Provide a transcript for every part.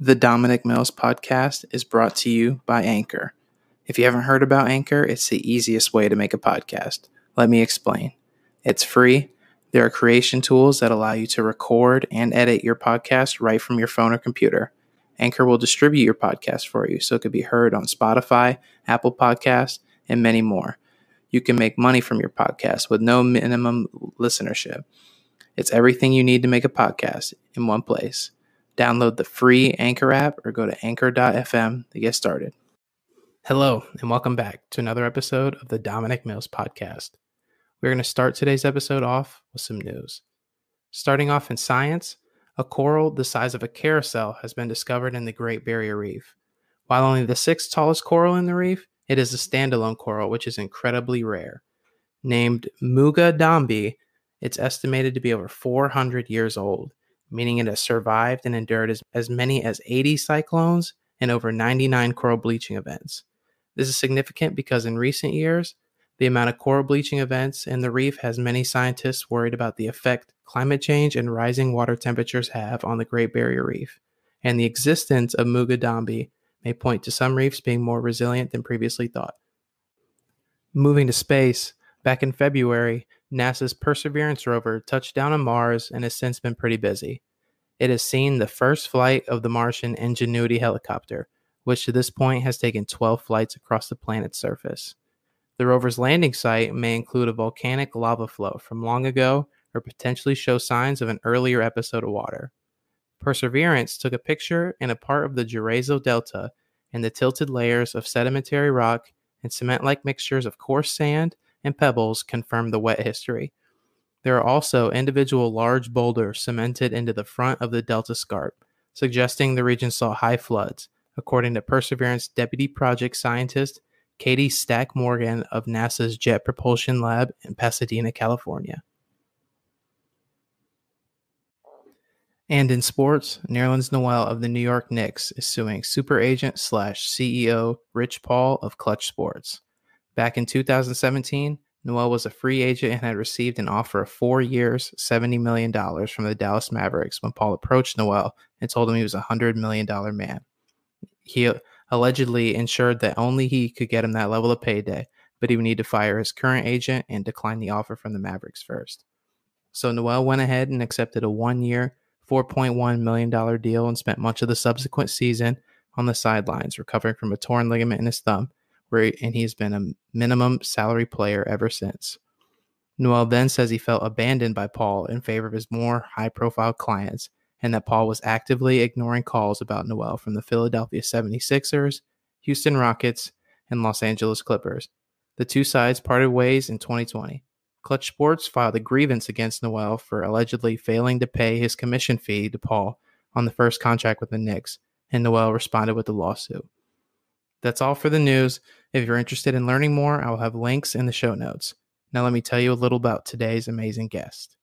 The Dominic Mills podcast is brought to you by Anchor. If you haven't heard about Anchor, it's the easiest way to make a podcast. Let me explain. It's free. There are creation tools that allow you to record and edit your podcast right from your phone or computer. Anchor will distribute your podcast for you so it could be heard on Spotify, Apple Podcasts, and many more. You can make money from your podcast with no minimum listenership. It's everything you need to make a podcast in one place. Download the free Anchor app or go to anchor.fm to get started. Hello, and welcome back to another episode of the Dominic Mills podcast. We're going to start today's episode off with some news. Starting off in science, a coral the size of a carousel has been discovered in the Great Barrier Reef. While only the sixth tallest coral in the reef, it is a standalone coral which is incredibly rare. Named Muga dhambi, it's estimated to be over 400 years old meaning it has survived and endured as, as many as 80 cyclones and over 99 coral bleaching events. This is significant because in recent years, the amount of coral bleaching events in the reef has many scientists worried about the effect climate change and rising water temperatures have on the Great Barrier Reef, and the existence of Muga dhambi may point to some reefs being more resilient than previously thought. Moving to space, back in February, NASA's Perseverance rover touched down on Mars and has since been pretty busy. It has seen the first flight of the Martian Ingenuity helicopter, which to this point has taken 12 flights across the planet's surface. The rover's landing site may include a volcanic lava flow from long ago or potentially show signs of an earlier episode of water. Perseverance took a picture in a part of the Jezero Delta, and the tilted layers of sedimentary rock and cement like mixtures of coarse sand and pebbles confirm the wet history. There are also individual large boulders cemented into the front of the Delta Scarp, suggesting the region saw high floods, according to Perseverance Deputy Project Scientist Katie Stack Morgan of NASA's Jet Propulsion Lab in Pasadena, California. And in sports, Nerlens Noel of the New York Knicks is suing super agent slash CEO Rich Paul of Clutch Sports. Back in 2017, Noel was a free agent and had received an offer of four years, $70 million from the Dallas Mavericks when Paul approached Noel and told him he was a $100 million man. He allegedly ensured that only he could get him that level of payday, but he would need to fire his current agent and decline the offer from the Mavericks first. So Noel went ahead and accepted a one year, $4.1 million deal and spent much of the subsequent season on the sidelines, recovering from a torn ligament in his thumb and he's been a minimum salary player ever since. Noel then says he felt abandoned by Paul in favor of his more high profile clients and that Paul was actively ignoring calls about Noel from the Philadelphia 76ers, Houston Rockets, and Los Angeles Clippers. The two sides parted ways in 2020. Clutch Sports filed a grievance against Noel for allegedly failing to pay his commission fee to Paul on the first contract with the Knicks, and Noel responded with a lawsuit. That's all for the news. If you're interested in learning more, I will have links in the show notes. Now, let me tell you a little about today's amazing guest.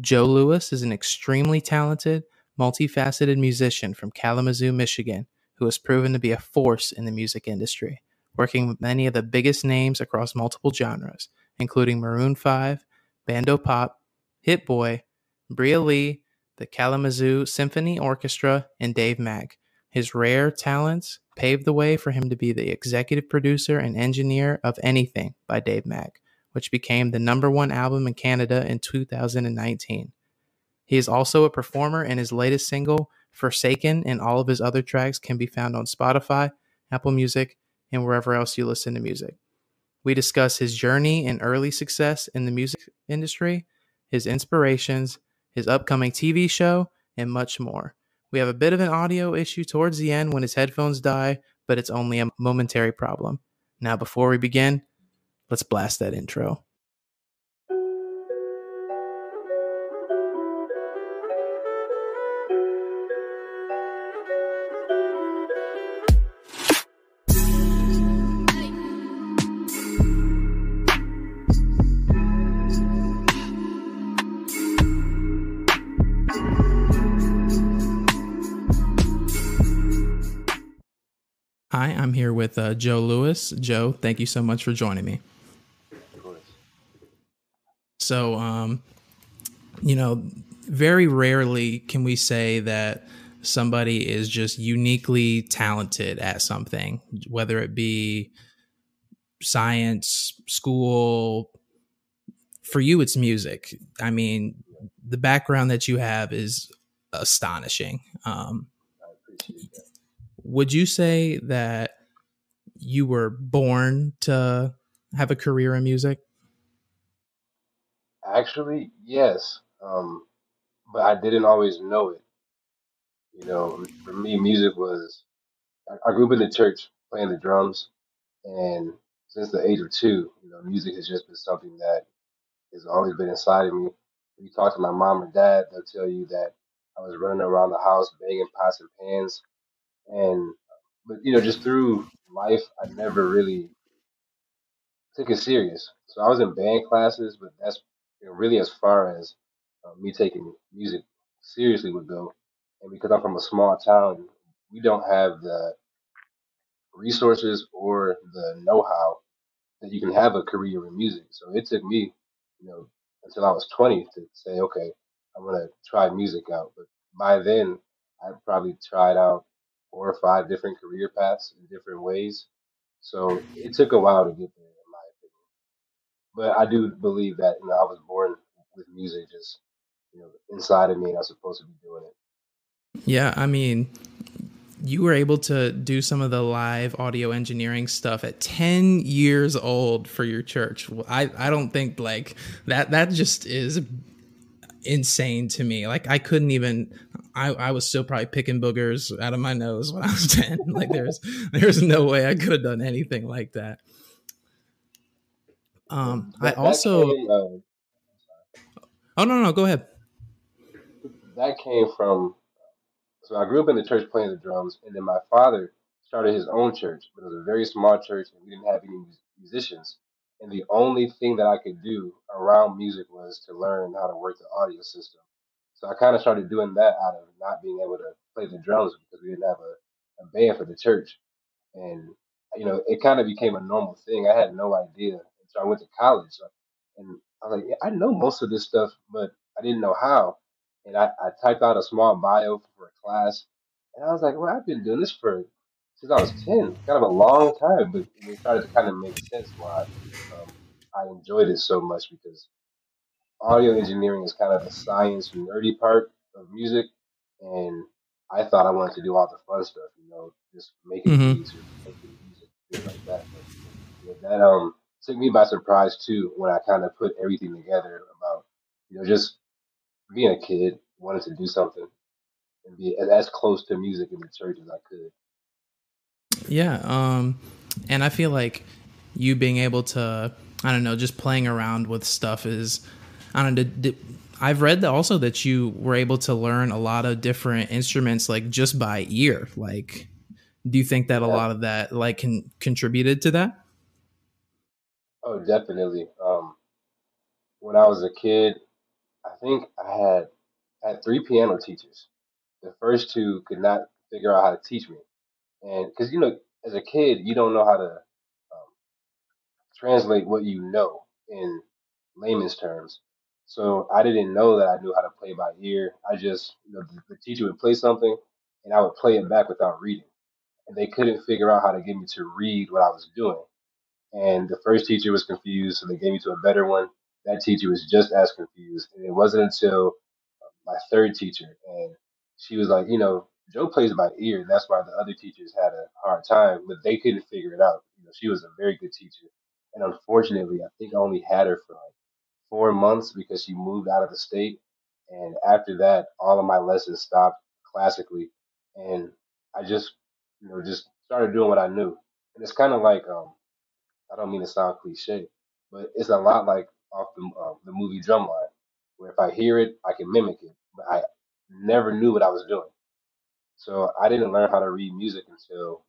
Joe Louis is an extremely talented, multifaceted musician from Kalamazoo, Michigan, who has proven to be a force in the music industry, working with many of the biggest names across multiple genres, including Maroon 5, Bando Pop, Hit Boy, Bria Lee, the Kalamazoo Symphony Orchestra, and Dave Mack. His rare talents paved the way for him to be the executive producer and engineer of Anything by Dave Mack, which became the number one album in Canada in 2019. He is also a performer, and his latest single, Forsaken, and all of his other tracks can be found on Spotify, Apple Music, and wherever else you listen to music. We discuss his journey and early success in the music industry, his inspirations, his upcoming TV show, and much more. We have a bit of an audio issue towards the end when his headphones die, but it's only a momentary problem. Now, before we begin, let's blast that intro. I'm here with uh, Joe Louis. Joe, thank you so much for joining me. So, um, you know, very rarely can we say that somebody is just uniquely talented at something, whether it be science, school. For you, it's music. I mean, the background that you have is astonishing. Um, would you say that you were born to have a career in music? Actually, yes. Um, but I didn't always know it. You know, for me, music was. I, I grew up in the church playing the drums, and since the age of two, you know, music has just been something that has always been inside of me. You talk to my mom or dad, they'll tell you that I was running around the house banging pots and pans, and but you know, just through life, I never really took it serious. So I was in band classes, but that's you know, really as far as uh, me taking music seriously would go. And because I'm from a small town, we don't have the resources or the know-how that you can have a career in music. So it took me, you know, until I was 20 to say, okay, I'm gonna try music out. But by then, I probably tried out four or five different career paths in different ways. So it took a while to get there, in my opinion. But I do believe that you know I was born with music just you know inside of me, and I'm supposed to be doing it. Yeah, I mean, you were able to do some of the live audio engineering stuff at 10 years old for your church. I, I don't think like that that just is insane to me. Like I couldn't even I, I was still probably picking boogers out of my nose when I was 10. like there's there's no way I could have done anything like that. Um I also came, Oh no no go ahead. That came from so I grew up in the church playing the drums and then my father started his own church, but it was a very small church and we didn't have any musicians. And the only thing that I could do around music was to learn how to work the audio system. So I kind of started doing that out of not being able to play the drums because we didn't have a, a band for the church. And, you know, it kind of became a normal thing. I had no idea. So I went to college. And I was like, yeah, I know most of this stuff, but I didn't know how. And I, I typed out a small bio for a class. And I was like, well, I've been doing this for since I was 10, kind of a long time. But it started to kind of make sense why um, I enjoyed it so much because audio engineering is kind of the science nerdy part of music, and I thought I wanted to do all the fun stuff, you know, just making mm-hmm. beats or making music, things like that. But that um took me by surprise too when I kind of put everything together about you know just being a kid, wanted to do something and be as close to music in the church as I could. Yeah, um, and I feel like you being able to I don't know, just playing around with stuff is, I don't know. Did, did, I've read that also that you were able to learn a lot of different instruments like just by ear. Like, do you think that a lot of that like can contributed to that? Oh, definitely. Um, when I was a kid, I think I had I had three piano teachers. The first two could not figure out how to teach me, and because you know, as a kid, you don't know how to um, translate what you know in layman's terms. So I didn't know that I knew how to play by ear. I just, you know, the, the teacher would play something and I would play it back without reading. And they couldn't figure out how to get me to read what I was doing. And the first teacher was confused, so they gave me to a better one. That teacher was just as confused. And it wasn't until uh, my third teacher, and she was like, you know, Joe plays by ear. And that's why the other teachers had a hard time, but they couldn't figure it out. You know, she was a very good teacher. And unfortunately, I think I only had her for like four months because she moved out of the state. And after that, all of my lessons stopped classically. And I just, you know, just started doing what I knew. And it's kind of like, um, I don't mean to sound cliche, but it's a lot like off the, uh, the movie Drumline, where if I hear it, I can mimic it. But I never knew what I was doing. So I didn't learn how to read music until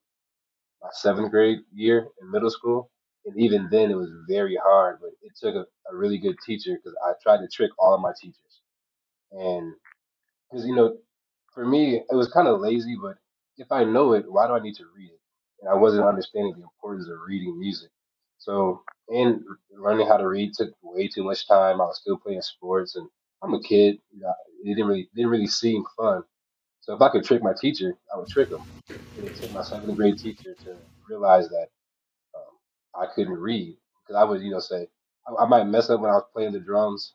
my seventh grade year in middle school and even then it was very hard but it took a, a really good teacher because i tried to trick all of my teachers. And because you know for me it was kind of lazy but if i know it why do i need to read it? And i wasn't understanding the importance of reading music. So and learning how to read took way too much time. I was still playing sports and i'm a kid you know, it didn't really didn't really seem fun So if I could trick my teacher, I would trick him. It took my seventh grade teacher to realize that um, I couldn't read because I would, you know, say I, I, might mess up when I was playing the drums,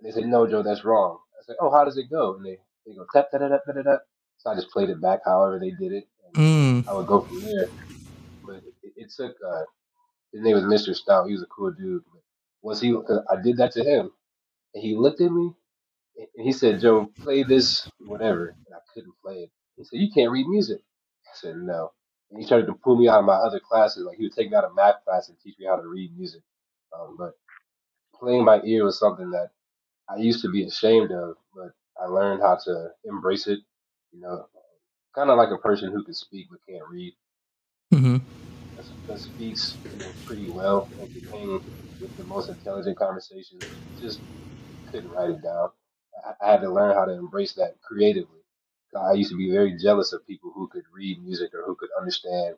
and they say, "No, Joe, that's wrong." I say, "Oh, how does it go?" And they they go tap da da da da da. So I just played it back however they did it. Mm. I would go from there. But it, it took. Uh, his name was Mr. Stout. He was a cool dude. But once he, I did that to him, and he looked at me, and he said, "Joe, play this, whatever." And I couldn't play it. He said, "You can't read music." I said, "No." And he started to pull me out of my other classes. Like he would take me out of math class and teach me how to read music. Um, but playing by ear was something that I used to be ashamed of, but I learned how to embrace it. You know, kind of like a person who can speak but can't read. Mm-hmm. That, that speaks you know, pretty well and can hang with the most intelligent conversations. Just couldn't write it down. I, had to learn how to embrace that creatively. I used to be very jealous of people who could read music or who could understand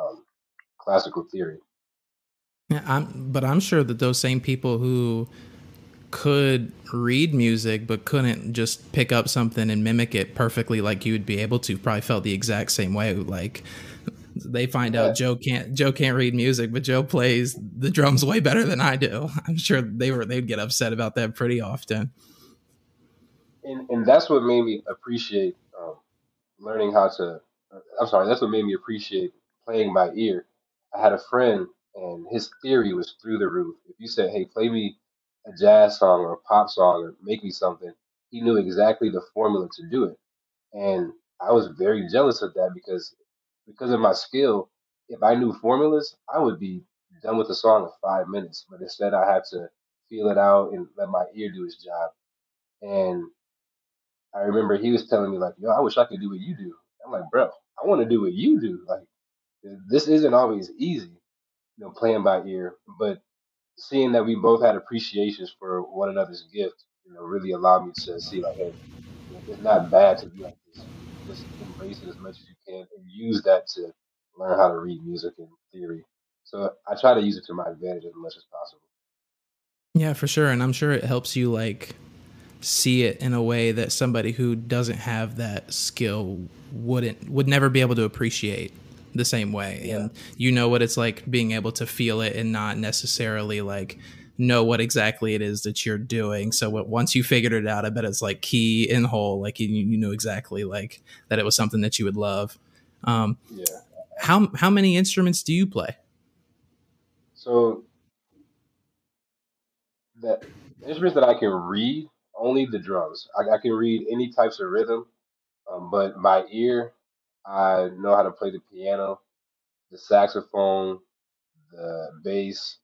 um, classical theory. Yeah, I'm, but I'm sure that those same people who could read music but couldn't just pick up something and mimic it perfectly like you would be able to probably felt the exact same way like they find out Joe can't Joe can't read music but Joe plays the drums way better than I do. I'm sure they were they'd get upset about that pretty often. And and that's what made me appreciate um, learning how to I'm sorry, that's what made me appreciate playing by ear. I had a friend and his theory was through the roof. If you said, "Hey, play me a jazz song or a pop song or make me something," he knew exactly the formula to do it. And I was very jealous of that because because of my skill, if I knew formulas, I would be done with the song in five minutes. But instead, I had to feel it out and let my ear do its job. And I remember he was telling me like, "Yo, I wish I could do what you do." I'm like, "Bro, I want to do what you do. Like, this isn't always easy." you know, playing by ear, but seeing that we both had appreciations for one another's gift, you know, really allowed me to see like, hey, it's not bad to be like this. Just embrace it as much as you can and use that to learn how to read music and theory. So I try to use it to my advantage as much as possible. Yeah, for sure, and I'm sure it helps you like see it in a way that somebody who doesn't have that skill wouldn't would never be able to appreciate the same way. Yeah. and you know what it's like being able to feel it and not necessarily like know what exactly it is that you're doing. So once you figured it out i bet it's like key in whole like you, you know exactly like that it was something that you would love. Um yeah. how how many instruments do you play? So the instruments that i can read only the drums i, I can read any types of rhythm um, but by ear I know how to play the piano, the saxophone, the bass.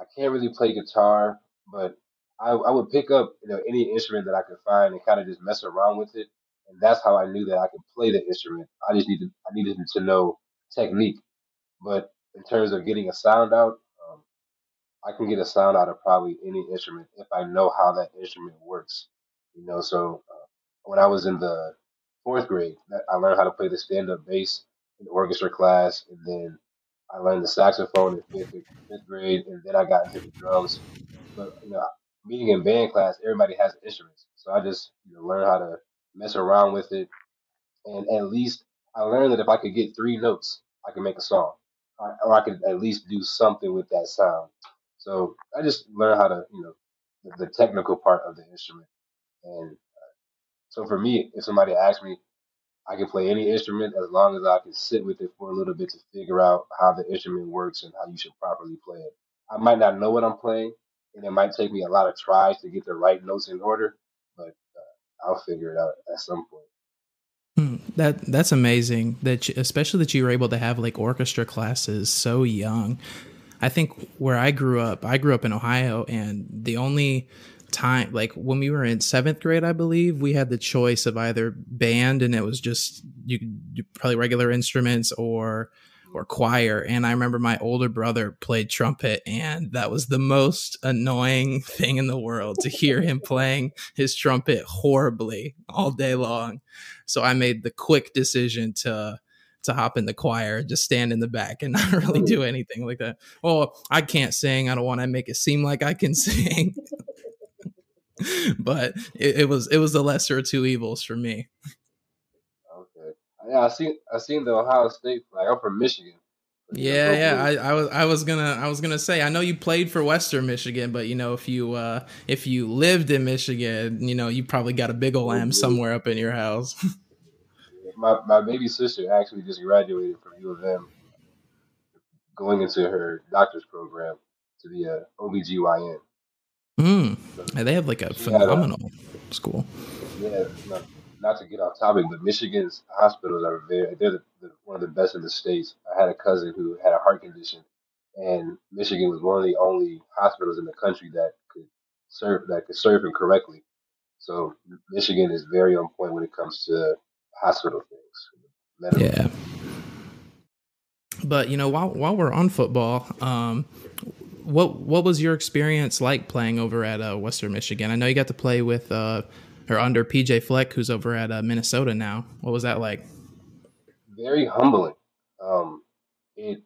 I can't really play guitar, but I, I would pick up you know any instrument that I could find and kind of just mess around with it, and that's how I knew that I could play the instrument. I just needed I needed to know technique, but in terms of getting a sound out, I can get a sound out of probably any instrument if I know how that instrument works. You know, so uh, when I was in the fourth grade. I learned how to play the stand up bass in orchestra class, and then I learned the saxophone in fifth, fifth grade, and then I got into the drums. But you know, being in band class, everybody has instruments, so I just you know learned how to mess around with it, and at least I learned that if I could get three notes, I could make a song, or I could at least do something with that sound. So I just learned how to you know the, the technical part of the instrument, and so for me, if somebody asks me, I can play any instrument as long as I can sit with it for a little bit to figure out how the instrument works and how you should properly play it. I might not know what I'm playing, and it might take me a lot of tries to get the right notes in order, but uh, I'll figure it out at some point. Hmm, that that's amazing. That you, especially that you were able to have like orchestra classes so young. I think where I grew up, I grew up in Ohio, and the only time like when we were in seventh grade i believe we had the choice of either band and it was just you could probably regular instruments or or choir. And i remember my older brother played trumpet and that was the most annoying thing in the world to hear him playing his trumpet horribly all day long. So i made the quick decision to to hop in the choir, just stand in the back and not really do anything like that. Oh, I can't sing. I don't want to make it seem like I can sing. but it, it, was it was the lesser of two evils for me. Okay. Yeah, I seen I seen the Ohio State flag. I'm from Michigan. Yeah, yeah. I, I, was I was gonna I was gonna say I know you played for Western Michigan, but you know if you uh if you lived in Michigan, you know you probably got a big old M somewhere up in your house. my my baby sister actually just graduated from U of M, going into her doctor's program to be a OBGYN. Mm. So they have like a phenomenal a, school. Yeah, not, not, to get off topic, but Michigan's hospitals are very they're the, the, one of the best in the states. I had a cousin who had a heart condition, and Michigan was one of the only hospitals in the country that could serve that could serve him correctly. So Michigan is very on point when it comes to hospital things. Yeah. But you know, while while we're on football, um, what what was your experience like playing over at uh, Western Michigan? I know you got to play with uh, or under PJ Fleck, who's over at uh, Minnesota now. What was that like? Very humbling. Um, it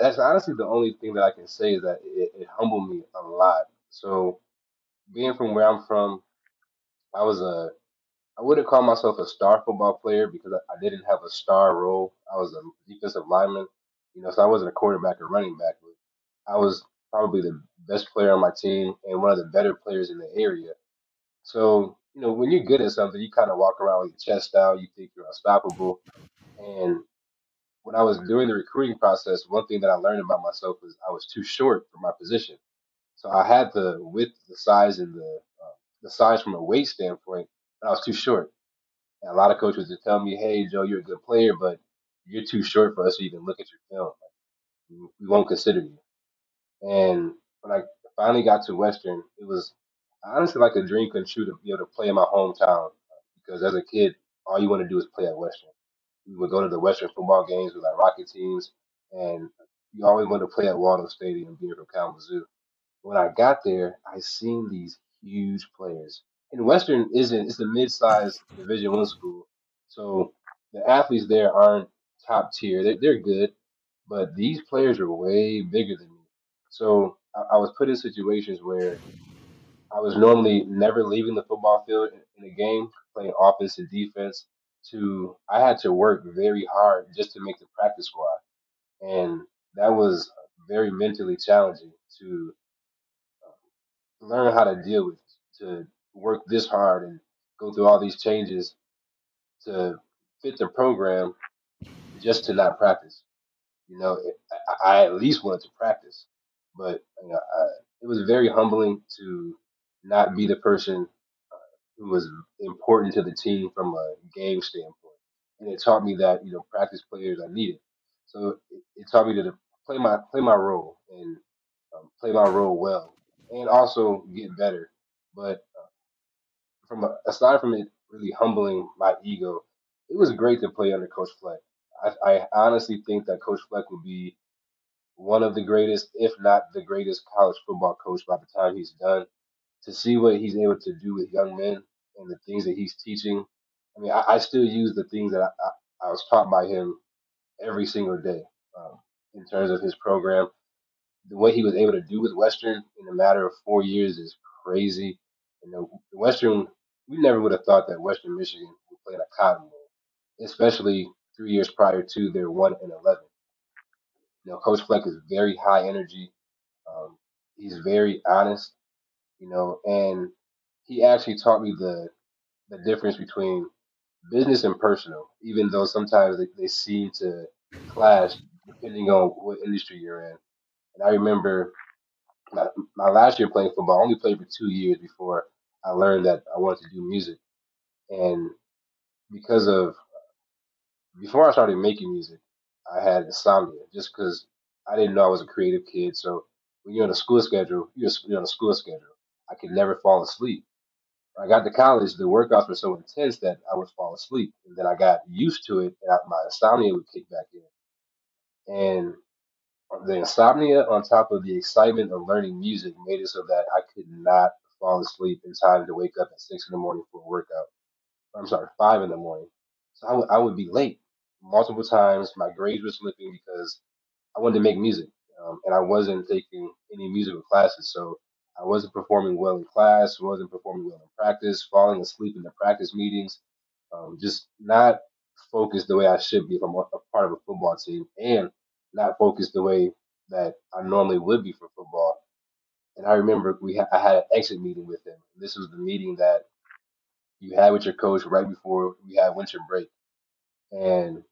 that's honestly the only thing that I can say is that it, it humbled me a lot. So, being from where I'm from, I was a I wouldn't call myself a star football player because I, didn't have a star role. I was a defensive lineman, you know, so I wasn't a quarterback or running back. But I was probably the best player on my team and one of the better players in the area. So, you know, when you're good at something, you kind of walk around with your chest out. You think you're unstoppable. And when I was doing the recruiting process, one thing that I learned about myself was I was too short for my position. So I had the width, the size, and the uh, the size from a weight standpoint, I was too short. And a lot of coaches would tell me, "Hey, Joe, you're a good player, but you're too short for us to even look at your film. We won't consider you." And when I finally got to Western, it was honestly like a dream come true to be able to play in my hometown. Because as a kid, all you want to do is play at Western. We would go to the Western football games with our Rocket teams, and you always wanted to play at Waldo Stadium, being from Kalamazoo. When I got there, I seen these huge players. And Western isn't; it's a mid-sized Division One school, so the athletes there aren't top tier. They're, they're good, but these players are way bigger than me. So I, I was put in situations where I was normally never leaving the football field in a game, playing offense and defense. To I had to work very hard just to make the practice squad, and that was very mentally challenging to uh, learn how to deal with. To work this hard and go through all these changes to fit the program just to not practice. You know, I, I at least wanted to practice, but you know, I, it was very humbling to not be the person uh, who was important to the team from a game standpoint. And it taught me that you know practice players are needed. So it, it taught me to play my play my role and um, play my role well, and also get better. But from aside from it really humbling my ego, it was great to play under Coach Fleck. I, I honestly think that Coach Fleck would be one of the greatest, if not the greatest, college football coach by the time he's done to see what he's able to do with young men and the things that he's teaching. I mean, I, I still use the things that I, I, I, was taught by him every single day um, in terms of his program. The way he was able to do with Western in a matter of four years is crazy. And the Western, we never would have thought that Western Michigan would play in a Cotton Bowl, especially three years prior to their one and eleven. You know, Coach Fleck is very high energy. Um, he's very honest you know, and he actually taught me the the difference between business and personal, even though sometimes they, they seem to clash depending on what industry you're in. And I remember my, my last year playing football, I only played for two years before I learned that I wanted to do music. And because of before I started making music, I had insomnia just because I didn't know I was a creative kid. So when you're on a school schedule, you're, on a school schedule. I could never fall asleep. When I got to college, the workouts were so intense that I would fall asleep. And then I got used to it, and I, my insomnia would kick back in. And the insomnia, on top of the excitement of learning music, made it so that I could not fall asleep in time to wake up at six in the morning for a workout. I'm sorry, five in the morning. So I would, would be late multiple times. My grades were slipping because I wanted to make music, um, and I wasn't taking any musical classes. So I wasn't performing well in class, wasn't performing well in practice, falling asleep in the practice meetings. um, just not focused the way I should be if I'm a part of a football team, and not focused the way that I normally would be for football. And I remember we ha- I had an exit meeting with him. This was the meeting that you had with your coach right before we had winter break, and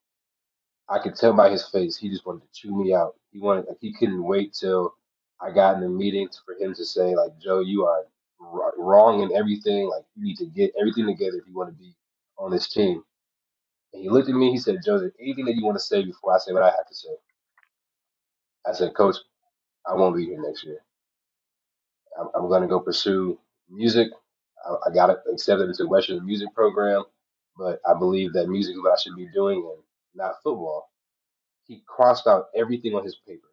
I could tell by his face he just wanted to chew me out. He wanted like, he couldn't wait till I got in the meeting for him to say like Joe, you are wr- wrong in everything. Like you need to get everything together if you want to be on this team. And he looked at me. He said, Joe, is anything that you want to say before I say what I have to say? I said, Coach, I won't be here next year. I'm, I'm going to go pursue music. I, I got accepted into Western music program, but I believe that music is what I should be doing and not football. He crossed out everything on his paper.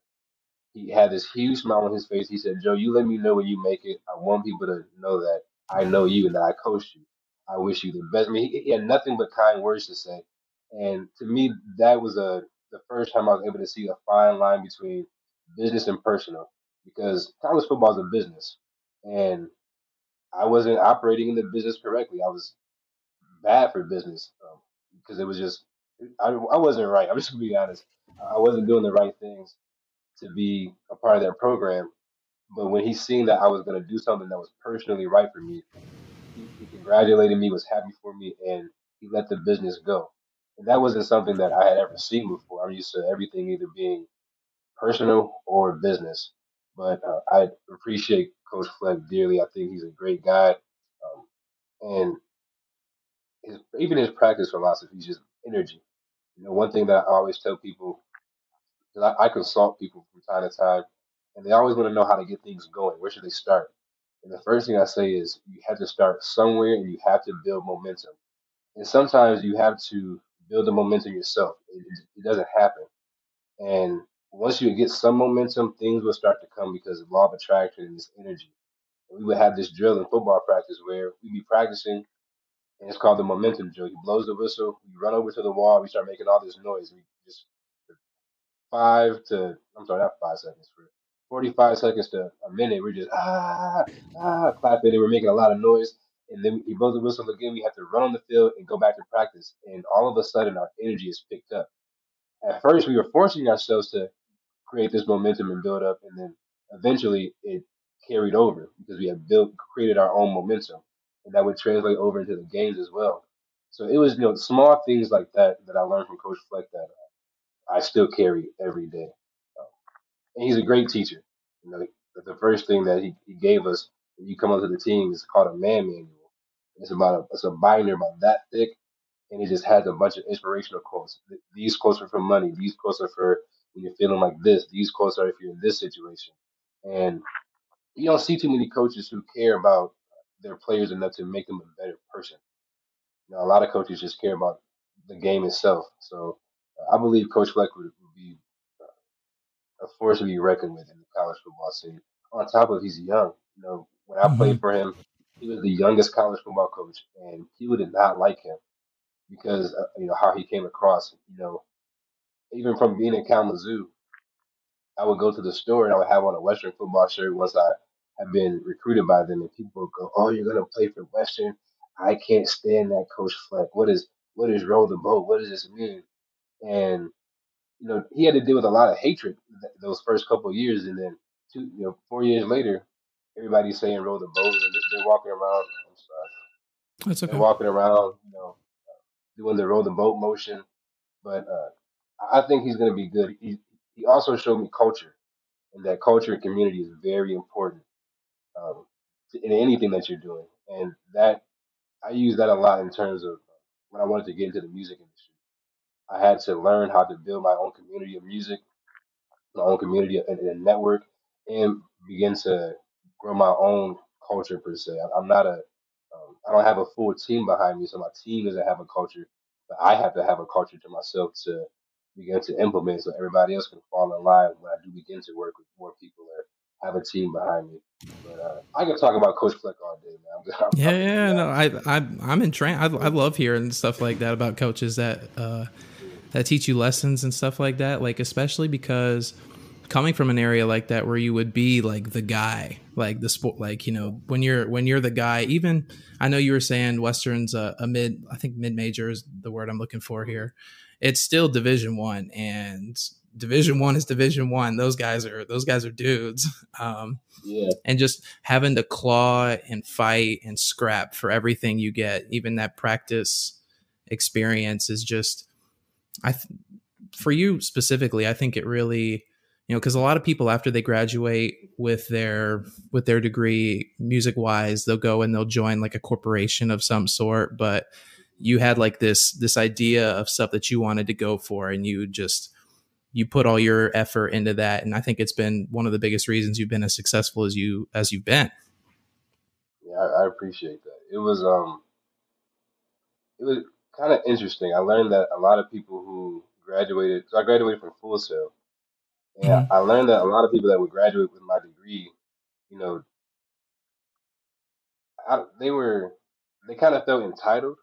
He had this huge smile on his face. He said, Joe, you let me know when you make it. I want people to know that I know you and that I coached you. I wish you the best. I mean, he, he had nothing but kind words to say. And to me, that was a the first time I was able to see a fine line between business and personal because college football is a business. And I wasn't operating in the business correctly. I was bad for business um, because it was just, I, I wasn't right. I'm just to be honest. I wasn't doing the right things to be a part of that program. But when he seen that I was going to do something that was personally right for me, he, he congratulated me, was happy for me, and he let the business go. And that wasn't something that I had ever seen before. I'm used to everything either being personal or business. But uh, I appreciate Coach Fleck dearly. I think he's a great guy, um, and his, even his practice philosophy is just energy. You know, one thing that I always tell people because I, I consult people from time to time, and they always want to know how to get things going. Where should they start? And the first thing I say is you have to start somewhere, and you have to build momentum. And sometimes you have to build the momentum yourself. It, it, it doesn't happen. And once you get some momentum, things will start to come because of law of attraction and this energy. And we would have this drill in football practice where we'd be practicing, and it's called the momentum drill. He blows the whistle, we run over to the wall, we start making all this noise. We just five to I'm sorry, not five seconds for 45 seconds to a minute. We're just ah ah clapping and we're making a lot of noise. And then he blows the whistle again. We have to run on the field and go back to practice. And all of a sudden, our energy is picked up. At first, we were forcing ourselves to create this momentum and build up, and then eventually it carried over because we had built created our own momentum, and that would translate over into the games as well. So it was you know small things like that that I learned from Coach Fleck that uh, I still carry every day. And he's a great teacher. You know, the the first thing that he, he gave us when you come onto the team is called a man manual. It's about a it's a binder about that thick, and it just has a bunch of inspirational quotes. These quotes are for money. These quotes are for when you're feeling like this. These quotes are if you're in this situation. And you don't see too many coaches who care about their players enough to make them a better person. You know, a lot of coaches just care about the game itself. So uh, I believe Coach Fleck would, would be a force to be reckoned with in the college football scene. On top of he's young. You know, when I played for him, he was the youngest college football coach, and people did not like him because uh, you know how he came across. You know, even from being in Kalamazoo, I would go to the store and I would have on a Western football shirt once I had been recruited by them, and people would go, "Oh, you're gonna play for Western? I can't stand that Coach Fleck. What is what is roll the boat? What does this mean?" And you know, he had to deal with a lot of hatred th- those first couple of years, and then two, you know, four years later, everybody's saying roll the boat, and they're walking around. I'm sorry, That's they're walking around, you know, doing the roll the boat motion. But uh, I think he's going to be good. He he also showed me culture, and that culture and community is very important um, in anything that you're doing, and that I use that a lot in terms of when I wanted to get into the music industry. I had to learn how to build my own community of music my own community and, and network and begin to grow my own culture per se. I'm not a, I don't have a full team behind me, so my team doesn't have a culture, but I have to have a culture to myself to begin to implement so everybody else can fall in line when I do begin to work with more people or have a team behind me. But uh, I can talk about Coach Fleck all day, man. I'm, Yeah, I'm yeah, no. I, I, I'm entranced. I, I love hearing stuff like that about coaches that, uh, that teach you lessons and stuff like that. Like especially because coming from an area like that where you would be like the guy, like the sport, like you know when you're when you're the guy. Even I know you were saying Western's a, a mid, I think mid major is the word I'm looking for here. It's still Division One, and Division One is Division One. Those guys are those guys are dudes. Um, Yeah, and just having to claw and fight and scrap for everything you get, even that practice experience is just, I, th- for you specifically, I think it really, you know, because a lot of people after they graduate with their with their degree, music wise, they'll go and they'll join like a corporation of some sort, but you had like this this idea of stuff that you wanted to go for and you just you put all your effort into that and i think it's been one of the biggest reasons you've been as successful as you as you've been yeah, I, appreciate that. It was um, it was kind of interesting. I learned that a lot of people who graduated, so I graduated from Full Sail, and Mhm. I learned that a lot of people that would graduate with my degree, you know, I, they were, they kind of felt entitled.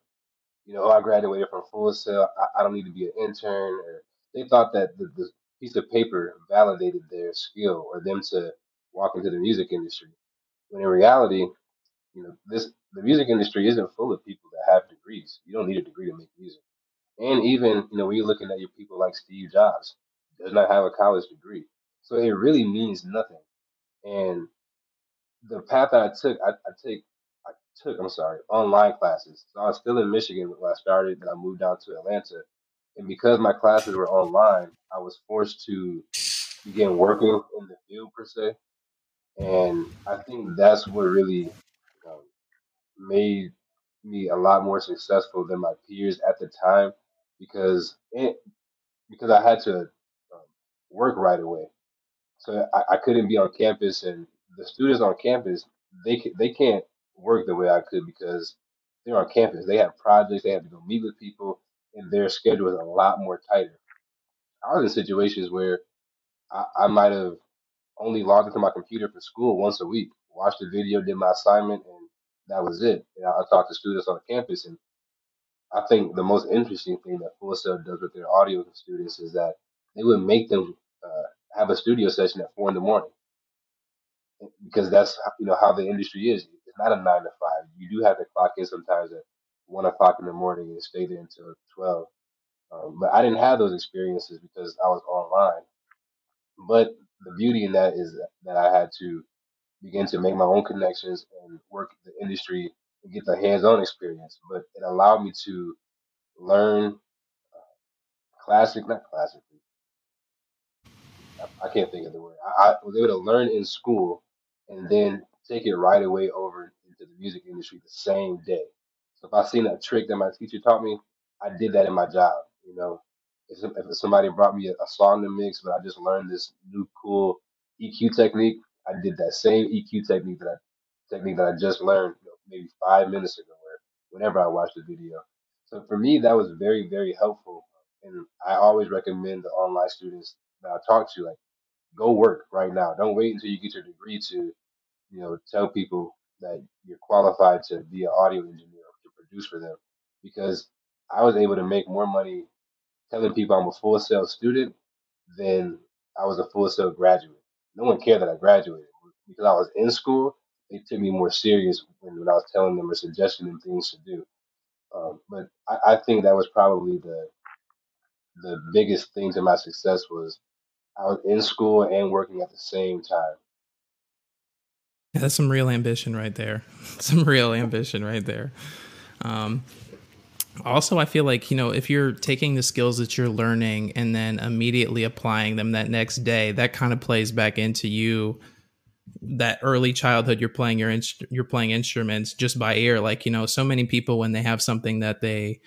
You know, oh, I graduated from Full Sail. I, I don't need to be an intern. Or they thought that the, the piece of paper validated their skill or them to walk into the music industry. When in reality, you know, this the music industry isn't full of people that have degrees. You don't need a degree to make music. And even, you know, when you're looking at your people like Steve Jobs, does not have a college degree. So it really means nothing. And the path that I took, I, I take, I took, I'm sorry, online classes. So I was still in Michigan when I started, then I moved down to Atlanta. And because my classes were online, I was forced to begin working in the field per se. And I think that's what really um, made me a lot more successful than my peers at the time because it, because I had to work right away. So I, I couldn't be on campus, and the students on campus they they can't work the way I could because they're on campus. They have projects. They have to go meet with people, and their schedule is a lot more tighter. I was in situations where I, I might have only logged into my computer for school once a week, watched a video, did my assignment, and that was it. And I, I talked to students on campus, and I think the most interesting thing that Full Sail does with their audio students is that they would make them uh, have a studio session at four in the morning because that's you know how the industry is. It's not a nine to five. You do have to clock in sometimes at one o'clock in the morning and stay there until twelve. Um, but I didn't have those experiences because I was online. But the beauty in that is that I had to begin to make my own connections and work the industry and get the hands-on experience. But it allowed me to learn classic, not classically. I, can't think of the word. I, I was able to learn in school and then take it right away over into the music industry the same day. So if I seen a trick that my teacher taught me, I did that in my job. You know, if, if somebody brought me a, a song to mix, but I just learned this new cool EQ technique, I did that same EQ technique that I technique that I just learned you know, maybe five minutes ago, or whenever I watched the video. So for me, that was very, very helpful. And I always recommend the online students that I talk to, like, go work right now. Don't wait until you get your degree to, you know, tell people that you're qualified to be an audio engineer to produce for them. Because I was able to make more money telling people I'm a Full Sail student than I was a Full Sail graduate. No one cared that I graduated because I was in school. They took me more serious when, when I was telling them or suggesting them things to do. Um, but I, I think that was probably the the biggest thing to my success was I was in school and working at the same time. Yeah, that's some real ambition right there. Some real ambition right there. Um, also, I feel like, you know, if you're taking the skills that you're learning and then immediately applying them that next day, that kind of plays back into you that early childhood you're playing your inst- you're playing instruments just by ear like you know so many people when they have something that they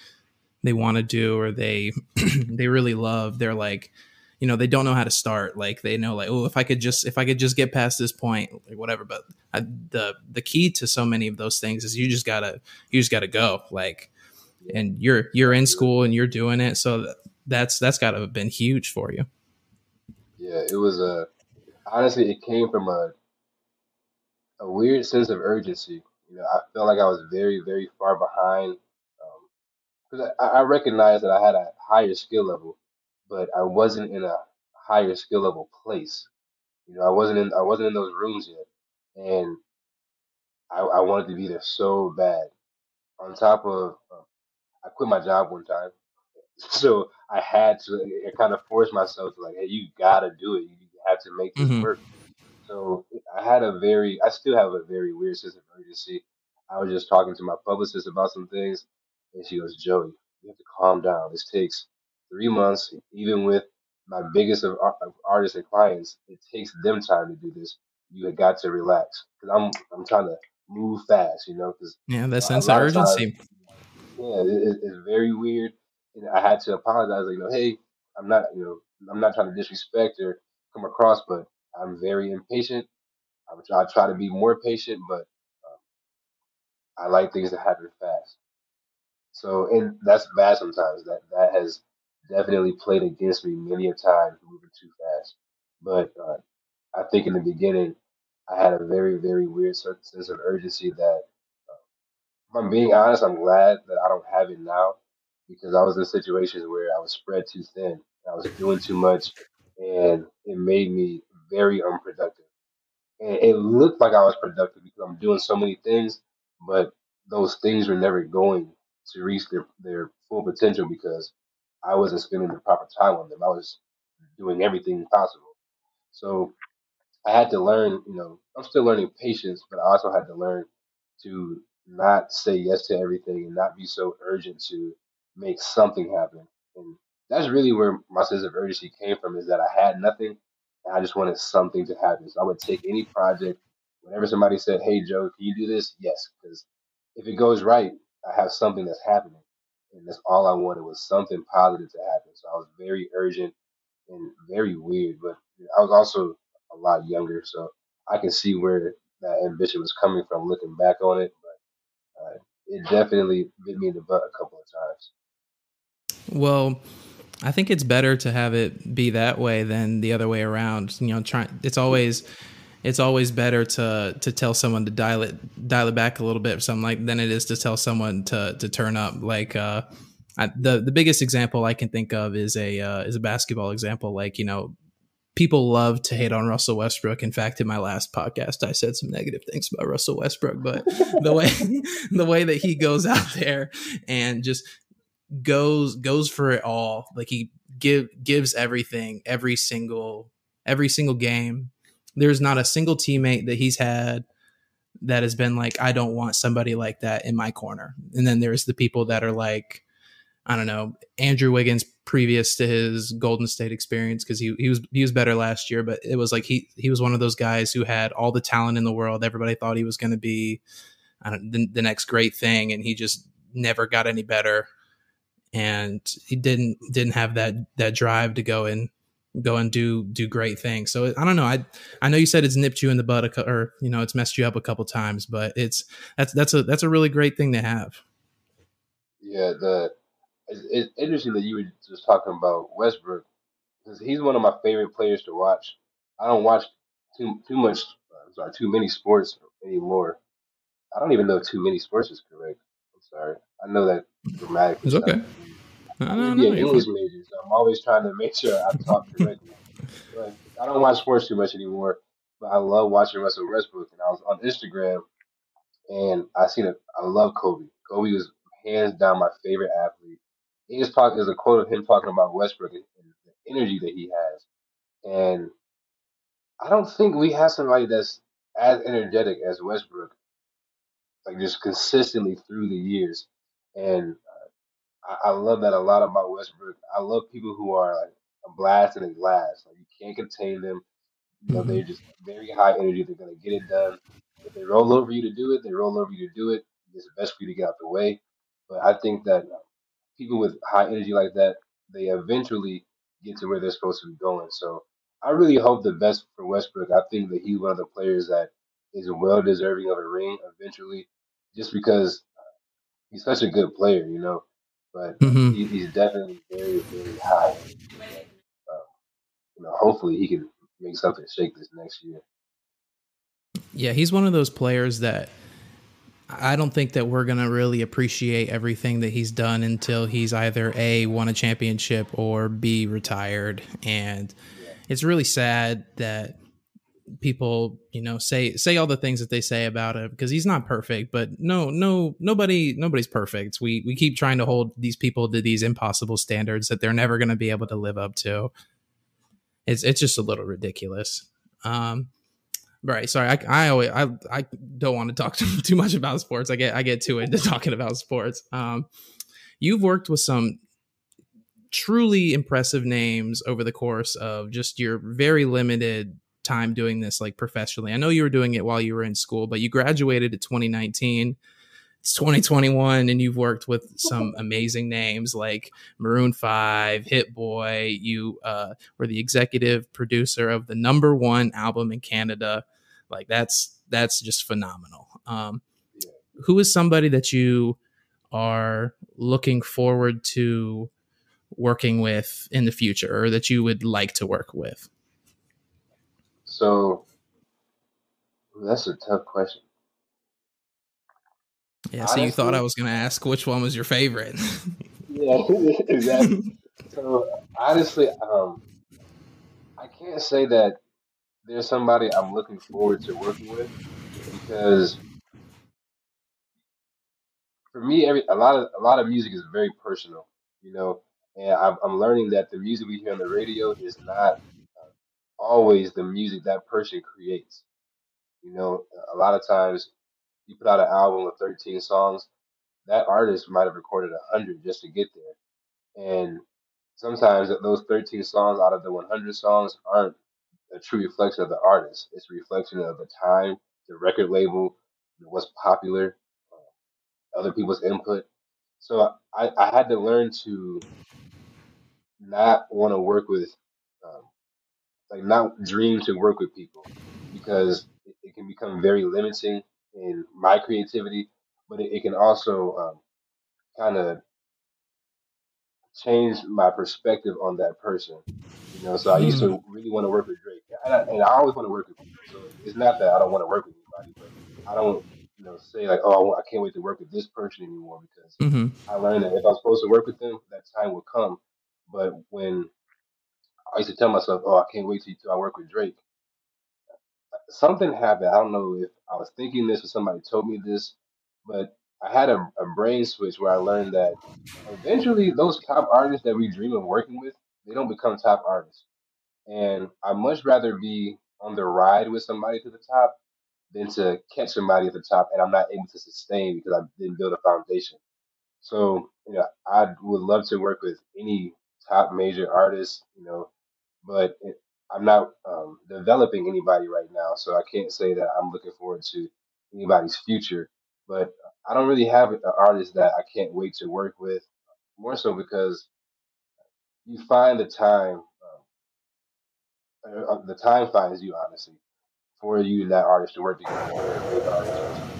they want to do or they they really love they're like you know they don't know how to start. Like they know like oh if i could just if i could just get past this point like whatever. But I, the the key to so many of those things is you just gotta you just gotta go like and you're you're in school and you're doing it. So that's that's gotta have been huge for you. Yeah, it was a honestly it came from a, a weird sense of urgency. You know, I felt like I was very, very far behind um, because I, I recognized that I had a higher skill level, but I wasn't in a higher skill level place. You know, I wasn't in I wasn't in those rooms yet, and I, I wanted to be there so bad. On top of, uh, I quit my job one time, so I had to. I kind of forced myself to like, hey, you gotta do it. You have to make this hmm work. So I had a very, I still have a very weird sense of urgency. I was just talking to my publicist about some things, and she goes, Joey, you have to calm down. This takes three months, even with my biggest of, uh, of artists and clients, it takes them time to do this. You have got to relax because I'm I'm trying to move fast, you know, because Yeah, that sense of of times, urgency. yeah, it, it- it's very weird. And I had to apologize, like, you know, hey, I'm not, you know, I'm not trying to disrespect or come across, but I'm very impatient. I, I try to be more patient, but um, I like things to happen fast. So, and that's bad sometimes. That that has definitely played against me many a time moving too fast. But uh, I think in the beginning, I had a very, very weird sense of urgency that, if I'm being honest, I'm glad that I don't have it now because I was in situations where I was spread too thin. I was doing too much, and it made me very unproductive. And it looked like I was productive because I'm doing so many things, but those things were never going to reach their, their full potential because I wasn't spending the proper time on them. I was doing everything possible. So I had to learn, you know, I'm still learning patience, but I also had to learn to not say yes to everything and not be so urgent to make something happen. And that's really where my sense of urgency came from is that I had nothing and I just wanted something to happen. So I would take any project. Whenever somebody said, Hey Joe, can you do this? Yes, because if it goes right, I have something that's happening. And that's all I wanted was something positive to happen. So I was very urgent and very weird, but I was also a lot younger, so I can see where that ambition was coming from looking back on it. But uh, it definitely bit me in the butt a couple of times. Well, I think it's better to have it be that way than the other way around. You know, trying it's always it's always better to to tell someone to dial it dial it back a little bit or something like than it is to tell someone to to turn up. Like uh, I, the the biggest example I can think of is a uh, is a basketball example. Like you know, people love to hate on Russell Westbrook. In fact, in my last podcast, I said some negative things about Russell Westbrook, but the way the way that he goes out there and just goes goes for it all, like he give gives everything every single every single game. There's not a single teammate that he's had that has been like, I don't want somebody like that in my corner. And then there's the people that are like, I don't know, Andrew Wiggins previous to his Golden State experience because he he was he was better last year, but it was like he he was one of those guys who had all the talent in the world. Everybody thought he was going to be the, the next great thing, and he just never got any better. And he didn't didn't have that that drive to go and go and do do great things. So I don't know. I I know you said it's nipped you in the butt, a, cou- or you know, it's messed you up a couple times, but it's that's that's a that's a really great thing to have. Yeah, the it's, interesting that you were just talking about Westbrook because he's one of my favorite players to watch. I don't watch too too much, uh, sorry, too many sports anymore. I don't even know if too many sports is correct. I'm sorry. I know that grammatically It's okay. No, I no, need to be no, English major, I'm always trying to make sure I talk correctly. But I don't watch sports too much anymore. But I love watching Russell Westbrook, and I was on Instagram and I seen it. I love Kobe. Kobe was hands down my favorite athlete. He just talked. There's a quote of him talking about Westbrook and, and the energy that he has, and I don't think we have somebody that's as energetic as Westbrook, like just consistently through the years. And I, I love that a lot about Westbrook. I love people who are like a blast in a glass. Like you can't contain them. You know, hmm they're just very high energy. They're gonna get it done. If they roll over you to do it, they roll over you to do it. It's best for you to get out the way. But I think that people with high energy like that, they eventually get to where they're supposed to be going. So I really hope the best for Westbrook. I think that he's one of the players that is well deserving of a ring eventually, just because he's such a good player, you know. But hmm he, he's definitely very, very high. And, uh, you know, hopefully he can make something shake this next year. Yeah, he's one of those players that I don't think that we're gonna really appreciate everything that he's done until he's either a won a championship or b retired. And Yeah. it's really sad that people you know say say all the things that they say about him because he's not perfect but no no nobody nobody's perfect. We we keep trying to hold these people to these impossible standards that they're never going to be able to live up to. It's it's just a little ridiculous. Um right sorry i i always i i don't want to talk too much about sports. I get i get too into talking about sports. Um you've worked with some truly impressive names over the course of just your very limited time doing this like professionally. I know you were doing it while you were in school, but you graduated in 2019. It's 2021 and you've worked with some amazing names like Maroon 5, Hit Boy. You uh, were the executive producer of the number 1 album in Canada. Like that's that's just phenomenal. Um, who is somebody that you are looking forward to working with in the future or that you would like to work with? So that's a tough question. Yeah, so you thought I was going to ask which one was your favorite. yeah, exactly. so honestly, um, I can't say that there's somebody I'm looking forward to working with because for me, every a lot of a lot of music is very personal, you know, and I'm, I'm learning that the music we hear on the radio is not always the music that person creates. You know, a lot of times you put out an album with 13 songs, that artist might have recorded 100 just to get there. And sometimes those 13 songs out of the 100 songs aren't a true reflection of the artist. It's a reflection of the time, the record label, what's popular, uh, other people's input. So I, I had to learn to not want to work with, um, like not dream to work with people because it, it can become very limiting in my creativity, but it, it can also um, kind of change my perspective on that person. You know, so I used to hmm. really want to work with Drake, and I, and I always want to work with people. So it's not that I don't want to work with anybody, but I don't, you know, say like, oh, I can't wait to work with this person anymore because mm-hmm. I learned that if I'm supposed to work with them, that time will come. But when I used to tell myself, "Oh, I can't wait till, I work with Drake," something happened. I don't know if I was thinking this or somebody told me this, but I had a, a brain switch where I learned that eventually those top artists that we dream of working with, they don't become top artists. And I much rather be on the ride with somebody to the top than to catch somebody at the top and I'm not able to sustain because I didn't build a foundation. So, you know, I would love to work with any top major artists, you know, but it, I'm not um, developing anybody right now, so I can't say that I'm looking forward to anybody's future. But I don't really have an artist that I can't wait to work with, more so because you find the time, um, uh, uh the time finds you honestly for you and that artist to work together,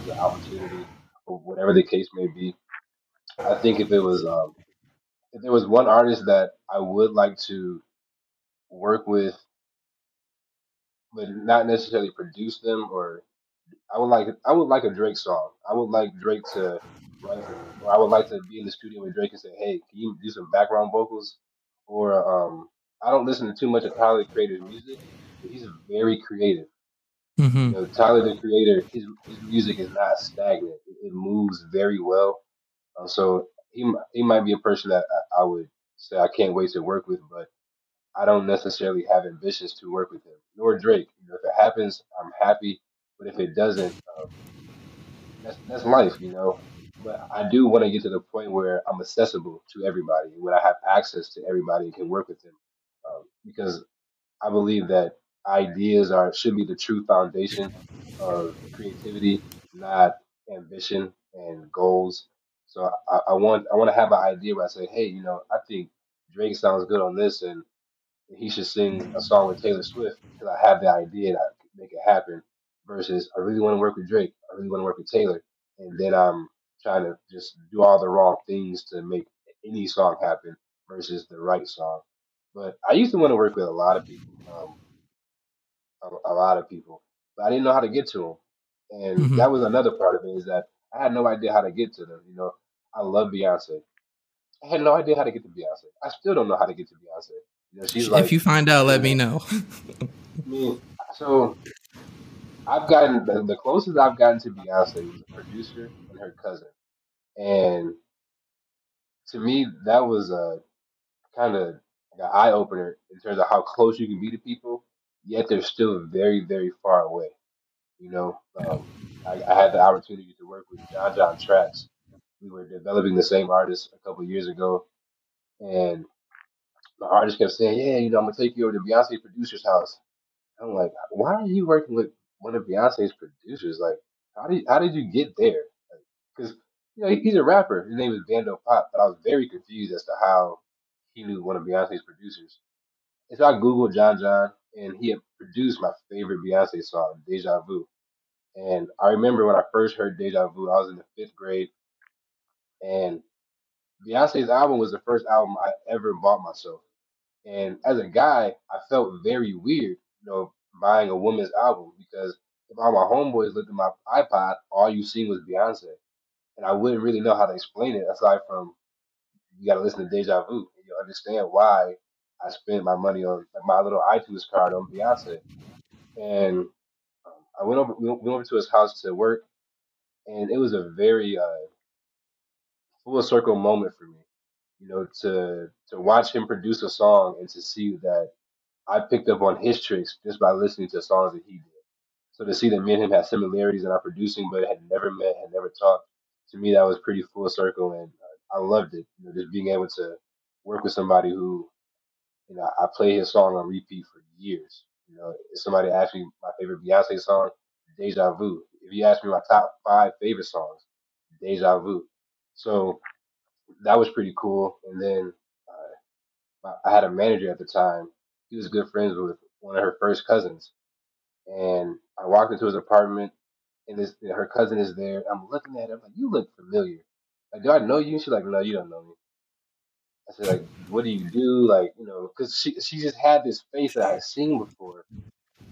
the opportunity, or whatever the case may be. I think if it was um, if there was one artist that I would like to work with, but not necessarily produce them, or I would like I would like a Drake song. I would like Drake to write or I would like to be in the studio with Drake and say, "Hey, can you do some background vocals?" Or um, I don't listen to too much of Tyler the Creator's music, but he's very creative. Mm-hmm. You know, Tyler the Creator, his, his music is not stagnant. It, it moves very well. Uh, so he he might be a person that I, I would say I can't wait to work with, but I don't necessarily have ambitions to work with him, nor Drake. You know, if it happens, I'm happy, but if it doesn't, um, that's that's life, you know. But I do want to get to the point where I'm accessible to everybody, when I have access to everybody and can work with them, um, because I believe that ideas are should be the true foundation of creativity, not ambition and goals. So I, I want I want to have an idea where I say, hey, you know, I think Drake sounds good on this, and he should sing a song with Taylor Swift because I have the idea that I can make it happen. Versus, I really want to work with Drake. I really want to work with Taylor, and then I'm trying to just do all the wrong things to make any song happen versus the right song. But I used to want to work with a lot of people, um, a, a, lot of people, but I didn't know how to get to them, and mm-hmm. that was another part of it is that I had no idea how to get to them. You know, I love Beyonce. I had no idea how to get to Beyonce. I still don't know how to get to Beyonce. You know, she's if like, you find out, let me know. I mean, so I've gotten the, the closest I've gotten to Beyonce was a producer and her cousin, and to me that was a kind of like an eye opener in terms of how close you can be to people, yet they're still very very far away. You know, um, I, I had the opportunity to work with John John Tracks. We were developing the same artist a couple years ago, and the artist kept saying, "Yeah, you know, I'm gonna take you over to Beyonce producer's house." I'm like, "Why are you working with one of Beyonce's producers? Like, how did how did you get there?" Because you know he- he's a rapper. His name is Bando Pop, but I was very confused as to how he knew one of Beyonce's producers. And so I googled John John, and he had produced my favorite Beyonce song, "Deja Vu." And I remember when I first heard Deja Vu, I was in the fifth grade, and Beyonce's album was the first album I ever bought myself. And as a guy, I felt very weird, you know, buying a woman's album because if all my homeboys looked at my iPod, all you see was Beyonce. And I wouldn't really know how to explain it aside from you got to listen to Deja Vu and you understand why I spent my money on my little iTunes card on Beyonce. And um, I went over, we went over to his house to work, and it was a very uh, full circle moment for me. You know, to to watch him produce a song and to see that I picked up on his tricks just by listening to songs that he did. So to see that me and him had similarities in our producing, but had never met, had never talked, to me that was pretty full circle, and uh, I loved it. You know, just being able to work with somebody who, you know, I play his song on repeat for years. You know, if somebody asked me my favorite Beyonce song, Deja Vu. If you ask me my top five favorite songs, Deja Vu. So that was pretty cool. And then uh, I had a manager at the time. He was good friends with one of her first cousins, and I walked into his apartment, and this her cousin is there. I'm looking at her, like, "You look familiar. Like, do I know you?" She's like, "No, you don't know me." I said, "Like, what do you do?" Like, you know, because she she just had this face that I had seen before,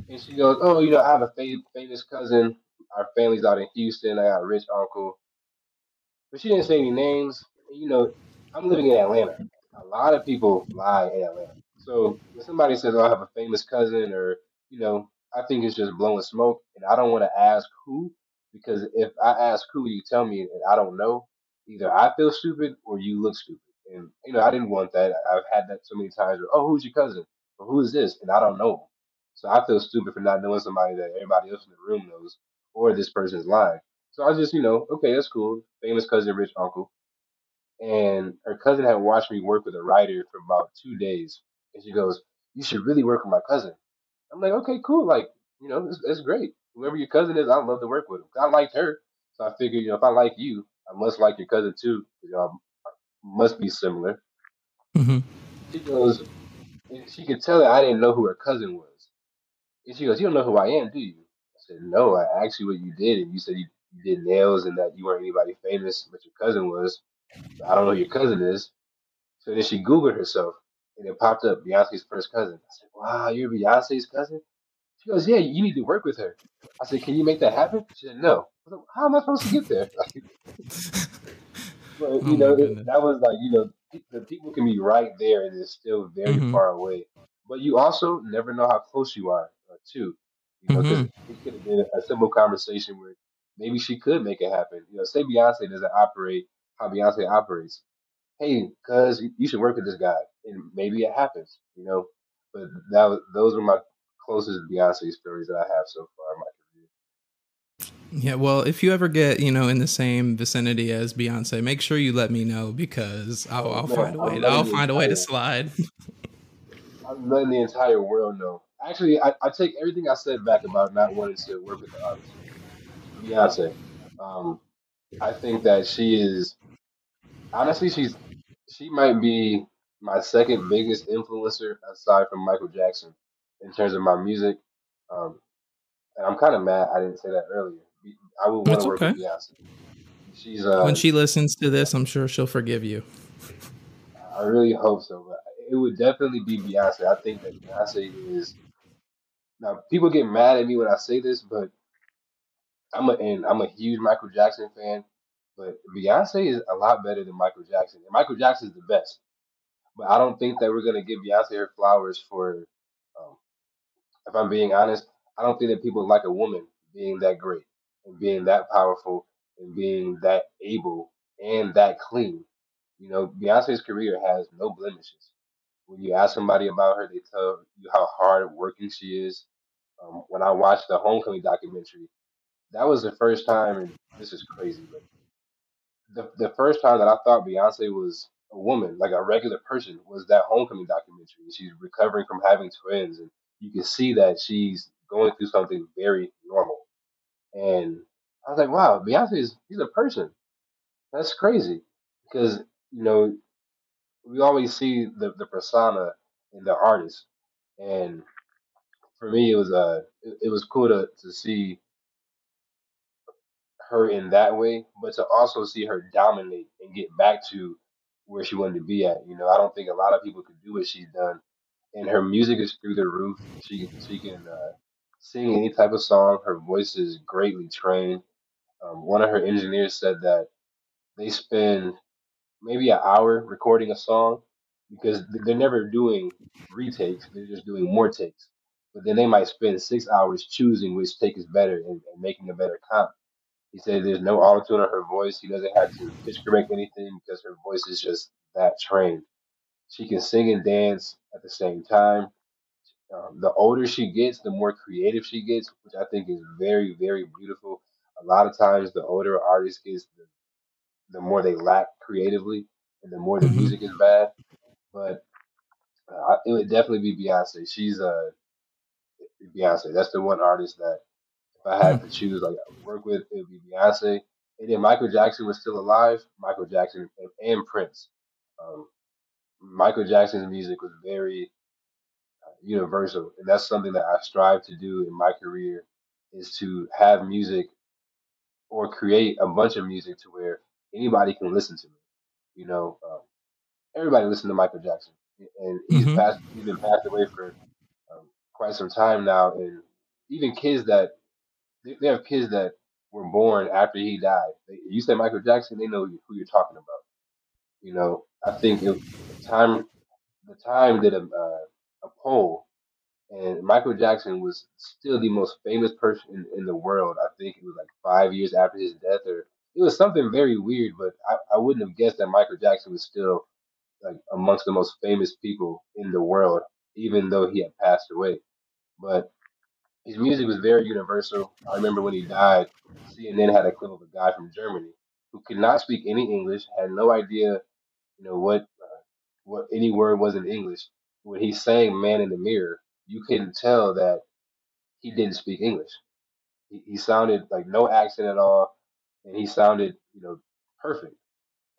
and she goes, "Oh, you know, I have a fa- famous cousin. Our family's out in Houston. I got a rich uncle." but she didn't say any names. You know, I'm living in Atlanta. A lot of people lie in Atlanta. So when somebody says, "Oh, I have a famous cousin," or you know, I think it's just blowing smoke, and I don't want to ask who because if I ask who, you tell me, and I don't know, either I feel stupid or you look stupid. And you know, I didn't want that. I've had that so many times. Where, oh, who's your cousin? Or who is this? And I don't know. 'em. So I feel stupid for not knowing somebody that everybody else in the room knows, or this person's lying. So I just, you know, okay, that's cool. Famous cousin, rich uncle. And her cousin had watched me work with a writer for about two days. And she goes, You should really work with my cousin. I'm like, Okay, cool. Like, you know, it's, it's great. Whoever your cousin is, I'd love to work with him. I liked her. So I figured, you know, if I like you, I must like your cousin too. Y'all must be similar. hmm She goes, and she could tell that I didn't know who her cousin was. And she goes, You don't know who I am, do you? I said, No, I asked you what you did, and you said you, you did nails and that you weren't anybody famous, but your cousin was. I don't know who your cousin is. So then she Googled herself, and it popped up Beyonce's first cousin. I said, Wow, you're Beyonce's cousin? She goes, Yeah, you need to work with her. I said, Can you make that happen? She said, No. Like, How am I supposed to get there? but, Oh you know, goodness. that was like, you know, the people can be right there and it's still very hmm far away. But you also never know how close you are, uh, too. You know, because hmm it could have been a simple conversation where maybe she could make it happen. You know, say Beyonce doesn't operate how Beyonce operates. Hey, cuz you should work with this guy, and maybe it happens. You know, but that those are my closest Beyonce stories that I have so far in my career. Yeah, well, if you ever get, you know, in the same vicinity as Beyonce, make sure you let me know because I'll, I'll man, find a way. I'll letting the find a way to slide. I'm letting the entire world know. Actually, I, I take everything I said back about not wanting to work with the artist. Beyonce. Um, I think that she is honestly she's she might be my second biggest influencer aside from Michael Jackson in terms of my music. Um, and I'm kind of mad I didn't say that earlier. I would want to work okay. with Beyonce. She's When uh, she listens to this, I'm sure she'll forgive you. I really hope so, but it would definitely be Beyonce. I think that Beyonce is now people get mad at me when I say this, but I'm a and I'm a huge Michael Jackson fan. But Beyonce is a lot better than Michael Jackson, and Michael Jackson is the best. But I don't think that we're gonna give Beyonce her flowers for. Um, if I'm being honest, I don't think that people like a woman being that great and being that powerful and being that able and that clean. You know, Beyonce's career has no blemishes. When you ask somebody about her, they tell you how hard working she is. Um, when I watched the Homecoming documentary, that was the first time, and this is crazy, but the the first time that I thought Beyonce was a woman, like a regular person, was that Homecoming documentary. She's recovering from having twins, and you can see that she's going through something very normal. And I was like, wow, Beyonce is she's a person. That's crazy because you know we always see the the persona in the artist, and for me, it was uh it, it was cool to to see her in that way, but to also see her dominate and get back to where she wanted to be at. You know, I don't think a lot of people could do what she's done, and her music is through the roof. She she can uh, sing any type of song. Her voice is greatly trained. Um, one of her engineers said that they spend maybe an hour recording a song because they're never doing retakes; they're just doing more takes. But then they might spend six hours choosing which take is better and, and making a better comp. He said there's no auto tune on her voice. He doesn't have to pitch correct anything because her voice is just that trained. She can sing and dance at the same time. Um, the older she gets, the more creative she gets, which I think is very, very beautiful. A lot of times, the older an artist gets, the, the more they lack creatively, and the more the hmm music is bad. But uh, it would definitely be Beyonce. She's a uh, Beyonce. That's the one artist that if I had to choose, like I would work with, it would be Beyonce. And then Michael Jackson was still alive. Michael Jackson and, and Prince. Um, Michael Jackson's music was very uh, universal, and that's something that I strive to do in my career is to have music or create a bunch of music to where anybody can listen to me. You know, um, everybody listened to Michael Jackson, and he's hmm passed. He's been passed away for um, quite some time now, and even kids that they, they have kids that were born after he died. They, you say Michael Jackson, they know who you're talking about. You know, I think the time the time did a uh, a poll, and Michael Jackson was still the most famous person in, in the world. I think it was like five years after his death, or it was something very weird. But I, I wouldn't have guessed that Michael Jackson was still like amongst the most famous people in the world, even though he had passed away. But his music was very universal. I remember when he died, CNN had a clip of a guy from Germany who could not speak any English, had no idea, you know, what uh, what any word was in English. When he sang "Man in the Mirror," you couldn't tell that he didn't speak English. He, he sounded like no accent at all, and he sounded, you know, perfect.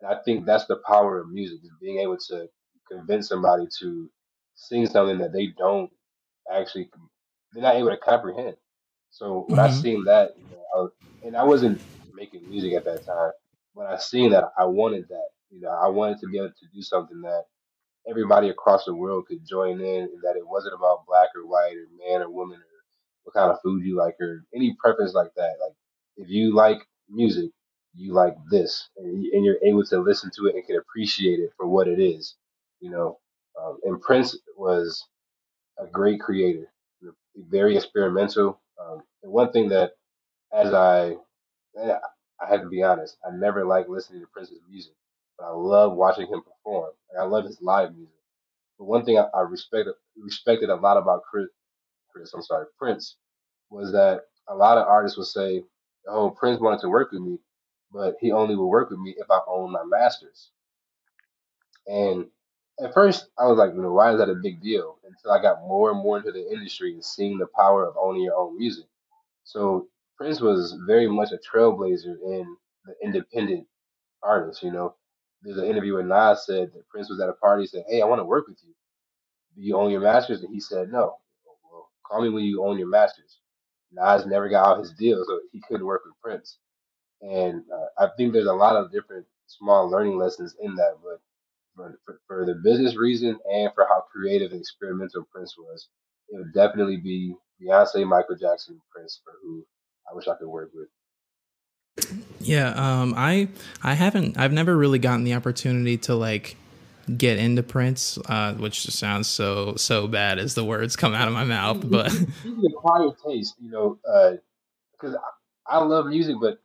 And I think that's the power of music is being able to convince somebody to sing something that they don't actually they're not able to comprehend. So when I hmm seen that, you know, I was, and I wasn't making music at that time, when I seen that, I wanted that. You know, I wanted to be able to do something that everybody across the world could join in, and that it wasn't about black or white or man or woman or what kind of food you like or any preference like that. Like if you like music, you like this, and, and you're able to listen to it and can appreciate it for what it is. You know, um, and Prince was a great creator, very experimental. Um, and one thing that, as I, eh, I have to be honest, I never liked listening to Prince's music, but I love watching him perform. Like, I love his live music. But one thing I, I respect, respected a lot about Chris, Chris, I'm sorry, Prince, was that a lot of artists would say, "Oh, Prince wanted to work with me, but he only would work with me if I own my masters." And at first, I was like, you know, why is that a big deal? Until I got more and more into the industry and seeing the power of owning your own music. So Prince was very much a trailblazer in the independent artists. You know, there's an interview where Nas said that Prince was at a party, said, "Hey, I want to work with you. Do you own your masters?" And he said, "No." Well, call me when you own your masters. Nas never got out his deal, so he couldn't work with Prince. And uh, I think there's a lot of different small learning lessons in that. But for, for, for the business reason and for how creative and experimental Prince was, it would definitely be Beyonce, Michael Jackson, Prince for who I wish I could work with. Yeah, um, I I haven't I've never really gotten the opportunity to like get into Prince, uh, which just sounds so so bad as the words come out of my mouth. But an acquired taste, you know, because uh, I, I love music, but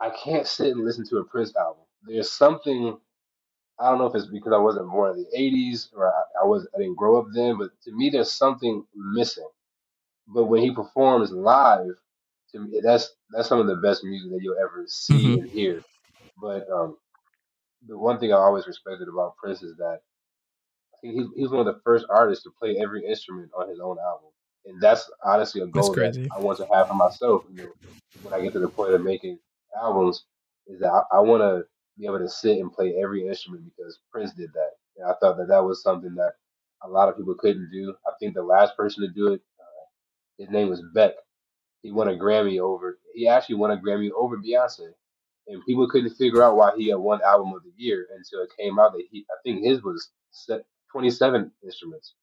I can't sit and listen to a Prince album. There's something I don't know if it's because I wasn't born in the '80s or I, I was I didn't grow up then, but to me, there's something missing. But when he performs live, to me, that's that's some of the best music that you'll ever see mm-hmm. and hear. But um, the one thing I always respected about Prince is that I think he's, he's one of the first artists to play every instrument on his own album, and that's honestly a goal that I want to have for myself. You know, when I get to the point of making albums, is that I, I want to be able to sit and play every instrument because Prince did that, and I thought that that was something that a lot of people couldn't do. I think the last person to do it, uh, his name was Beck. He won a Grammy over. He actually won a Grammy over Beyonce and people couldn't figure out why he had one album of the year until it came out that he I think his was set 27 instruments.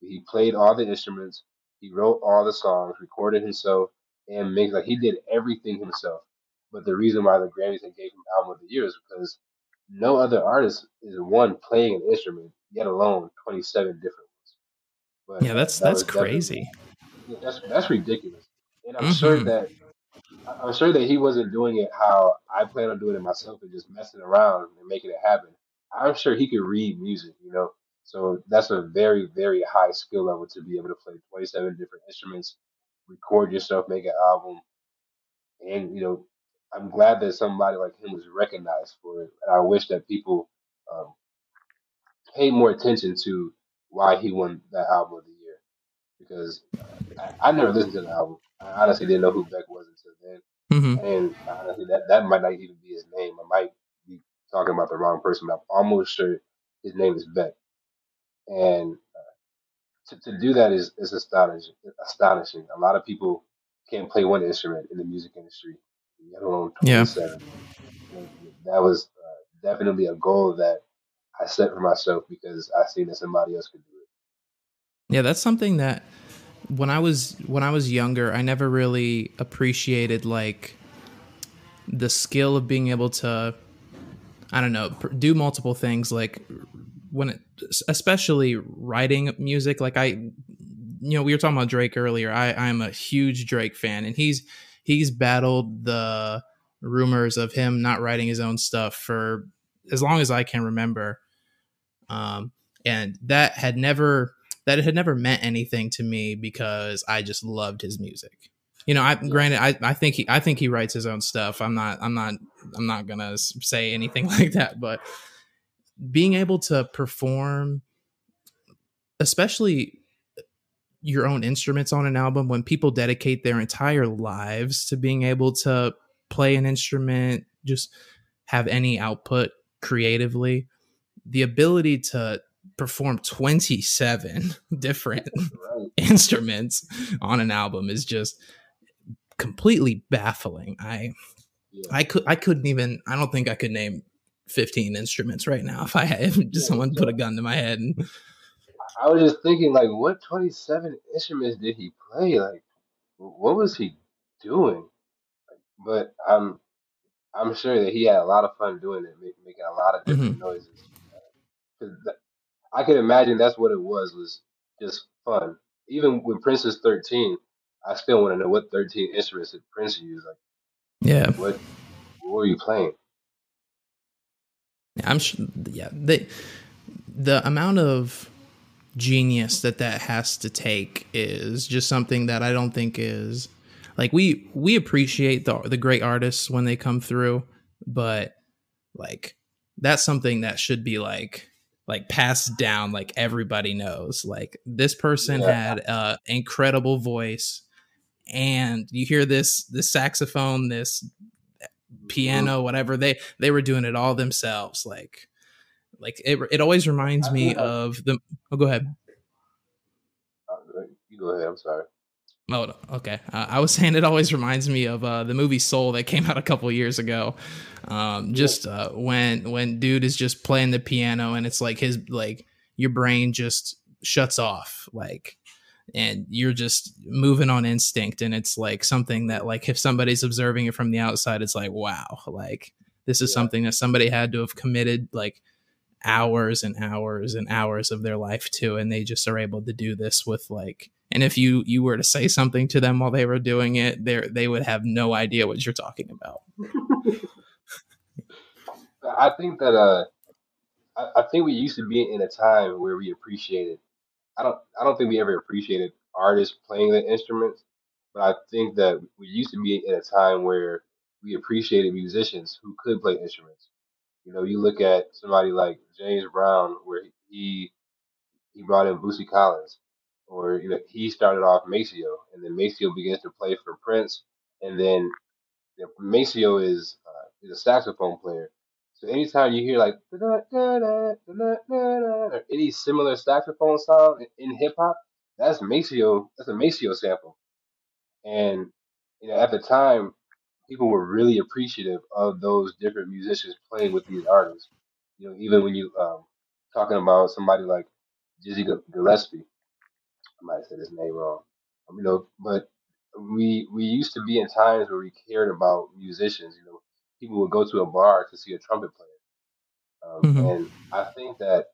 He played all the instruments, he wrote all the songs, recorded himself, and mixed like he did everything himself. But the reason why the Grammys gave him album of the year is because no other artist is one playing an instrument, yet alone 27 different ones. But yeah, that's that that's crazy. That's that's ridiculous, and I'm mm-hmm. sure that I'm sure that he wasn't doing it how I plan on doing it myself and just messing around and making it happen. I'm sure he could read music, you know. So that's a very, very high skill level to be able to play 27 different instruments, record yourself, make an album, and you know, I'm glad that somebody like him was recognized for it. And I wish that people um, pay more attention to why he won that album of the year because I, I never listened to the album. I honestly didn't know who Beck was until then. Mm-hmm. And honestly, that, that might not even be his name. I might be talking about the wrong person. I'm almost sure his name is Beck. And uh, to, to do that is, is astonishing. Astonishing. A lot of people can't play one instrument in the music industry, let alone 27. Yeah. That was uh, definitely a goal that I set for myself because I seen that somebody else could do it. Yeah, that's something that when I was when I was younger, I never really appreciated like the skill of being able to I don't know, do multiple things like when it especially writing music like I you know, we were talking about Drake earlier. I I'm a huge Drake fan and he's he's battled the rumors of him not writing his own stuff for as long as I can remember. Um and that had never that it had never meant anything to me because I just loved his music. You know, I granted I, I think he I think he writes his own stuff. I'm not I'm not I'm not gonna say anything like that, but being able to perform especially your own instruments on an album when people dedicate their entire lives to being able to play an instrument just have any output creatively the ability to perform 27 different right. instruments on an album is just completely baffling. I yeah. I could I couldn't even I don't think I could name 15 instruments right now if I had if yeah, someone put a gun to my head and I was just thinking like what 27 instruments did he play like what was he doing but I'm I'm sure that he had a lot of fun doing it making a lot of different mm-hmm. noises I can imagine that's what it was was just fun. Even when Prince was thirteen, I still want to know what thirteen instruments did Prince use. Like, yeah, what what were you playing? I'm sure. Yeah, the the amount of genius that that has to take is just something that I don't think is like we we appreciate the the great artists when they come through, but like that's something that should be like like passed down like everybody knows like this person yeah. had a incredible voice and you hear this this saxophone this piano mm-hmm. whatever they they were doing it all themselves like like it, it always reminds me of the oh go ahead uh, you go ahead i'm sorry Oh, okay. Uh, I was saying it always reminds me of uh, the movie Soul that came out a couple years ago. Um, just uh, when when dude is just playing the piano and it's like his like your brain just shuts off like and you're just moving on instinct and it's like something that like if somebody's observing it from the outside it's like wow like this is yeah. something that somebody had to have committed like hours and hours and hours of their life too and they just are able to do this with like and if you you were to say something to them while they were doing it they they would have no idea what you're talking about I think that uh, I, I think we used to be in a time where we appreciated. I don't I don't think we ever appreciated artists playing the instruments, but I think that we used to be in a time where we appreciated musicians who could play instruments. You know, you look at somebody like James Brown, where he he brought in Bootsy Collins, or you know, he started off Maceo, and then Maceo begins to play for Prince, and then you know, Maceo is uh, is a saxophone player. So anytime you hear like or any similar saxophone sound in hip hop, that's Maceo. That's a Maceo sample. And you know, at the time, people were really appreciative of those different musicians playing with these artists. You know, even when you um, talking about somebody like Dizzy Gillespie, I might have said his name wrong. Um, you know, but we we used to be in times where we cared about musicians. You know, people would go to a bar to see a trumpet player, um, hmm and I think that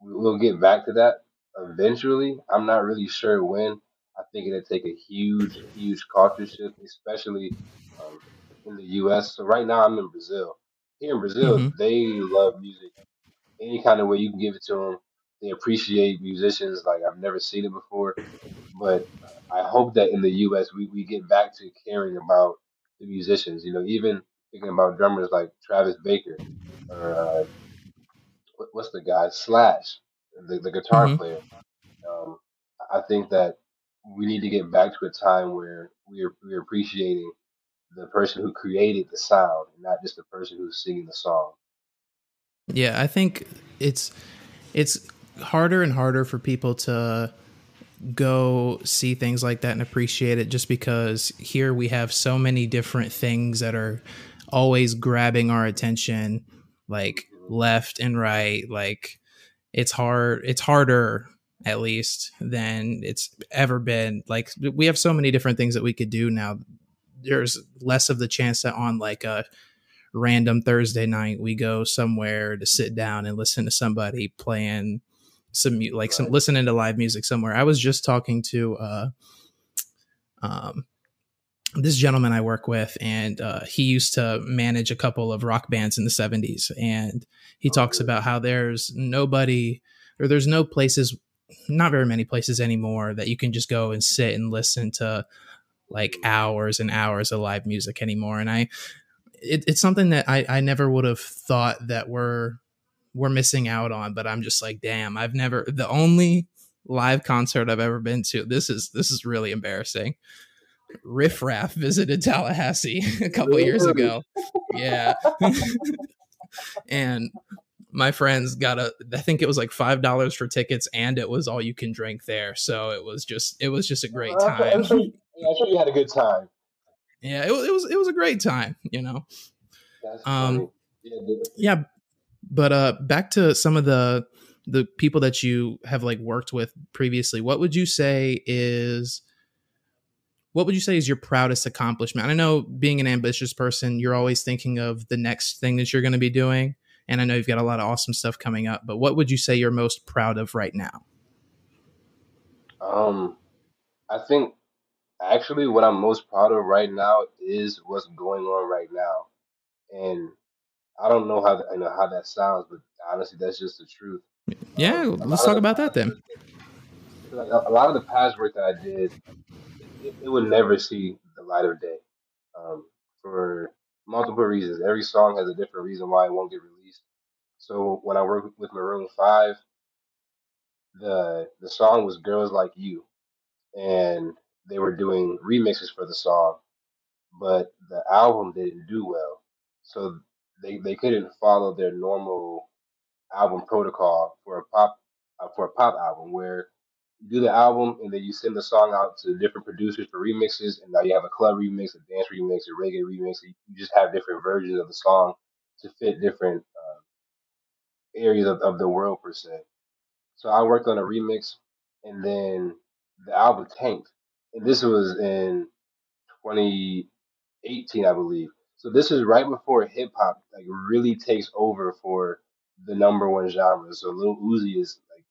we'll get back to that eventually. I'm not really sure when. I think it'll take a huge, huge culture shift, especially um, in the U.S. So right now I'm in Brazil. Here in Brazil, hmm they love music any kind of way you can give it to them. They appreciate musicians like I've never seen it before. But I hope that in the U.S. we, we get back to caring about the musicians. You know, even thinking about drummers like Travis Barker or uh, what- what's the guy Slash, the, the guitar hmm player. Um, I think that we need to get back to a time where we're we're appreciating the person who created the sound, and not just the person who's singing the song. yeah i think it's it's harder and harder for people to go see things like that and appreciate it just because here we have so many different things that are always grabbing our attention like Mhm. left and right like it's hard it's harder at least than it's ever been. Like we have so many different things that we could do now. There's less of the chance that on like a random thursday night we go somewhere to sit down and listen to somebody playing some like some listening to live music somewhere. I was just talking to uh um this gentleman I work with, and uh, he used to manage a couple of rock bands in the 70s. And he Oh, talks about how there's nobody, or there's no places, not very many places anymore that you can just go and sit and listen to like hours and hours of live music anymore. And I, it, it's something that I, I never would have thought that we're, we're missing out on, but I'm just like, damn, I've never, the only live concert I've ever been to, this is, this is really embarrassing. Riff Raff visited Tallahassee a couple years ago. Yeah. and my friends got a I think it was like five dollars for tickets and it was all you can drink there. So it was just it was just a great time. I'm sure, you, I'm sure you had a good time. Yeah, it was it was it was a great time, you know. Um. Yeah, yeah, but uh back to some of the the people that you have like worked with previously. What would you say is what would you say is your proudest accomplishment? I know being an ambitious person, you're always thinking of the next thing that you're going to be doing. And I know you've got a lot of awesome stuff coming up, but what would you say you're most proud of right now? um, I think actually what I'm most proud of right now is what's going on right now, and I don't know how I know how that sounds, but honestly, that's just the truth. Yeah, Um, let's talk of the about that then. like a lot of the past work that I did, it, it would never see the light of day um, for multiple reasons. Every song has a different reason why it won't get released. So when I worked with Maroon Five, the the song was "Girls Like You," and they were doing remixes for the song, but the album didn't do well, so they they couldn't follow their normal album protocol for a pop uh, for a pop album where you do the album and then you send the song out to different producers for remixes and now you have a club remix, a dance remix, a reggae remix. You just have different versions of the song to fit different uh, areas of, of the world per se. So I worked on a remix and then the album tanked. And this was in 2018, I believe. So this is right before hip hop like really takes over for the number one genre. So Lil Uzi is like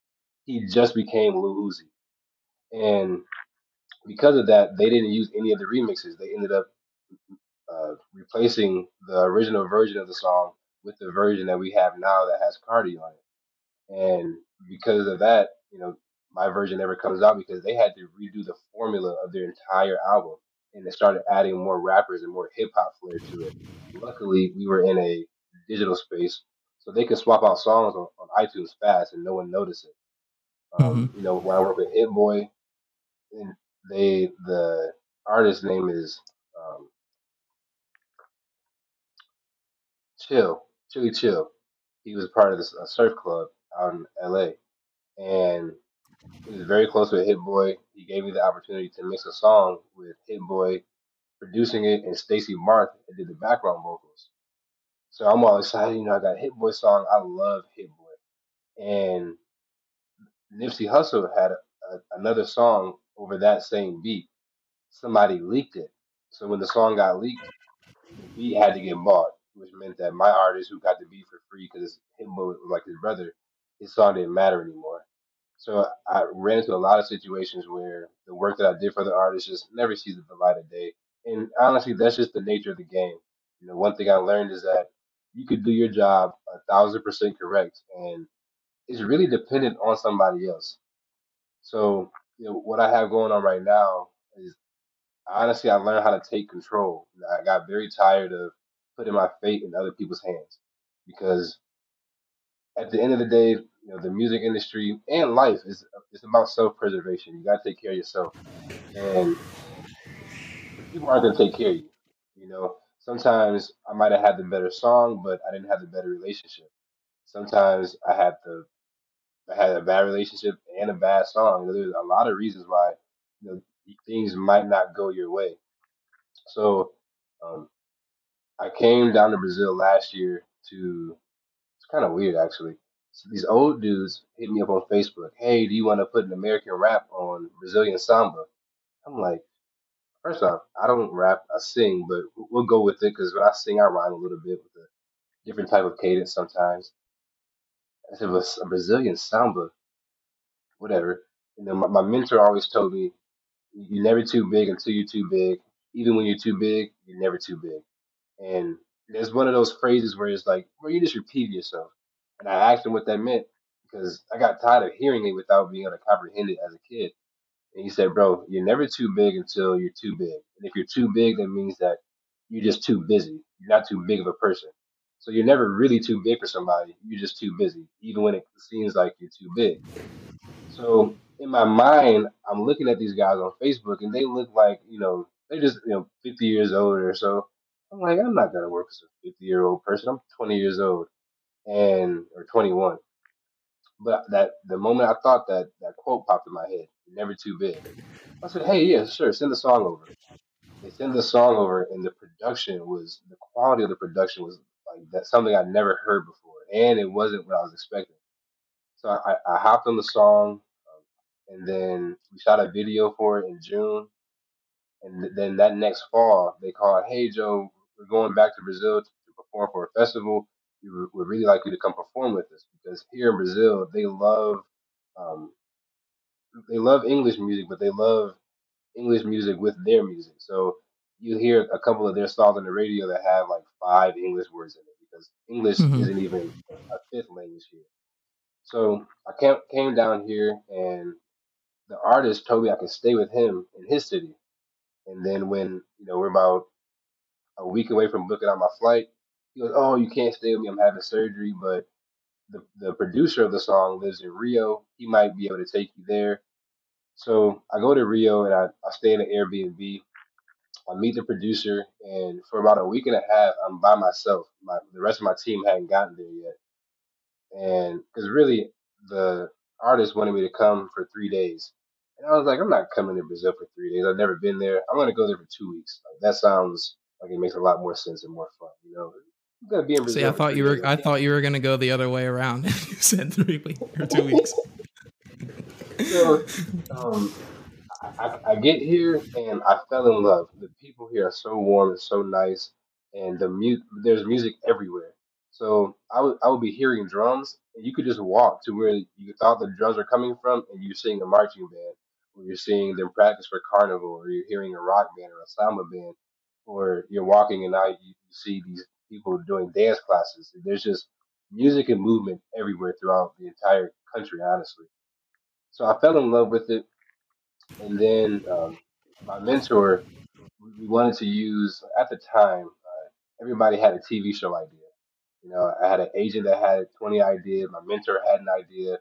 he just became Lil Uzi, and because of that, they didn't use any of the remixes. They ended up uh, replacing the original version of the song with the version that we have now that has Cardi on it. And because of that, you know, my version never comes out because they had to redo the formula of their entire album and they started adding more rappers and more hip hop flair to it. Luckily, we were in a digital space, so they could swap out songs on, on iTunes fast and no one noticed it. Um, Mm-hmm. You know, when I work with Hit Boy, and they the artist name is um, Chill, Chili Chill. He was part of this uh, surf club out in LA, and he was very close with Hit Boy. He gave me the opportunity to mix a song with Hit Boy producing it, and Stacy Mark did the background vocals. So I'm all excited. You know, I got Hit Boy song. I love Hit Boy, and Nipsey Hussle had a, a, another song over that same beat. Somebody leaked it, so when the song got leaked, the beat had to get bought, which meant that my artist who got the beat for free because Boy was like his brother, his song didn't matter anymore. So I ran into a lot of situations where the work that I did for the artist just never sees the light of day. And honestly, that's just the nature of the game. You know, one thing I learned is that you could do your job a thousand percent correct, and it's really dependent on somebody else. So, you know, what I have going on right now is honestly, I learned how to take control. I got very tired of putting my fate in other people's hands because at the end of the day, you know, the music industry and life is it's about self preservation. You gotta take care of yourself, and people aren't gonna take care of you. You know, sometimes I might have had the better song, but I didn't have the better relationship. Sometimes I had the I had a bad relationship and a bad song. You know, there's a lot of reasons why you know things might not go your way. So um, I came down to Brazil last year to. It's kind of weird actually. So these old dudes hit me up on Facebook. Hey, do you want to put an American rap on Brazilian samba? I'm like, first off, I don't rap. I sing, but we'll go with it because when I sing, I rhyme a little bit with a different type of cadence sometimes. I said, "But a Brazilian samba, whatever. You know, my, my mentor always told me, you're never too big until you're too big. Even when you're too big, you're never too big. And there's one of those phrases where it's like, where you just repeat yourself. And I asked him what that meant because I got tired of hearing it without being able to comprehend it as a kid. And he said, bro, you're never too big until you're too big. And if you're too big, that means that you're just too busy. You're not too big of a person. So you're never really too big for somebody. You're just too busy, even when it seems like you're too big. So in my mind, I'm looking at these guys on Facebook and they look like, you know, they're just, you know, 50 years old or so. I'm like, I'm not to work with a 50 year old person. I'm 20 years old and, or 21. But that, the moment I thought that, that quote popped in my head, never too big. I said, hey, yeah, sure, send the song over. They sent the song over and the production was, the quality of the production was like that something I'd never heard before. And it wasn't what I was expecting. So I, I hopped on the song, um, and then we shot a video for it in June. And then that next fall, they called, "Hey Joe, we're going back to Brazil to, to perform for a festival. We would would really like you to come perform with us because here in Brazil, they love um, they love English music, but they love English music with their music. So you hear a couple of their songs on the radio that have like five English words in it because English hmm isn't even a fifth language here. So I came came down here, and the artist told me I could stay with him in his city. And then when you know we're about a week away from booking out my flight, he goes, "Oh, you can't stay with me. I'm having surgery, but the the producer of the song lives in Rio. He might be able to take you there." So I go to Rio and I, I stay in an Airbnb. I meet the producer, and for about a week and a half, I'm by myself. My the rest of my team hadn't gotten there yet and because really the artist wanted me to come for three days, and I was like, I'm not coming to Brazil for three days. I've never been there. I'm gonna go there for two weeks. Like, that sounds like it makes a lot more sense and more fun. You know, I'm gonna be in See, I thought you were. I thought you were gonna go the other way around. you said three weeks or two weeks. So um, I, I, I get here and I fell in love. The people here are so warm and so nice, and the mu- there's music everywhere. So I would I would be hearing drums, and you could just walk to where you thought the drums were coming from, and you're seeing a marching band, or you're seeing them practice for carnival, or you're hearing a rock band or a samba band, or you're walking and now you, see these people doing dance classes. There's just music and movement everywhere throughout the entire country, honestly. So I fell in love with it, and then um, my mentor, we wanted to use at the time. Uh, everybody had a TV show idea. You know, I had an agent that had 20 ideas. My mentor had an idea.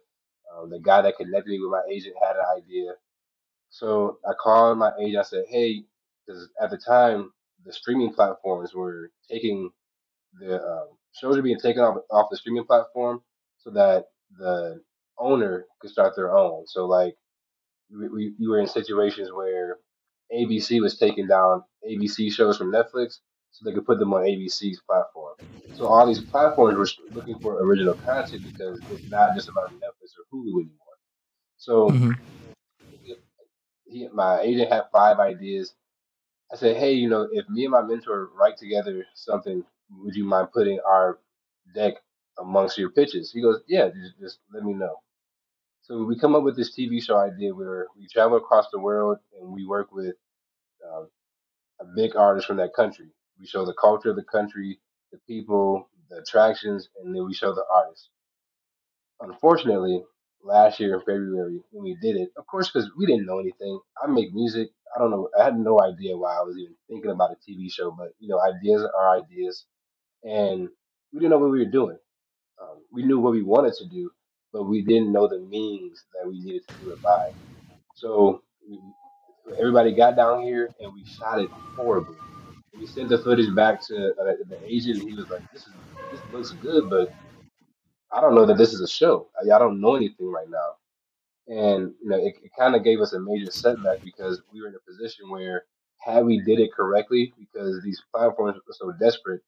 Um, the guy that connected me with my agent had an idea. So I called my agent. I said, "Hey," because at the time the streaming platforms were taking the um, shows are being taken off off the streaming platform so that the owner could start their own. So like we, we, we were in situations where ABC was taking down ABC shows from Netflix so they could put them on ABC's platform. So all these platforms were looking for original content because it's not just about Netflix or Hulu anymore. So hmm he, my agent had five ideas. I said, hey, you know, if me and my mentor write together something, would you mind putting our deck amongst your pitches? He goes, yeah, just, just let me know. So we come up with this TV show idea where we travel across the world and we work with um, a big artist from that country. We show the culture of the country, the people, the attractions, and then we show the artist. Unfortunately, last year in February when we did it, of course, because we didn't know anything. I make music. I don't know. I had no idea why I was even thinking about a TV show, but you know, ideas are ideas, and we didn't know what we were doing. Um, we knew what we wanted to do, but we didn't know the means that we needed to do it by. So we, everybody got down here and we shot it horribly. We sent the footage back to uh, the agent, and he was like, "This is this looks good, but I don't know that this is a show. I, I don't know anything right now." And you know, it, it kind of gave us a major setback because we were in a position where had we did it correctly, because these platforms were so desperate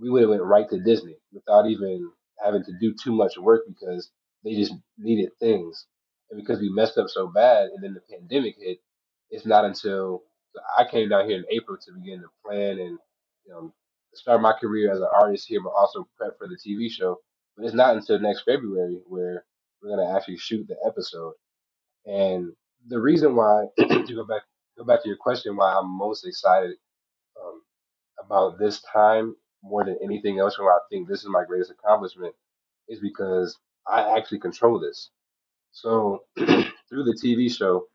we would have went right to Disney without even having to do too much work because they just needed things. And because we messed up so bad and then the pandemic hit, it's not until I came down here in April to begin to plan and you know start my career as an artist here, but also prep for the TV show. But it's not until next February where we're gonna actually shoot the episode. And the reason why to go back go back to your question, why I'm most excited um, about this time more than anything else, where I think this is my greatest accomplishment, is because I actually control this. So through the TV show,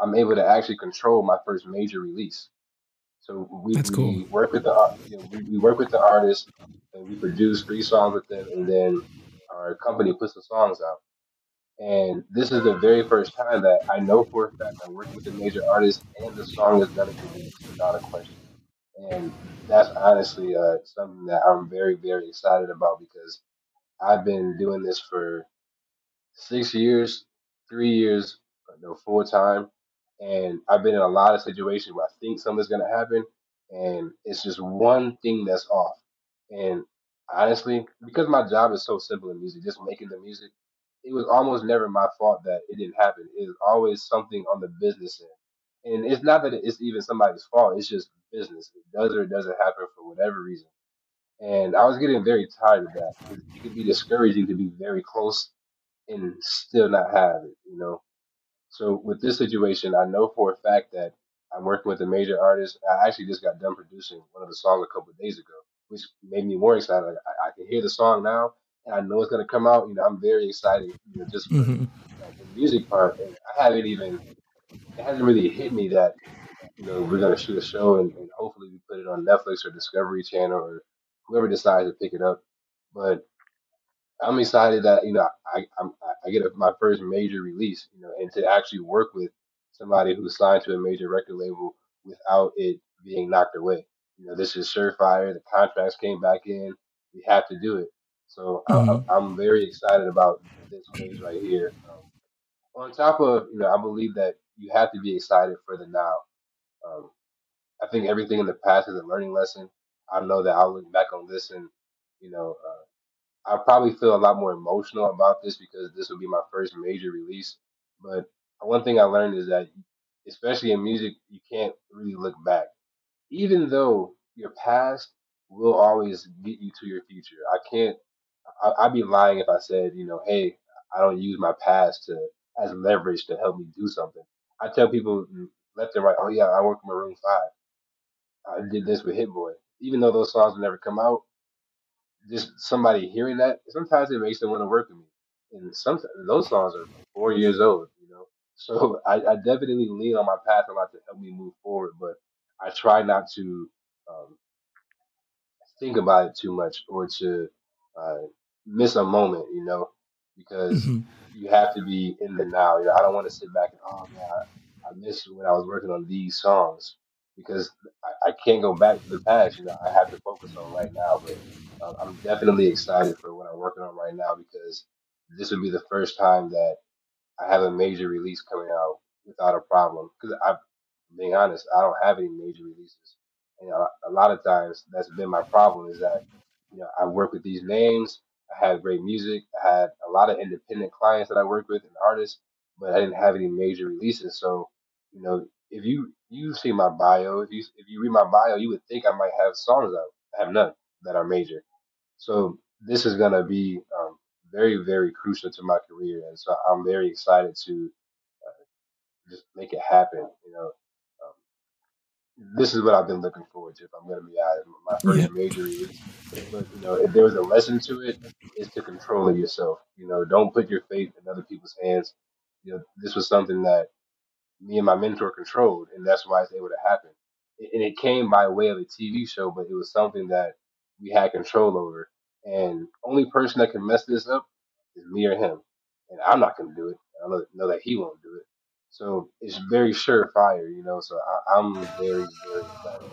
I'm able to actually control my first major release. So we, That's cool. we work with the you know, we, we work with the artist and we produce three songs with them, and then our company puts the songs out. And this is the very first time that I know for a fact I'm working with a major artist, and the song is gonna be released without a question. And that's honestly uh, something that I'm very, very excited about because I've been doing this for six years, three years, no, full time. And I've been in a lot of situations where I think something's gonna happen, and it's just one thing that's off. And honestly, because my job is so simple in music, just making the music, it was almost never my fault that it didn't happen. It was always something on the business end. And it's not that it's even somebody's fault, it's just business. It does or it doesn't happen for whatever reason. And I was getting very tired of that it could be discouraging to be very close and still not have it, you know. So with this situation, I know for a fact that I'm working with a major artist. I actually just got done producing one of the songs a couple of days ago, which made me more excited. Like, I, I can hear the song now, and I know it's gonna come out. You know, I'm very excited, you know, just for hmm like, the music part. And I haven't even it hasn't really hit me that you know we're gonna shoot a show and, and hopefully we put it on Netflix or Discovery Channel or whoever decides to pick it up. But I'm excited that you know I I'm, I get a, my first major release, you know, and to actually work with somebody who's signed to a major record label without it being knocked away. You know, this is surefire. The contracts came back in. We have to do it. So I, hmm I, I'm very excited about this phase right here. Um, on top of you know, I believe that you have to be excited for the now. Um, I think everything in the past is a learning lesson. I know that I'll look back on this and you know. uh, I probably feel a lot more emotional about this because this will be my first major release. But one thing I learned is that, especially in music, you can't really look back. Even though your past will always get you to your future. I can't. I, I'd be lying if I said, you know, hey, I don't use my past to as leverage to help me do something. I tell people left and right, oh yeah, I work in Maroon Five. I did this with Hit Boy. Even though those songs never come out, just somebody hearing that, sometimes it makes them want to work with me. And sometimes those songs are four years old, you know. So I, I definitely lean on my path a lot to help me move forward, but I try not to um, think about it too much or to uh, miss a moment, you know, because hmm you have to be in the now. You know, I don't want to sit back and oh man, I, I miss when I was working on these songs because I, I can't go back to the past. You know, I have to focus on right now. But I'm definitely excited for what I'm working on right now because this would be the first time that I have a major release coming out without a problem. Because I'm being honest, I don't have any major releases, and a, lot of times that's been my problem. Is that you know I work with these names, I had great music, I had a lot of independent clients that I worked with and artists, but I didn't have any major releases. So you know, if you you see my bio, if you if you read my bio, you would think I might have songs out. I have none that are major. So this is gonna be um, very very crucial to my career, and so I'm very excited to just make it happen. You know, um, this is what I've been looking forward to. If I'm going to be honest, my Yeah. first major is, But you know, if there was a lesson to it, it, is to control it yourself. You know, don't put your fate in other people's hands. You know, this was something that me and my mentor controlled, and that's why it's able to happen. And it came by way of a TV show, but it was something that we had control over. And only person that can mess this up is me or him. And I'm not going to do it. I know, know that he won't do it. So it's very surefire, you know. So I, I'm very, very excited.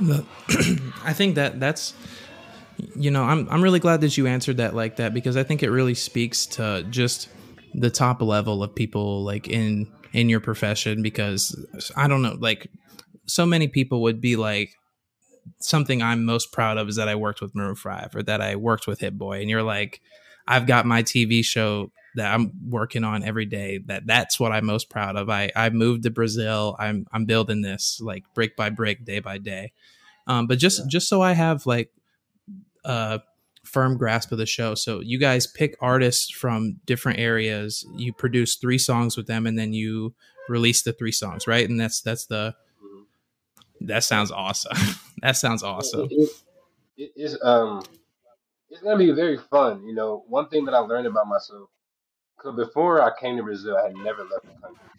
I think that that's you know I'm I'm really glad that you answered that like that because I think it really speaks to just the top level of people like in in your profession because I don't know like so many people would be like something I'm most proud of is that I worked with Maroon 5 or that I worked with Hit Boy and you're like I've got my TV show that I'm working on every day that that's what I'm most proud of. I I moved to Brazil. I'm I'm building this like brick by brick day by day. Um but Yeah. just just so I have like a firm grasp of the show. So you guys pick artists from different areas, you produce 3 songs with them and then you release the 3 songs, right? And that's that's the. That sounds awesome. that sounds awesome. it, it is um it's gonna be very fun. You know, one thing that I learned about myself. Because before I came to Brazil, I had never left the country,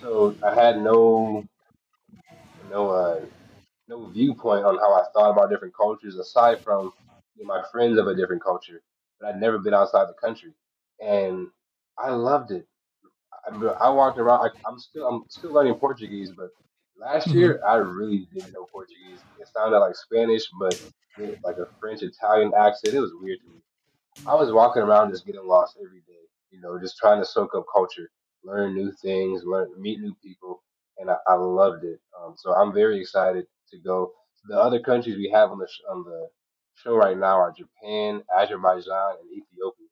so I had no no uh no viewpoint on how I thought about different cultures aside from you know, my friends of a different culture. But I'd never been outside the country, and I loved it. I, I walked around. I, I'm still I'm still learning Portuguese, but last Mhm. year I really didn't know Portuguese. It sounded like Spanish, but with like a French Italian accent. It was weird to me. I was walking around just getting lost every day, you know, just trying to soak up culture, learn new things, learn meet new people, and I, I loved it. Um, so I'm very excited to go. The other countries we have on the sh- on the show right now are Japan, Azerbaijan, and Ethiopia.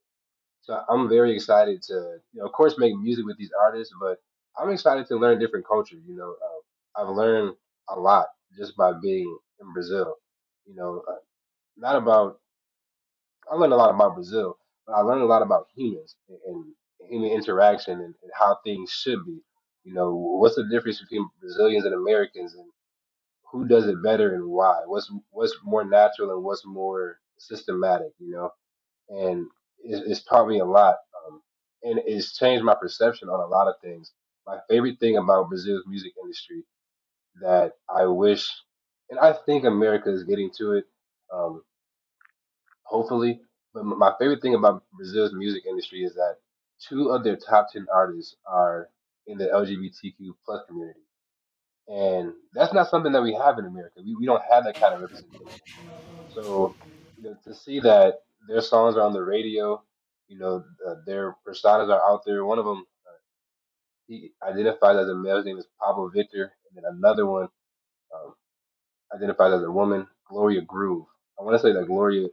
So I'm very excited to, you know, of course, make music with these artists, but I'm excited to learn different culture. You know, uh, I've learned a lot just by being in Brazil. You know, uh, not about I learned a lot about Brazil, but I learned a lot about humans and, and human interaction and, and how things should be. You know, what's the difference between Brazilians and Americans, and who does it better and why? What's what's more natural and what's more systematic? You know, and it's, it's taught me a lot, um, and it's changed my perception on a lot of things. My favorite thing about Brazil's music industry that I wish, and I think America is getting to it. Um, hopefully. But my favorite thing about Brazil's music industry is that two of their top ten artists are in the LGBTQ plus community, and that's not something that we have in America. We we don't have that kind of representation. So you know, to see that their songs are on the radio, you know, uh, their personas are out there. One of them, uh, he identifies as a male. His name is Pabllo Vittar, and then another one um, identifies as a woman, Gloria Groove. I want to say that Gloria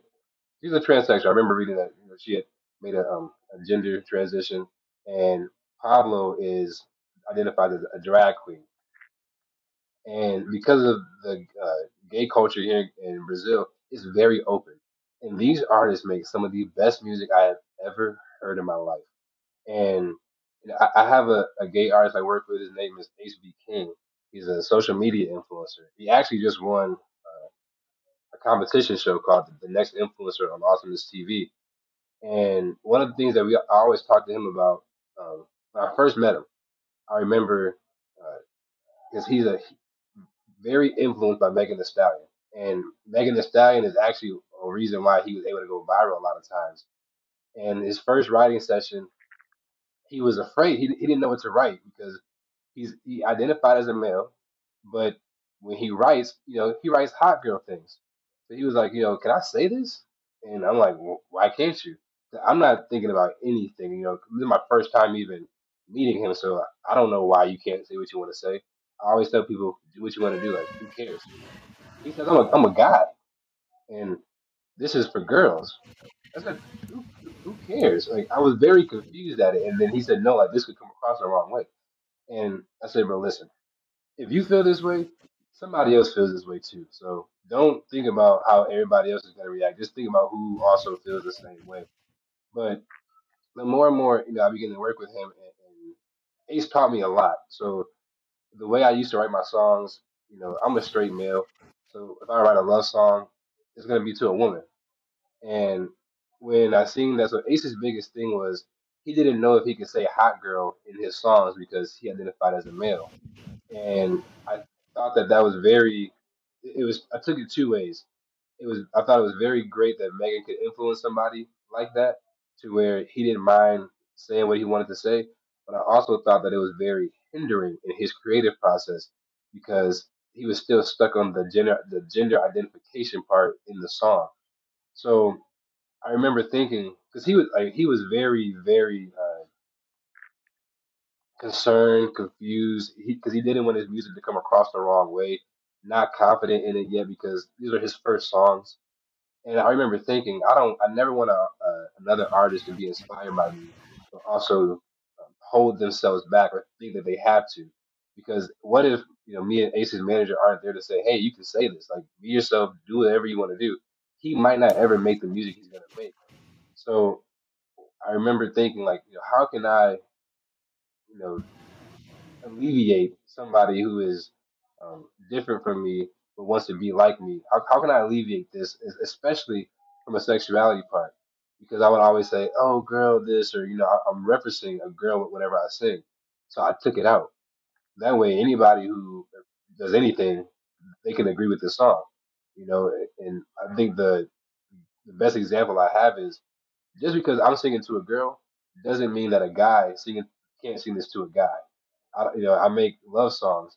she's a transsexual. I remember reading that you know she had made a um a gender transition, and Pabllo is identified as a drag queen. And because of the uh, gay culture here in Brazil it's very open, and these artists make some of the best music I have ever heard in my life. And I have a, a gay artist I work with. His name is HB King. He's a social media influencer. He actually just won uh, a competition show called The Next Influencer on Awesomeness TV. And one of the things that we I always talk to him about um, when I first met him, I remember because he's a very influenced by Megan Thee Stallion, and Megan Thee Stallion is actually a reason why he was able to go viral a lot of times. And his first writing session, he was afraid. He, he didn't know what to write because he's he identified as a male, but when he writes, you know, he writes hot girl things. So he was like, you know, can I say this? And I'm like, well, why can't you? I'm not thinking about anything. You know, this is my first time even meeting him, so I don't know why you can't say what you want to say. I always tell people, do what you want to do. Like, who cares? He says, I'm a, I'm a guy, and this is for girls. I said, who, who cares? Like, I was very confused at it, and then he said, no, like this could come across the wrong way. And I said, bro, listen, if you feel this way, somebody else feels this way too. So don't think about how everybody else is going to react. Just think about who also feels the same way. But the more and more, you know, I begin to work with him, and, and Ace taught me a lot. So the way I used to write my songs, you know, I'm a straight male. So if I write a love song, it's gonna be to a woman. And when I sing that, so Ace's biggest thing was he didn't know if he could say hot girl in his songs because he identified as a male. And I thought that that was very, it was, I took it two ways. It was, I thought it was very great that Megan could influence somebody like that to where he didn't mind saying what he wanted to say. But I also thought that it was very hindering in his creative process because he was still stuck on the gender the gender identification part in the song. So I remember thinking because he was like he was very very uh, concerned, confused, because he, he didn't want his music to come across the wrong way, not confident in it yet because these are his first songs. And I remember thinking, I don't, I never want a, uh, another artist to be inspired by me, but also hold themselves back or think that they have to. Because what if you know me and Ace's manager aren't there to say, "Hey, you can say this. Like, be yourself. Do whatever you want to do." He might not ever make the music he's gonna make. So I remember thinking, like, you know, how can I, you know, alleviate somebody who is um, different from me but wants to be like me? How, how can I alleviate this, especially from a sexuality part? because I would always say, "Oh, girl, this," or you know, I- am referencing a girl with whatever I sing. So I took it out. That way, anybody who does anything, they can agree with the song. You know, and I think the the best example I have is just because I'm singing to a girl doesn't mean that a guy singing can't sing this to a guy. I, you know, I make love songs.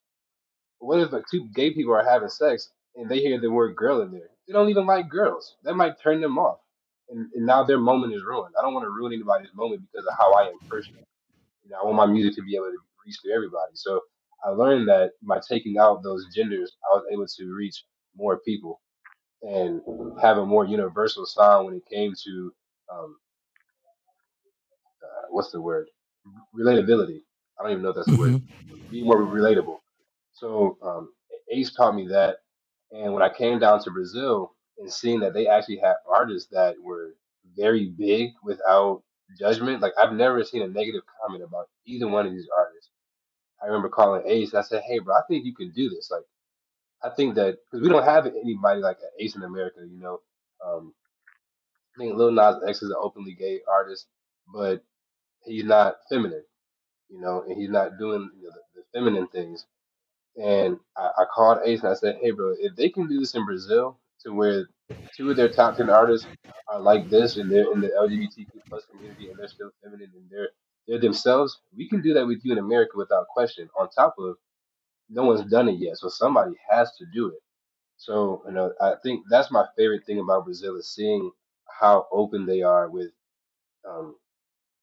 What if like, two gay people are having sex and they hear the word girl in there? They don't even like girls. That might turn them off and, and now their moment is ruined. I don't want to ruin anybody's moment because of how I am personally. You know, I want my music to be able to reach to everybody. So I learned that by taking out those genders, I was able to reach more people and have a more universal sound when it came to um, uh, what's the word relatability. I don't even know if that's the word. Mm-hmm. Be more relatable. So um, Ace taught me that, and when I came down to Brazil, and seeing that they actually had artists that were very big without judgment. Like I've never seen a negative comment about either one of these artists. I remember calling Ace. and I said, "Hey, bro, I think you can do this. Like, I think that because we don't have anybody like Ace in America. You know, um, I think Lil Nas X is an openly gay artist, but he's not feminine. You know, and he's not doing you know, the, the feminine things. And I, I called Ace and I said, "Hey, bro, if they can do this in Brazil, to where two of their top ten artists are like this, and they're in the LGBTQ plus community, and they're still feminine, and they're they're themselves. We can do that with you in America without question. On top of no one's done it yet, so somebody has to do it. So you know, I think that's my favorite thing about Brazil is seeing how open they are with um,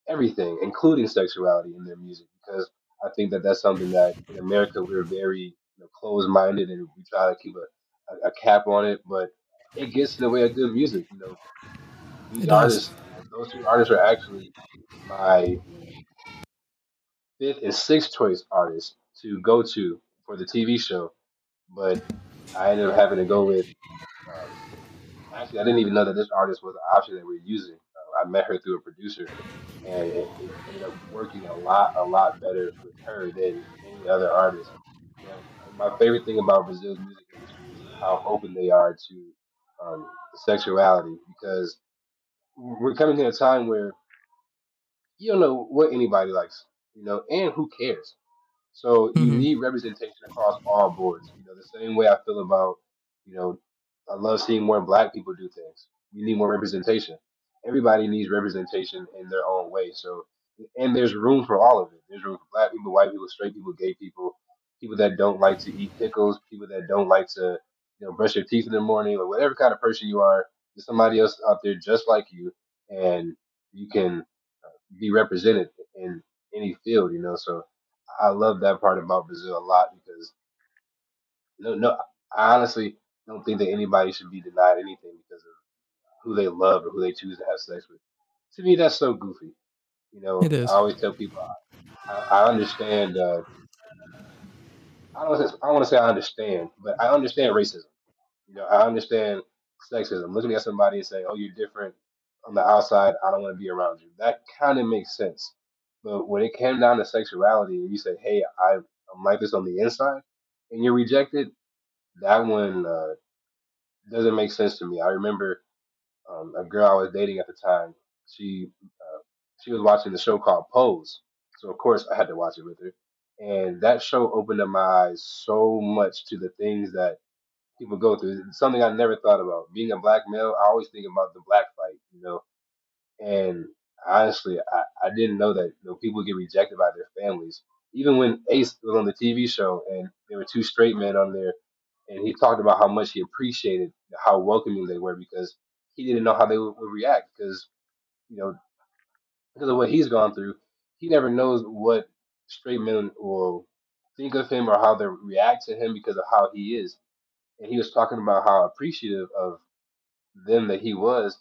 everything, including sexuality in their music, because I think that that's something that in America we're very you know, closed-minded and we try to keep a a, cap on it, but it gets in the way of good music. You know, these It artists, does. those two artists are actually my fifth and sixth choice artists to go to for the TV show. But I ended up having to go with. Um, actually, I didn't even know that this artist was an option that we are using. Uh, I met her through a producer, and it, it ended up working a lot, a lot better with her than any other artist. And my favorite thing about Brazil's music industry is how open they are to um, sexuality, because we're coming to a time where you don't know what anybody likes, you know, and who cares. So you hmm need representation across all boards. You know, the same way I feel about, you know, I love seeing more black people do things. We need more representation. Everybody needs representation in their own way. So, and there's room for all of it. There's room for black people, white people, straight people, gay people, people that don't like to eat pickles, people that don't like to, you know, brush their teeth in the morning, or whatever kind of person you are. There's somebody else out there just like you, and you can uh, be represented in any field. You know, so I love that part about Brazil a lot because no, no, I honestly don't think that anybody should be denied anything because of who they love or who they choose to have sex with. To me, that's so goofy. You It know, I always tell people I, I understand. Uh, I don't. say- I don't want to say I understand, but I understand racism. You know, I understand sexism. Looking at somebody and saying, "Oh, you're different on the outside. I don't want to be around you." That kind of makes sense. But when it came down to sexuality, and you say, "Hey, I, I'm like this on the inside," and you're rejected, that one uh, doesn't make sense to me. I remember um, a girl I was dating at the time. She uh, she was watching the show called Pose, so of course I had to watch it with her. And that show opened up my eyes so much to the things that people go through. It's something I never thought about. Being a black male, I always think about the black fight, you know. And honestly, I, I didn't know that you know people get rejected by their families. Even when Ace was on the TV show and there were two straight men on there, and he talked about how much he appreciated how welcoming they were because he didn't know how they would, would react because you know because of what he's gone through. He never knows what straight men will think of him or how they react to him because of how he is and he was talking about how appreciative of them that he was.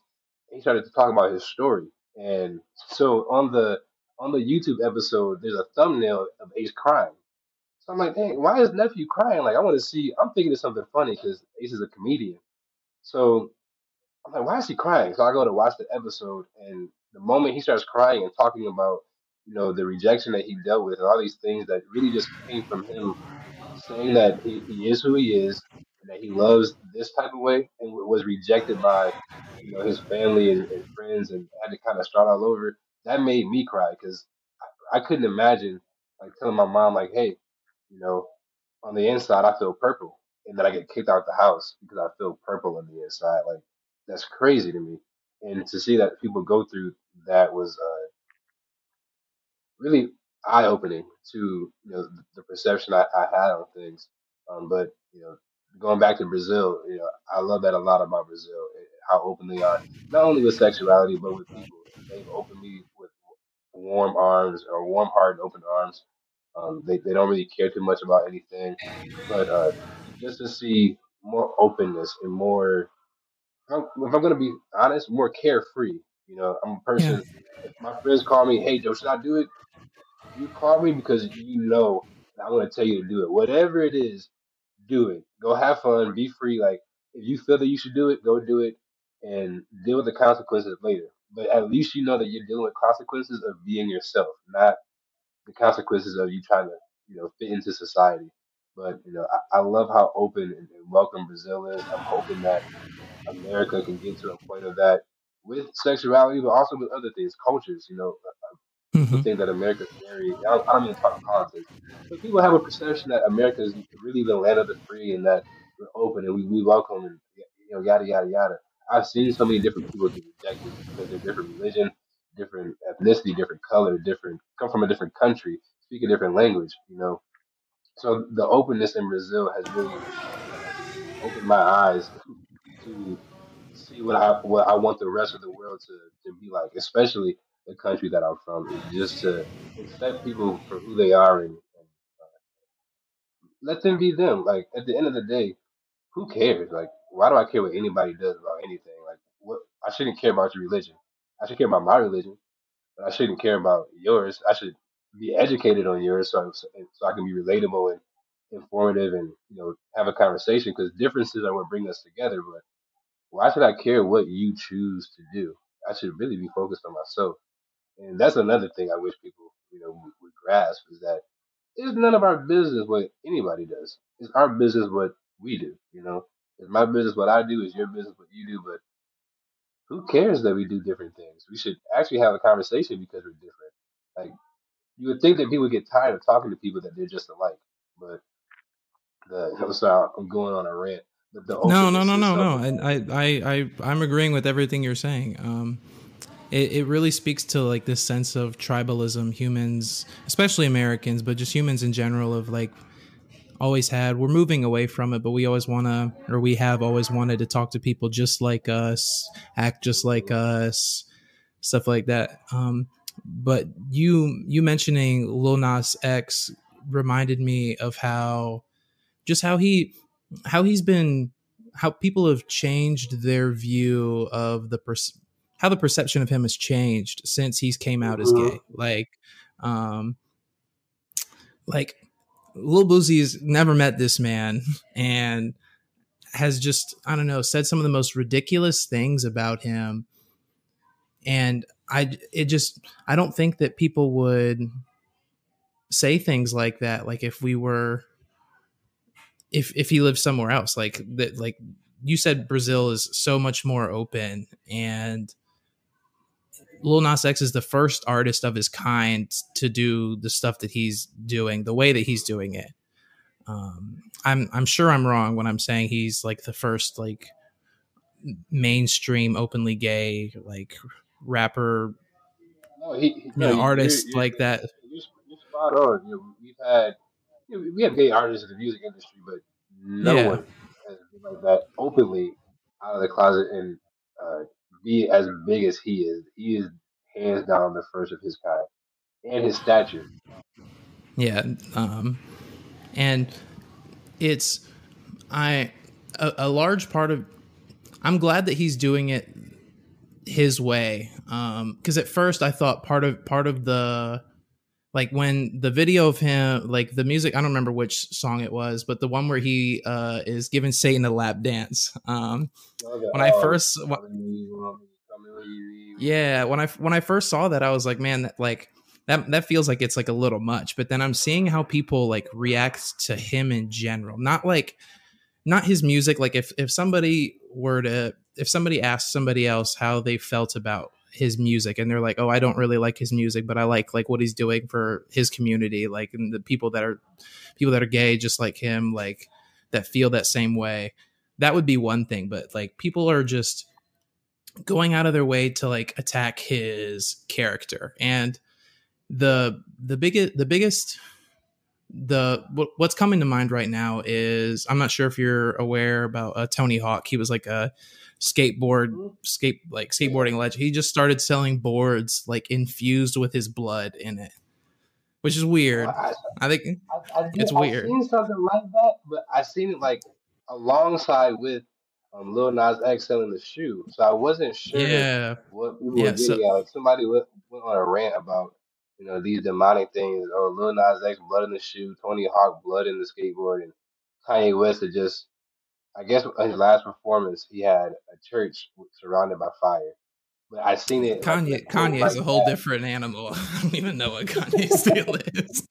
He started to talk about his story, and so on the on the YouTube episode, there's a thumbnail of Ace crying. So I'm like, dang, why is nephew crying? Like, I want to see. I'm thinking of something funny because Ace is a comedian. So I'm like, why is he crying? So I go to watch the episode, and the moment he starts crying and talking about, you know, the rejection that he dealt with and all these things that really just came from him saying that he, he is who he is and that he loves this type of way and was rejected by you know his family and, and friends and had to kind of start all over that made me cry because I, I couldn't imagine like telling my mom like hey you know on the inside i feel purple and then i get kicked out the house because i feel purple on the inside like that's crazy to me and to see that people go through that was uh, really eye opening to you know the perception I, I had on things. Um, but you know, going back to Brazil, you know, I love that a lot about Brazil, eh, how open they are, not only with sexuality but with people. They've opened me with warm arms or warm heart and open arms. Um, they they don't really care too much about anything, but uh, just to see more openness and more. If I'm gonna be honest, more carefree. You know, I'm a Yeah. person. If my friends call me, "Hey Joe, should I do it?" You call me because you know that I'm going to tell you to do it. Whatever it is, do it. Go have fun. Be free. Like if you feel that you should do it, go do it, and deal with the consequences later. But at least you know that you're dealing with consequences of being yourself, not the consequences of you trying to you know fit into society. But you know, I, I love how open and, and welcome Brazil is. I'm hoping that America can get to a point of that with sexuality, but also with other things, cultures. You know, people hmm think that America's very, I don't, I don't mean to talk politics, but people have a perception that America is really the land of the free and that we're open and we, we welcome and, you know, yada, yada, yada. I've seen so many different people get rejected because they're different religion, different ethnicity, different color, different, come from a different country, speak a different language, you know. So the openness in Brazil has really uh, opened my eyes to see what I what I want the rest of the world to to be like, especially the country that I'm from, just to accept people for who they are and, and let them be them. Like at the end of the day, who cares? Like why do I care what anybody does about anything? Like what I shouldn't care about your religion. I should care about my religion, but I shouldn't care about yours. I should be educated on yours so so, I can be relatable and informative and you know have a conversation because differences are what bring us together. But why should I care what you choose to do? I should really be focused on myself. And that's another thing I wish people you know would grasp is that it's none of our business what anybody does. It's our business what we do. You know, it's my business what I do. It's your business what you do. But who cares that we do different things? We should actually have a conversation because we're different. Like you would think that people get tired of talking to people that they're just alike, but the I'm sorry, I'm going on a rant. But the no, no, no, no, no. I, I, I, I I'm agreeing with everything you're saying. Um, it, it really speaks to like this sense of tribalism humans, especially Americans, but just humans in general, of like always had. We're moving away from it, but we always want to, or we have always wanted to talk to people just like us, act just like us, stuff like that. Um, but you you mentioning Lil Nas X reminded me of how just how he how he's been how people have changed their view of the pers- how the perception of him has changed since he's came out as gay like um like Lil Boosie's never met this man and has just I don't know said some of the most ridiculous things about him. And I it just I don't think that people would say things like that like if we were if if he lived somewhere else like that like you said Brazil is so much more open and Lil Nas X is the first artist of his kind to do the stuff that he's doing the way that he's doing it um I'm I'm sure I'm wrong when I'm saying he's like the first like mainstream openly gay like rapper No, he, he- you know, artist you're, you're, like that you're, you're spot on. You know, we've had, you know, we have gay artists in the music industry, but no Yeah. one has been like that openly out of the closet and uh, be as big as he is. He is hands down the first of his kind, and his stature. Yeah, um, and it's I a, a large part of. I'm glad that he's doing it his way, because at first I thought part of part of the like when the video of him like the music i don't remember which song it was but the one where he uh is giving satan a lap dance um when i Oh, first when you want me, come when you need me. yeah when i when i first saw that i was like man that like that that feels like it's like a little much but then i'm seeing how people like react to him in general not like not his music like if if somebody were to if somebody asked somebody else how they felt about his music and they're like oh i don't really like his music but i like like what he's doing for his community like and the people that are people that are gay just like him like that feel that same way. That would be one thing but like people are just going out of their way to like attack his character and the the biggest the biggest the what, what's coming to mind right now is I'm not sure if you're aware about uh, Tony Hawk. He was like a skateboard skate like skateboarding legend. He just started selling boards like infused with his blood in it, which is weird. I, I think I, I It's I've weird. seen something like that, but I seen it like alongside with um, Lil Nas X selling the shoe, so I wasn't sure yeah, what people Yeah, were so- getting at. Like somebody went, went on a rant about you know these demonic things. Oh, Lil Nas X blood in the shoe, Tony Hawk blood in the skateboard, and Kanye West had just. I guess his last performance, he had a church surrounded by fire. But I've seen it. Kanye quote Kanye is like a whole that. different animal. I don't even know what Kanye's deal is.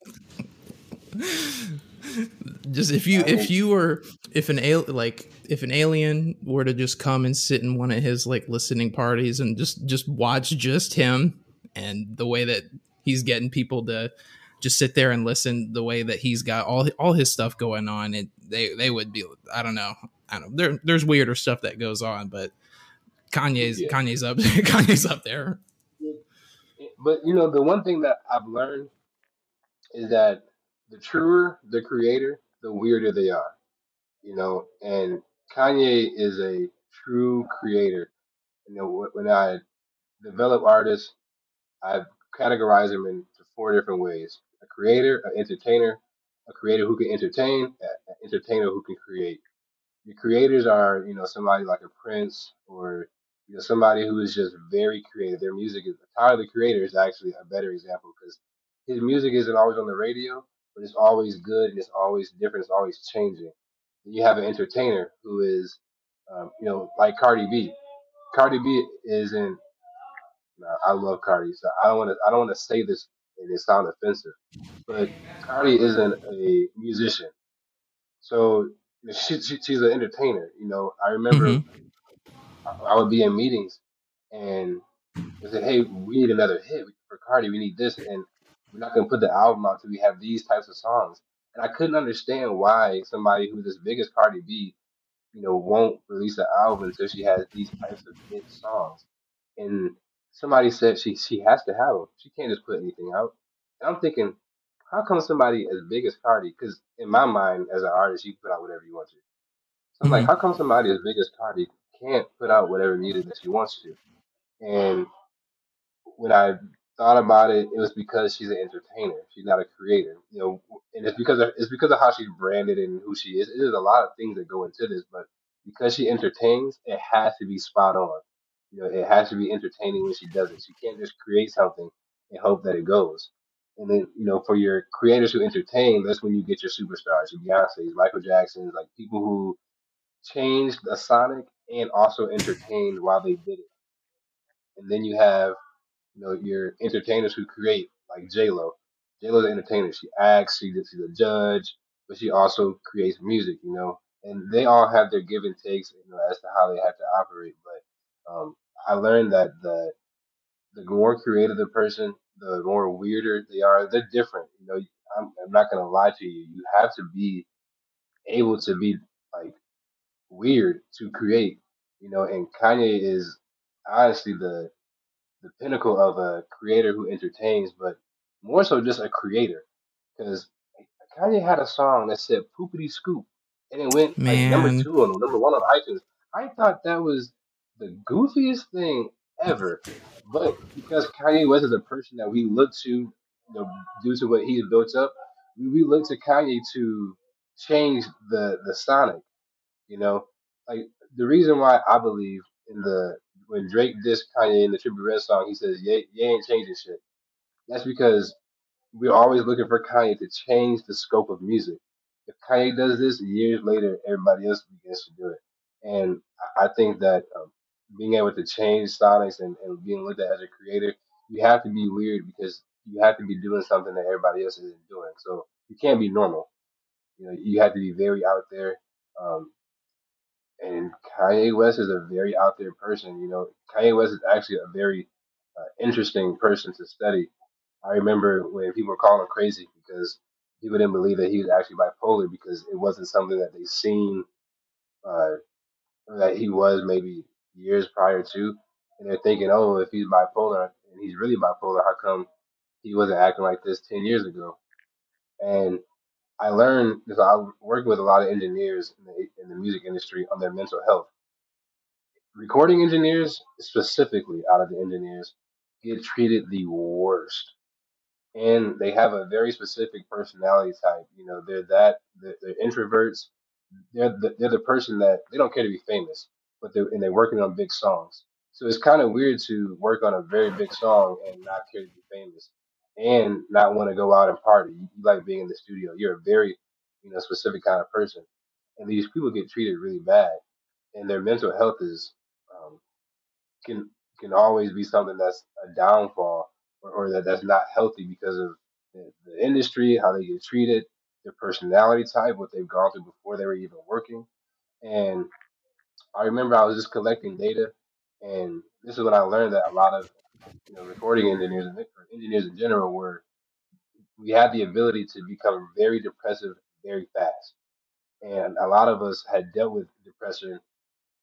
just if you if you were if an al- like if an alien were to just come and sit in one of his like listening parties and just just watch just him and the way that he's getting people to just sit there and listen the way that he's got all all his stuff going on and they they would be I don't know I don't know there there's weirder stuff that goes on but Kanye's Yeah. Kanye's up Kanye's up there But you know, the one thing that I've learned is that the truer the creator, the weirder they are. You know, and Kanye is a true creator. You know, when I develop artists, I categorize them into four different ways: a creator, an entertainer, a creator who can entertain, an entertainer who can create. The creators are, you know, somebody like a Prince or you know somebody who is just very creative. Their music is Tyler the Creator is actually a better example because his music isn't always on the radio, but it's always good and it's always different. It's always changing. Then you have an entertainer who is, um, you know, like Cardi B. Cardi B isn't. Nah, I love Cardi, so I don't want to. I don't want to say this and it sound offensive, but Cardi isn't a musician. So she, she she's an entertainer. You know, I remember Mm-hmm. I, I would be in meetings and they said, "Hey, we need another hit for Cardi. We need this, and we're not gonna put the album out till we have these types of songs." And I couldn't understand why somebody who's as big as Cardi B, you know, won't release an album until she has these types of hit songs. And somebody said she she has to have them. She can't just put anything out. And I'm thinking, how come somebody as big as Cardi? Because in my mind, as an artist, you put out whatever you want to. So I'm like, Mm-hmm. how come somebody as big as Cardi can't put out whatever music that she wants to? And when I thought about it, it was because she's an entertainer. She's not a creator. You know, and it's because of, it's because of how she's branded and who she is. There's a lot of things that go into this, but because she entertains, it has to be spot on. You know, it has to be entertaining when she does it. She can't just create something and hope that it goes. And then, you know, for your creators who entertain, that's when you get your superstars, your Beyonce's, Michael Jackson's, like people who changed the sonic and also entertained while they did it. And then you have you know, your entertainers who create, like J Lo. J Lo's an entertainer. She acts, she, she's a judge, but she also creates music, you know. And they all have their give and takes, you know, as to how they have to operate. But um, I learned that the the more creative the person, the more weirder they are. They're different, you know. I'm, I'm not gonna lie to you. You have to be able to be like weird to create, you know. And Kanye is honestly the the pinnacle of a creator who entertains, but more so just a creator. Because Kanye had a song that said "poopity scoop," and it went like number two on number one on iTunes. I thought that was the goofiest thing ever, but because Kanye West is a person that we look to, you know, due to what he's built up, we, look to Kanye to change the the sonic. You know, like the reason why I believe in the when Drake dissed Kanye in the Trippie Redd song, he says, "Ye, ye ain't changing shit." That's because we're always looking for Kanye to change the scope of music. If Kanye does this, years later, everybody else begins to do it. And I I think that um, being able to change sonics and, and being looked at as a creator, you have to be weird because you have to be doing something that everybody else isn't doing. So you can't be normal. You know, you have to be very out there. Um, and Kanye West is a very out there person. You know, Kanye West is actually a very uh, interesting person to study. I remember when people were calling him crazy because people didn't believe that he was actually bipolar because it wasn't something that they seen uh, that he was maybe years prior to, and they're thinking, oh, if he's bipolar and he's really bipolar, how come he wasn't acting like this ten years ago? And I learned because I work with a lot of engineers in the, in the music industry on their mental health. Recording engineers specifically out of the engineers get treated the worst. And they have a very specific personality type you know they're that they're, they're introverts. They're the, they're the person that they don't care to be famous but they're and they're working on big songs. So it's kind of weird to work on a very big song and not care to be famous and not want to go out and party. You, you like being in the studio. You're a very you know specific kind of person. And these people get treated really bad and their mental health is um, can can always be something that's a downfall or, or that that's not healthy because of the, the industry, how they get treated, their personality type, what they've gone through before they were even working. And I remember I was just collecting data, and this is when I learned that a lot of you know recording engineers and engineers in general were we had the ability to become very depressive very fast, and a lot of us had dealt with depression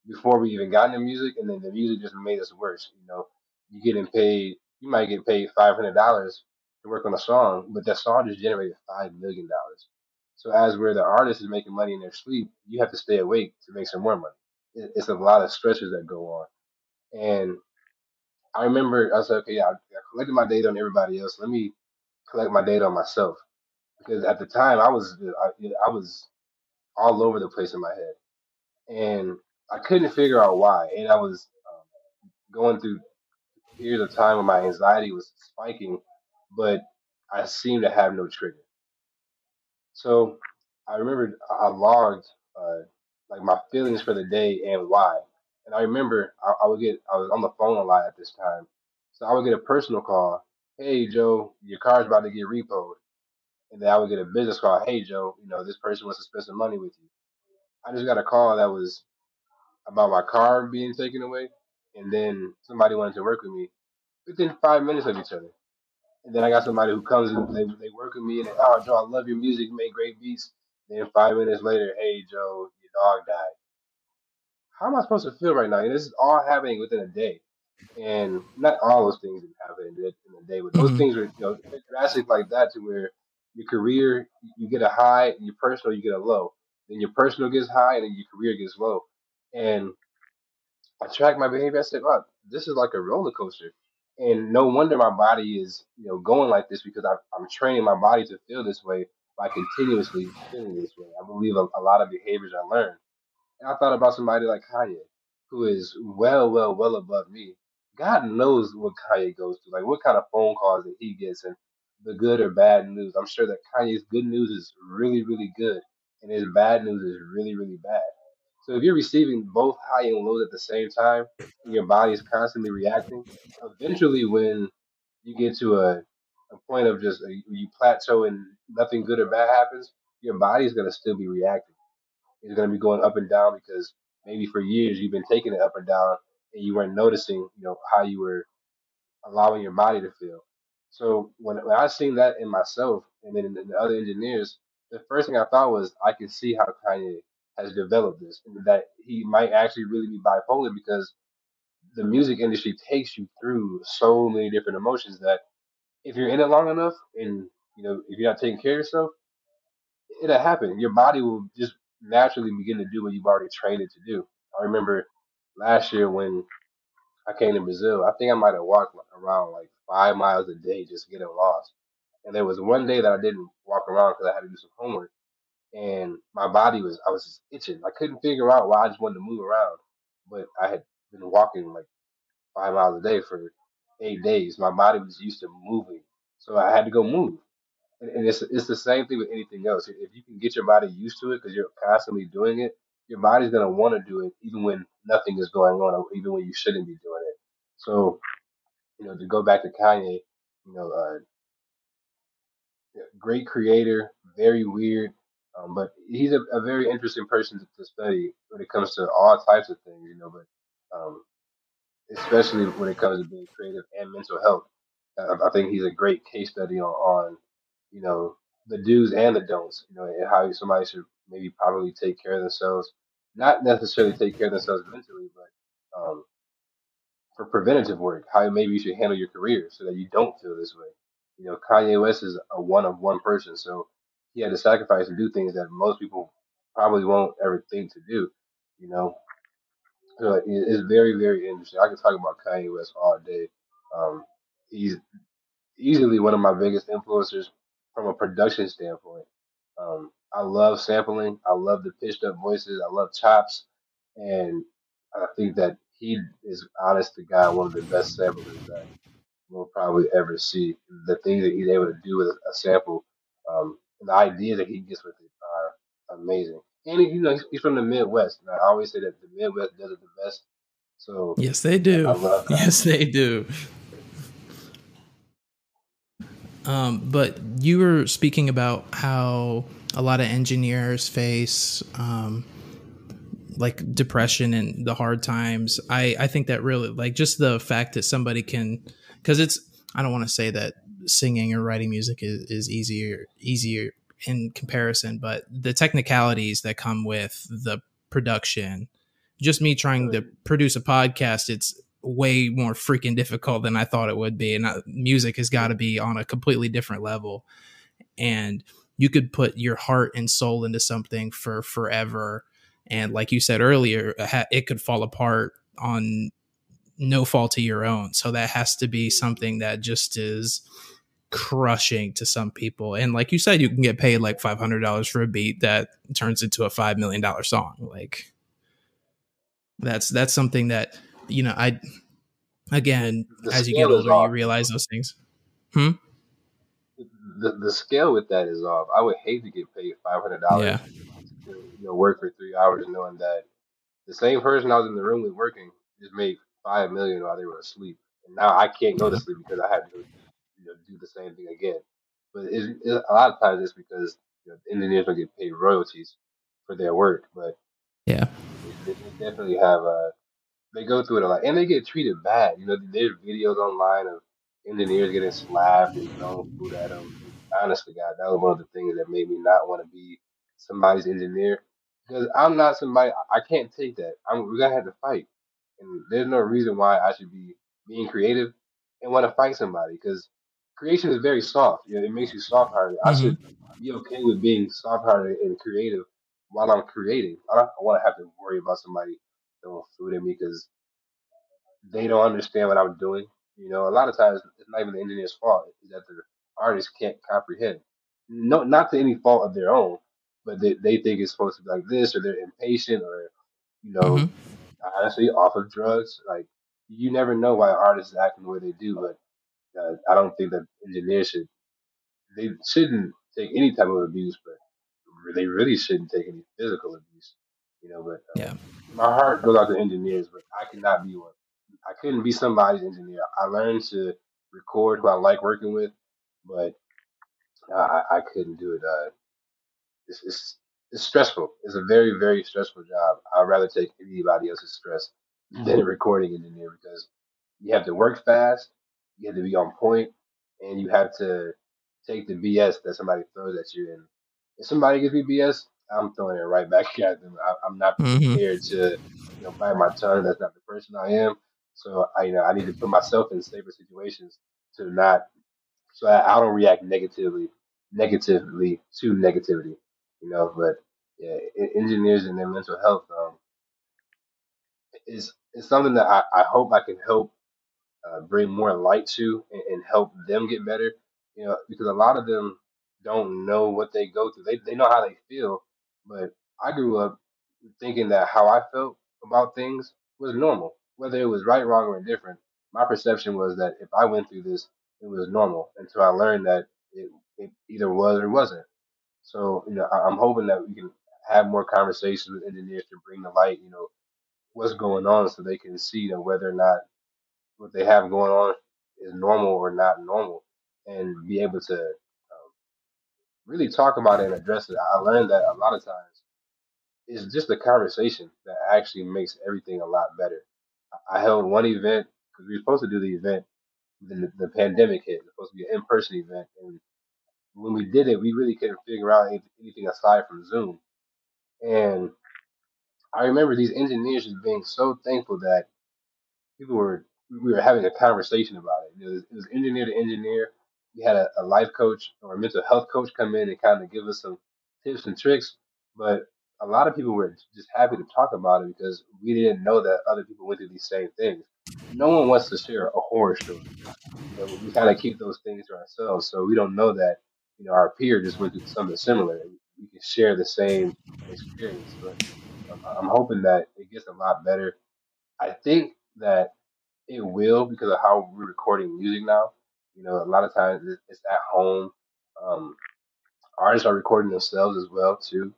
before we even got into music, and then the music just made us worse. You know, you getting paid, you might get paid five hundred dollars to work on a song, but that song just generated five million dollars. So as where the artist is making money in their sleep, you have to stay awake to make some more money. It- It's a lot of stresses that go on, and I remember I said, okay, I I collected my data on everybody else. Let me collect my data on myself because at the time I was I, I was all over the place in my head and I couldn't figure out why. And I was um, going through periods of time when my anxiety was spiking, but I seemed to have no trigger. So I remember I logged uh, like my feelings for the day and why. And I remember I, I would get I was on the phone a lot at this time, so I would get a personal call. Hey Joe, your car's about to get repoed, and then I would get a business call. Hey Joe, you know this person wants to spend some money with you. I just got a call that was about my car being taken away, and then somebody wanted to work with me within five minutes of each other. And then I got somebody who comes and they, they work with me and oh Joe, I love your music, you make great beats. Then five minutes later, hey Joe, dog died. How am I supposed to feel right now? And this is all happening within a day. And not all those things happen in a day, but those Mhm. things are you know drastic like that to where your career you get a high, and your personal you get a low. Then your personal gets high, and then your career gets low. And I track my behavior. I said, "Wow, this is like a roller coaster." And no wonder my body is, you know, going like this because I, I'm training my body to feel this way by continuously feeling this way. I believe a, a lot of behaviors I learned. And I thought about somebody like Kanye, who is well, well, well above me. God knows what Kanye goes through, like what kind of phone calls that he gets, and the good or bad news. I'm sure that Kanye's good news is really, really good, and his bad news is really, really bad. So if you're receiving both high and lows at the same time, and your body is constantly reacting, eventually when you get to a, a point of just uh, you plateau and nothing good or bad happens, your body is going to still be reacting. It's going to be going up and down because maybe for years you've been taking it up and down and you weren't noticing, you know, how you were allowing your body to feel. So when, when I seen that in myself and then in the other engineers, the first thing I thought was I can see how Kanye has developed this and that he might actually really be bipolar because the music industry takes you through so many different emotions that if you're in it long enough and you know if you're not taking care of yourself, it'll happen. Your body will just naturally begin to do what you've already trained it to do. I remember last year when I came to Brazil, I think I might have walked around like five miles a day just getting lost. And there was one day that I didn't walk around because I had to do some homework, and my body was I was just itching. I couldn't figure out why I just wanted to move around, but I had been walking like five miles a day for eight days. My body was used to moving, so I had to go move. And, and it's it's the same thing with anything else. If you can get your body used to it because you're constantly doing it, your body's gonna want to do it even when nothing is going on, or even when you shouldn't be doing it. So you know, to go back to Kanye, you know, uh, great creator, very weird, um, but he's a, a very interesting person to, to study when it comes to all types of things, you know. But um, especially when it comes to being creative and mental health. I, I think he's a great case study on, on, you know, the do's and the don'ts, you know, and how somebody should maybe probably take care of themselves, not necessarily take care of themselves mentally, but um, for preventative work, how maybe you should handle your career so that you don't feel this way. You know, Kanye West is a one of one person, so he had to sacrifice and do things that most people probably won't ever think to do. You know, it- it's very, very interesting. I can talk about Kanye West all day. Um, he's easily one of my biggest influencers from a production standpoint. Um, I love sampling. I love the pitched up voices. I love chops, and I think that he is, honest to God, one of the best samplers that we'll probably ever see. The things that he's able to do with a sample, um, the ideas that he gets with it are amazing. And you know, he's, he's from the Midwest, and I always say that the Midwest does it the best. So Yes, they do. Yes, they do. Um, but you were speaking about how a lot of engineers face um, like depression and the hard times. I I think that really like just the fact that somebody can because it's I don't want to say that singing or writing music is, is easier easier in comparison, but the technicalities that come with the production, just me trying to produce a podcast, it's way more freaking difficult than I thought it would be. And music has got to be on a completely different level. And you could put your heart and soul into something for forever. And like you said earlier, it could fall apart on no fault of your own. So that has to be something that just is crushing to some people. And like you said, you can get paid like five hundred dollars for a beat that turns into a five million dollar song. Like that's that's something that you know I again The as you get older you realize those things. Hmm. the the scale with that is off. I would hate to get paid five hundred dollars Yeah. to you know work for three hours, knowing that the same person I was in the room with working just made five million while they were asleep, and now I can't go to sleep because I had to you know do the same thing again. But it's, it, a lot of times it's because you know, engineers don't get paid royalties for their work, but Yeah. they, they definitely have a they go through it a lot, and they get treated bad. You know, there's videos online of engineers getting slapped and thrown food at them. Honestly, God, that was one of the things that made me not want to be somebody's engineer because I'm not somebody. I can't take that. I'm we're gonna have to fight, and there's no reason why I should be being creative and want to fight somebody because creation is very soft. You know, it makes you soft hearted. I hmm should be okay with being soft hearted and creative while I'm creating. I don't want to have to worry about somebody throwing food at me because they don't understand what I'm doing. You know, a lot of times it's not even the engineer's fault. It's that the artist can't comprehend. No, not to any fault of their own, but they, they think it's supposed to be like this, or they're impatient, or you know, hmm honestly, off of drugs. Like you never know why artists act the way they do. But uh, I don't think that engineers should. They shouldn't take any type of abuse, but they really shouldn't take any physical abuse. You know, but uh, Yeah. my heart goes out to engineers, but I cannot be one. I couldn't be somebody's engineer. I learned to record who I like working with, but I, I couldn't do it. Uh, it's, it's it's stressful. It's a very very stressful job. I'd rather take anybody else's stress than a recording engineer because you have to work fast, you have to be on point, and you have to take the BS that somebody throws at you. And if somebody gives me BS, I'm throwing it right back at them. I, I'm not hmm prepared to you know bite my tongue. That's not the person I am. So I you know I need to put myself in safer situations to not so I, I don't react negatively negatively to negativity, you know. But yeah, engineers and their mental health um, is is something that I, I hope I can help uh, bring more light to and, and help them get better. You know, because a lot of them don't know what they go through. They they know how they feel, but I grew up thinking that how I felt about things was normal, whether it was right, wrong, or indifferent. My perception was that if I went through this, it was normal until I learned that it, it either was or wasn't. So, you know, I- I'm hoping that we can have more conversations with engineers to bring the light, you know, what's going on so they can see, that whether or not what they have going on is normal or not normal and be able to um, really talk about it and address it. I learned that a lot of times it's just a conversation that actually makes everything a lot better. I held one event because we were supposed to do the event, then the, the pandemic hit. It was supposed to be an in-person event, and when we did it, we really couldn't figure out anything aside from Zoom. And I remember these engineers just being so thankful that people were we were having a conversation about it. It was, it was engineer to engineer. We had a, a life coach or a mental health coach come in and kind of give us some tips and tricks. But a lot of people were just happy to talk about it because we didn't know that other people went through these same things. No one wants to share a horror story. You know, we kind of keep those things to ourselves, so we don't know that you know our peer just went through something similar. We can share the same experience, but um, I'm hoping that it gets a lot better. I think that it will because of how we're recording music now. You know, a lot of times it's at home. Um, artists are recording themselves as well too,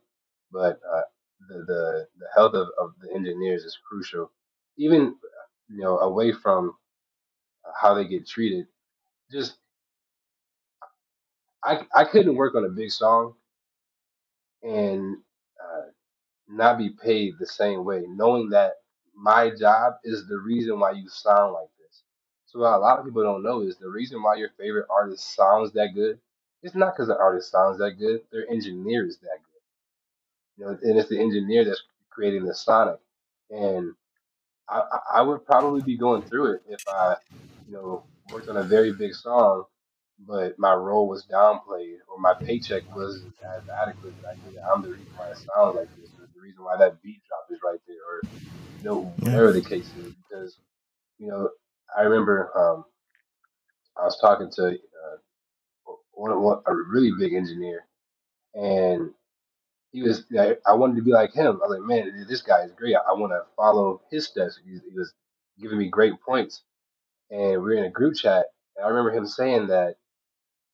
but uh, the, the the health of, of the engineers is crucial. Even you know, away from how they get treated, just I I couldn't work on a big song and uh, not be paid the same way, knowing that my job is the reason why you sound like this. So what a lot of people don't know is the reason why your favorite artist sounds that good. It's not because the artist sounds that good; their engineer is that good. You know, and it's the engineer that's creating the sonic. And I, I would probably be going through it if I, you know, worked on a very big song, but my role was downplayed or my paycheck wasn't as adequate that I'm the reason why it sounds like this the reason why that beat drop is right there or, you know, whatever the case is. Because, you know, I remember um, I was talking to uh, one, one, a really big engineer and he was, like, I wanted to be like him. I was like, man, this guy is great. I, I want to follow his steps. He, he was giving me great points and we were in a group chat. And I remember him saying that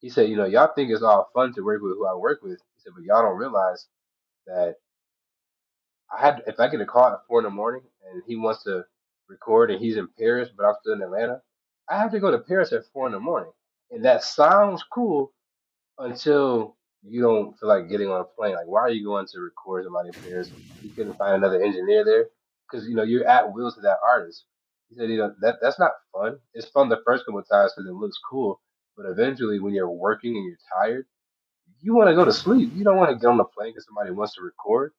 he said, you know, y'all think it's all fun to work with who I work with. He said, but y'all don't realize that I had if I get a call at four in the morning and he wants to record and he's in Paris, but I'm still in Atlanta, I have to go to Paris at four in the morning. And that sounds cool until you don't feel like getting on a plane. Like, why are you going to record somebody in Paris? You couldn't find another engineer there because you know you're at will to that artist. He said, you know, that that's not fun. It's fun the first couple of times because it looks cool, but eventually when you're working and you're tired, you want to go to sleep. You don't want to get on the plane because somebody wants to record.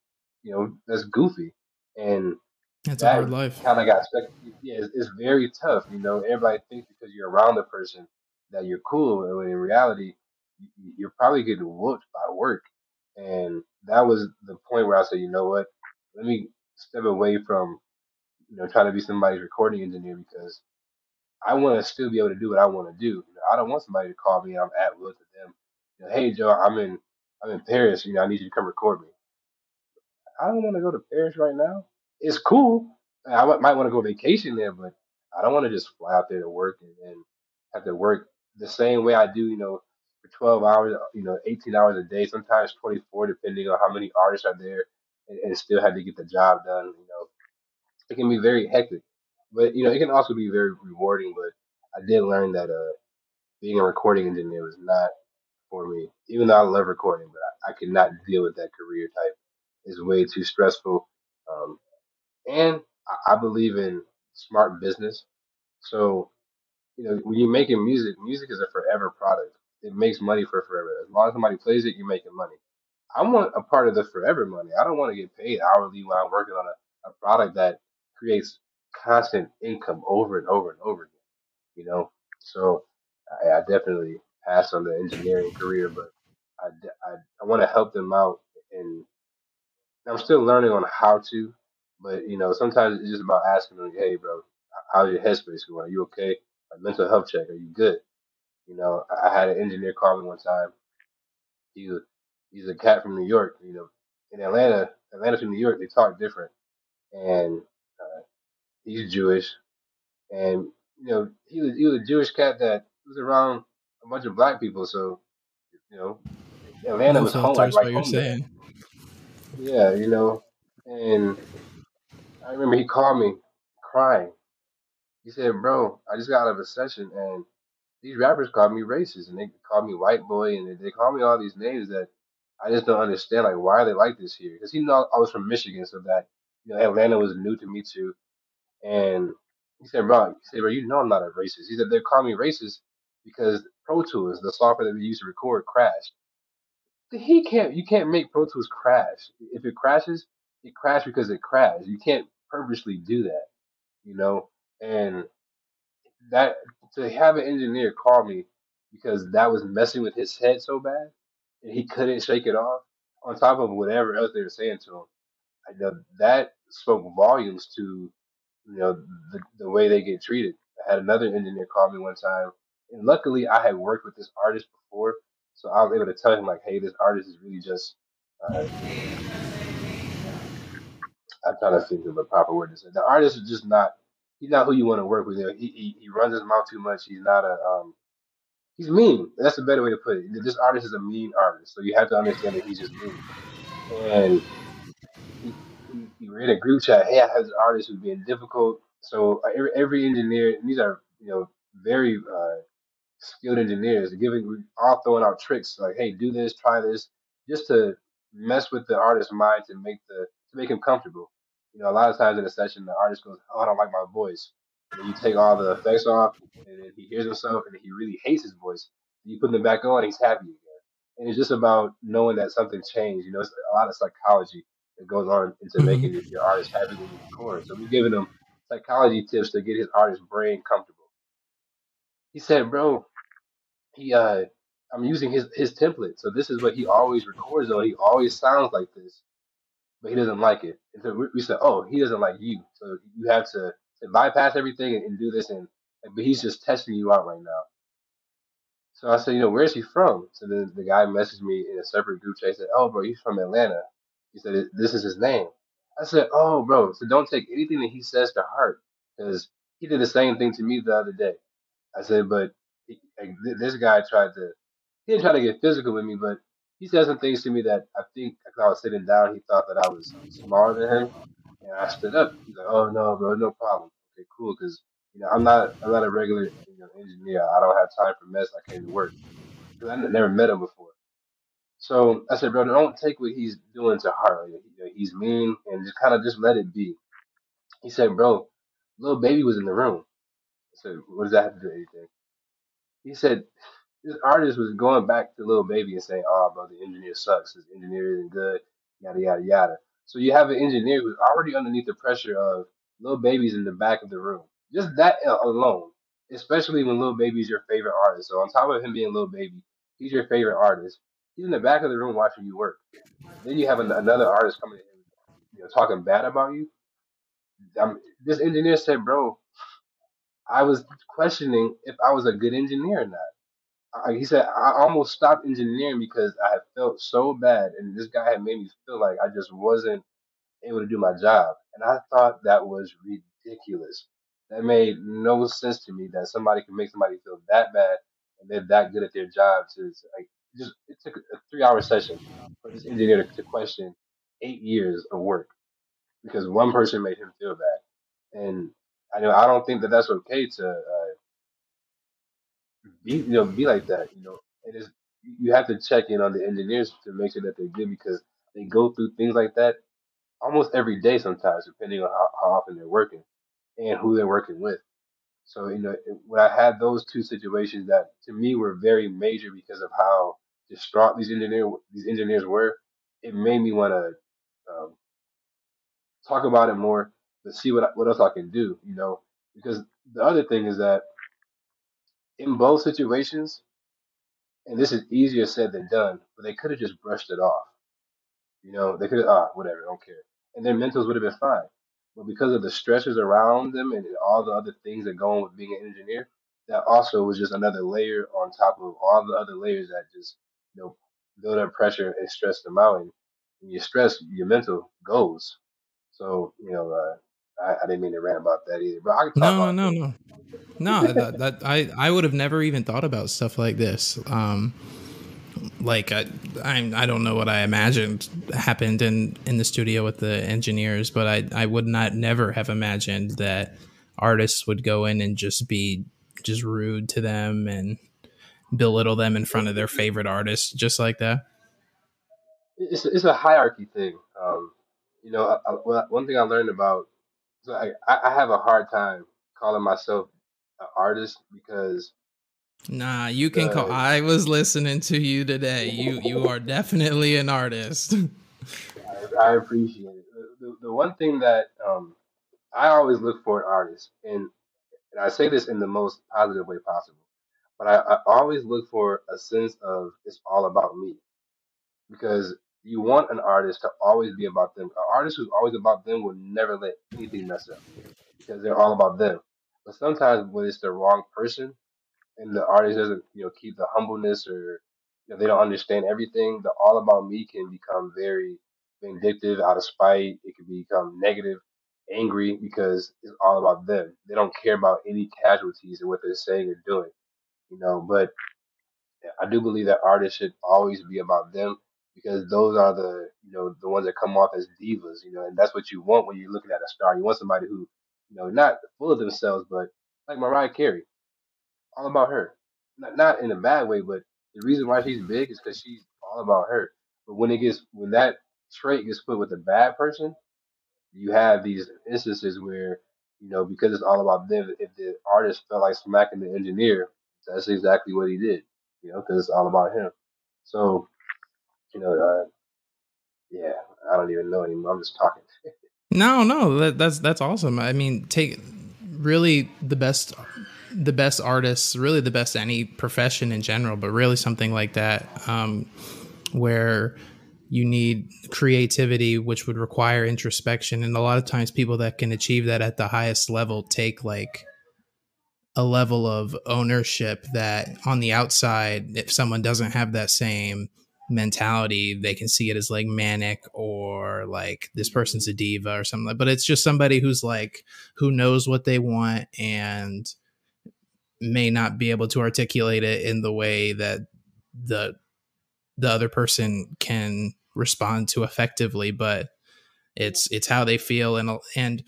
You know, that's goofy. And It's a that hard life. kind of got stuck. Yeah, it's, it's very tough. You know, everybody thinks because you're around the person that you're cool, and when in reality, you're probably getting whooped by work. And that was the point where I said, you know what? Let me step away from you know trying to be somebody's recording engineer because I want to still be able to do what I want to do. You know, I don't want somebody to call me and I'm at will to them. You know, hey Joe, I'm in I'm in Paris. You know, I need you to come record me. I don't want to go to Paris right now. It's cool. I might want to go vacation there, but I don't want to just fly out there to work and then have to work the same way I do, you know, for 12 hours, you know, 18 hours a day, sometimes 24, depending on how many artists are there, and, and still have to get the job done. You know, it can be very hectic, but you know, it can also be very rewarding. But I did learn that uh, being a recording engineer was not for me, even though I love recording, but I, I could not deal with that career type. It's way too stressful. Um, and I I believe in smart business. So, you know, when you're making music, music is a forever product. It makes money for forever. As long as somebody plays it, you're making money. I want a part of the forever money. I don't want to get paid hourly when I'm working on a, a product that creates constant income over and over and over again, you know? So I, I definitely pass on the engineering career, but I I want to help them out and I'm still learning on how to, but you know, sometimes it's just about asking them, hey, bro, how's your headspace going? Are you okay? A mental health check. Are you good? You know, I had an engineer call me one time. He was, he's a cat from New York. You know, in Atlanta, Atlanta from New York, they talk different. And uh, he's Jewish, and you know, he was he was a Jewish cat that was around a bunch of black people. So you know, Atlanta was home like filters, what you're home to him. Yeah, you know, and I remember he called me crying. He said, "Bro, I just got out of a session, and these rappers called me racist, and they called me white boy, and they, they call me all these names that I just don't understand. Like, why are they like this here? Because he know I was from Michigan, so that you know Atlanta was new to me too. And he said, "Bro, he said, bro, you know I'm not a racist." He said they call me racist because Pro Tools, the software that we use to record, crashed. He can't. You can't make Pro Tools crash. If it crashes, it crashed because it crashed. You can't purposely do that, you know. And that to have an engineer call me because that was messing with his head so bad, and he couldn't shake it off. On top of whatever else they were saying to him, I know that spoke volumes to you know the, the way they get treated. I had another engineer call me one time, and luckily I had worked with this artist before, so I was able to tell him like, hey, this artist is really just. Uh, I'm trying to think of a proper word to say. The artist is just not. He's not who you want to work with. He, he he runs his mouth too much. He's not a um. He's mean. That's a better way to put it. This artist is a mean artist, so you have to understand that he's just mean. And he, he, he read a group chat. Hey, I have this artist who's being difficult. So uh, every, every engineer, these are you know very uh, skilled engineers, giving all throwing out tricks like, hey, do this, try this, just to mess with the artist's mind to make the to make him comfortable. You know, a lot of times in a session, the artist goes, "Oh, I don't like my voice," and you take all the effects off, and then he hears himself, and he really hates his voice. You put them back on, he's happy again. And it's just about knowing that something changed. You know, it's a lot of psychology that goes on into hmm making your, your artist happy when you record. So we're giving him psychology tips to get his artist brain comfortable. He said, "Bro, he uh I'm using his his template. So this is what he always records on. He always sounds like this, but he doesn't like it. And so we, we said, oh, he doesn't like you. So you have to, to bypass everything and, and do this. And but he's just testing you out right now. So I said, you know, where's he from? So the the guy messaged me in a separate group chat. He said, oh, bro, he's from Atlanta. He said this is his name. I said, oh, bro, so don't take anything that he says to heart because he did the same thing to me the other day. I said, but like, th- this guy tried to. he didn't try to get physical with me, but he said some things to me that I think because I was sitting down, he thought that I was smaller than him, and I stood up. He's like, "Oh no, bro, no problem. Okay, cool, because you know I'm not I'm not a regular you know, engineer. I don't have time for mess. I came to work because I never met him before." So I said, bro, don't take what he's doing to heart. You know, he's mean, and just kind of just let it be. He said, bro, Lil Baby was in the room. I said, what does that have to do with anything? He said, this artist was going back to Lil Baby and saying, oh, bro, the engineer sucks. His engineer isn't good, yada, yada, yada. So you have an engineer who's already underneath the pressure of Lil Baby's in the back of the room. Just that alone, especially when Lil Baby is your favorite artist. So on top of him being Lil Baby, he's your favorite artist He's in the back of the room watching you work. Then you have an, another artist coming in, you know, talking bad about you. Um, this engineer said, "Bro, I was questioning if I was a good engineer or not." I, he said, "I almost stopped engineering because I had felt so bad, and this guy had made me feel like I just wasn't able to do my job." And I thought that was ridiculous. That made no sense to me that somebody can make somebody feel that bad and they're that good at their job to, like just it took a three hour session for this engineer to, to question eight years of work because one person made him feel bad. And I know I don't think that that's okay to uh, be you know be like that. You know, it is you have to check in on the engineers to make sure that they're good because they go through things like that almost every day sometimes, depending on how, how often they're working and who they're working with. So you know, when I had those two situations that to me were very major because of how distraught these engineer these engineers were, it made me want to um, talk about it more, to see what what else I can do. You know, because the other thing is that in both situations, and this is easier said than done, but they could have just brushed it off. You know, they could have ah whatever, don't care, and their mentals would have been fine. But because of the stressors around them and all the other things that go on with being an engineer, that also was just another layer on top of all the other layers that just you know, build up pressure and stress them out. And when you stress, your mental goes. So, you know, uh, I, I, didn't mean to rant about that either. But I can talk no, about no, no, no. that, that I I would have never even thought about stuff like this. Um, like I, I I don't know what I imagined happened in in the studio with the engineers, but I I would not never have imagined that artists would go in and just be just rude to them and belittle them in front of their favorite artists just like that? It's it's a hierarchy thing. Um, you know, I, I, one thing I learned about so I, I have a hard time calling myself an artist because Nah, you can call. I was listening to you today. You you are definitely an artist. I, I appreciate it. The, the, one thing that um, I always look for an artist, and and I say this in the most positive way possible but I, I always look for a sense of it's all about me because you want an artist to always be about them. An artist who's always about them will never let anything mess up because they're all about them. But sometimes when it's the wrong person and the artist doesn't, you know, keep the humbleness or you know, they don't understand everything, the all about me can become very vindictive, out of spite. It can become negative, angry because it's all about them. They don't care about any casualties and what they're saying or doing you know. But I do believe that artists should always be about them because those are the you know the ones that come off as divas, you know, and that's what you want when you're looking at a star. You want somebody who you know not full of themselves, but like Mariah Carey, all about her. Not not in a bad way, but the reason why she's big is because she's all about her. But when it gets when that trait gets put with a bad person, you have these instances where you know because it's all about them. If the artist felt like smacking the engineer, that's exactly what he did, you know, because it's all about him. So, you know, uh, yeah, I don't even know anymore. I'm just talking. no, no, that, that's that's awesome. I mean, take really the best the best artists, really the best any profession in general, but really something like that, um, where you need creativity, which would require introspection. And a lot of times, people that can achieve that at the highest level take like a level of ownership that on the outside, if someone doesn't have that same mentality, they can see it as like manic or like this person's a diva or something. Like, but it's just somebody who's like who knows what they want and may not be able to articulate it in the way that the the other person can respond to effectively but it's it's how they feel and and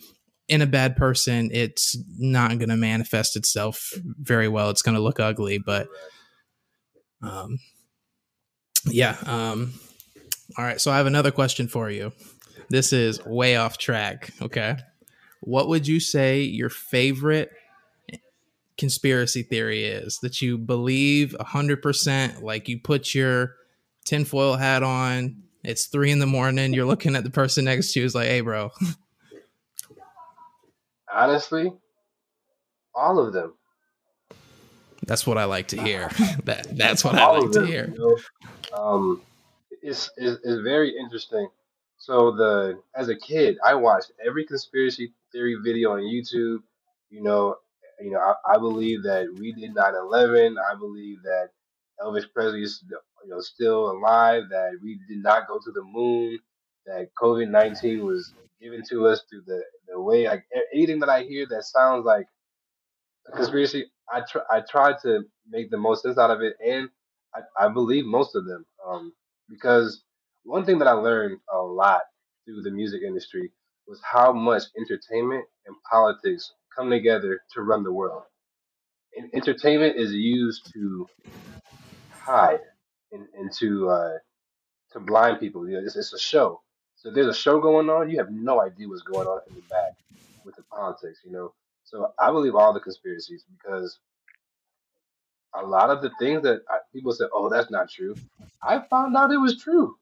in a bad person it's not going to manifest itself very well it's going to look ugly but um yeah um all right so i have another question for you. This is way off track okay? What would you say your favorite conspiracy theory is? That you believe 100% like you put your tinfoil hat on it's three in the morning you're looking at the person next to you is like hey bro. Honestly all of them that's what i like to hear that that's what all i like to hear you um it's, it's, it's very interesting so the as a kid i watched every conspiracy theory video on youtube you know you know, I, I believe that we did 9/11. I believe that Elvis Presley is you know still alive. That we did not go to the moon. That COVID 19 was given to us through the the way like anything that I hear that sounds like a conspiracy. I try I try to make the most sense out of it, and I, I believe most of them. Um, because one thing that I learned a lot through the music industry was how much entertainment and politics come together to run the world. And entertainment is used to hide and, and to uh, to blind people. You know, it's, it's a show. So there's a show going on, you have no idea what's going on in the back with the politics. You know, so I believe all the conspiracies because a lot of the things that I, people said, "Oh, that's not true," I found out it was true.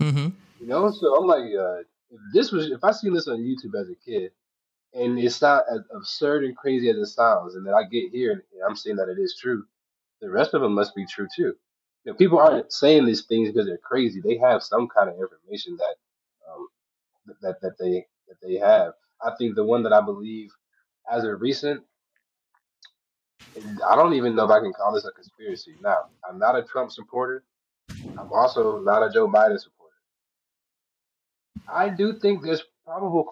Mm-hmm. You know, so I'm like, uh, if this was, if I seen this on YouTube as a kid, and it's not as absurd and crazy as it sounds, and then I get here and I'm saying that it is true. The rest of them must be true too. You know, people aren't saying these things because they're crazy. They have some kind of information that um, that that they that they have. I think the one that I believe as a recent, I don't even know if I can call this a conspiracy. Now, I'm not a Trump supporter. I'm also not a Joe Biden supporter. I do think there's probable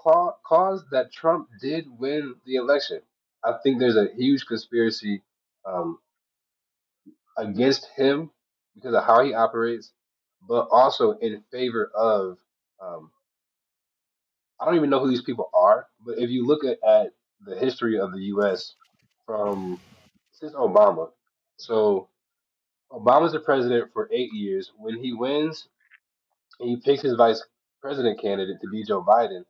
cause that Trump did win the election. I think there's a huge conspiracy um, against him because of how he operates, but also in favor of. Um, I don't even know who these people are, but if you look at, at the history of the U.S. from since Obama, so Obama's the president for eight years. When he wins, he picks his vice president candidate to be Joe Biden.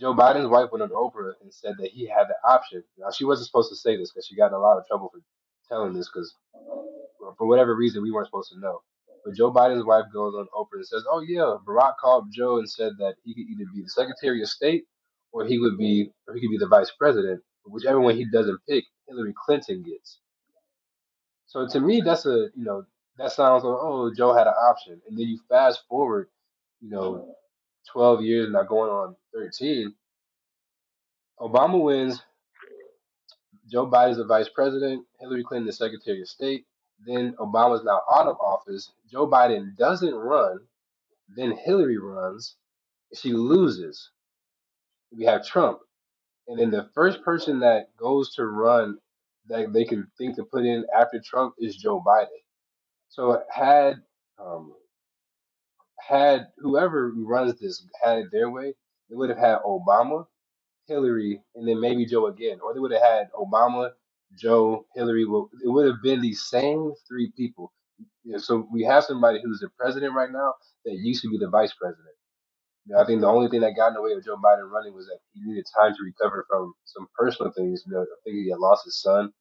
Joe Biden's wife went on Oprah and said that he had the option. Now she wasn't supposed to say this because she got in a lot of trouble for telling this because for whatever reason we weren't supposed to know. But Joe Biden's wife goes on Oprah and says, "Oh yeah, Barack called Joe and said that he could either be the Secretary of State or he would be or he could be the Vice President. Whichever one he doesn't pick, Hillary Clinton gets." So to me, that's a you know that sounds like oh Joe had an option, and then you fast forward, you know, 12 years, now going on 13. Obama wins. Joe Biden is the vice president. Hillary Clinton the secretary of state. Then Obama's now out of office. Joe Biden doesn't run. Then Hillary runs. She loses. We have Trump. And then the first person that goes to run that they can think to put in after Trump is Joe Biden. So had um, had whoever runs this had it their way, they would have had Obama, Hillary, and then maybe Joe again, or they would have had Obama, Joe, Hillary. It would have been these same three people. So we have somebody who's the president right now that used to be the vice president. I think the only thing that got in the way of Joe Biden running was that he needed time to recover from some personal things. You know, I think he had lost his son.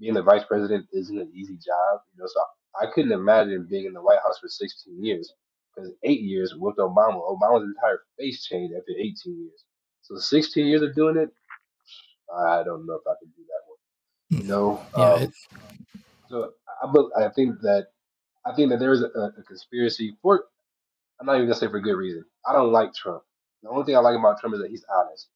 Being the vice president isn't an easy job. You know, so I couldn't imagine being in the White House for 16 years because eight years with Obama, Obama's entire face changed after 18 years. So 16 years of doing it, I don't know if I could do that one. You know, yeah, um, so I, I think that I think that there is a, a conspiracy for. I'm not even gonna say for good reason. I don't like Trump. The only thing I like about Trump is that he's honest.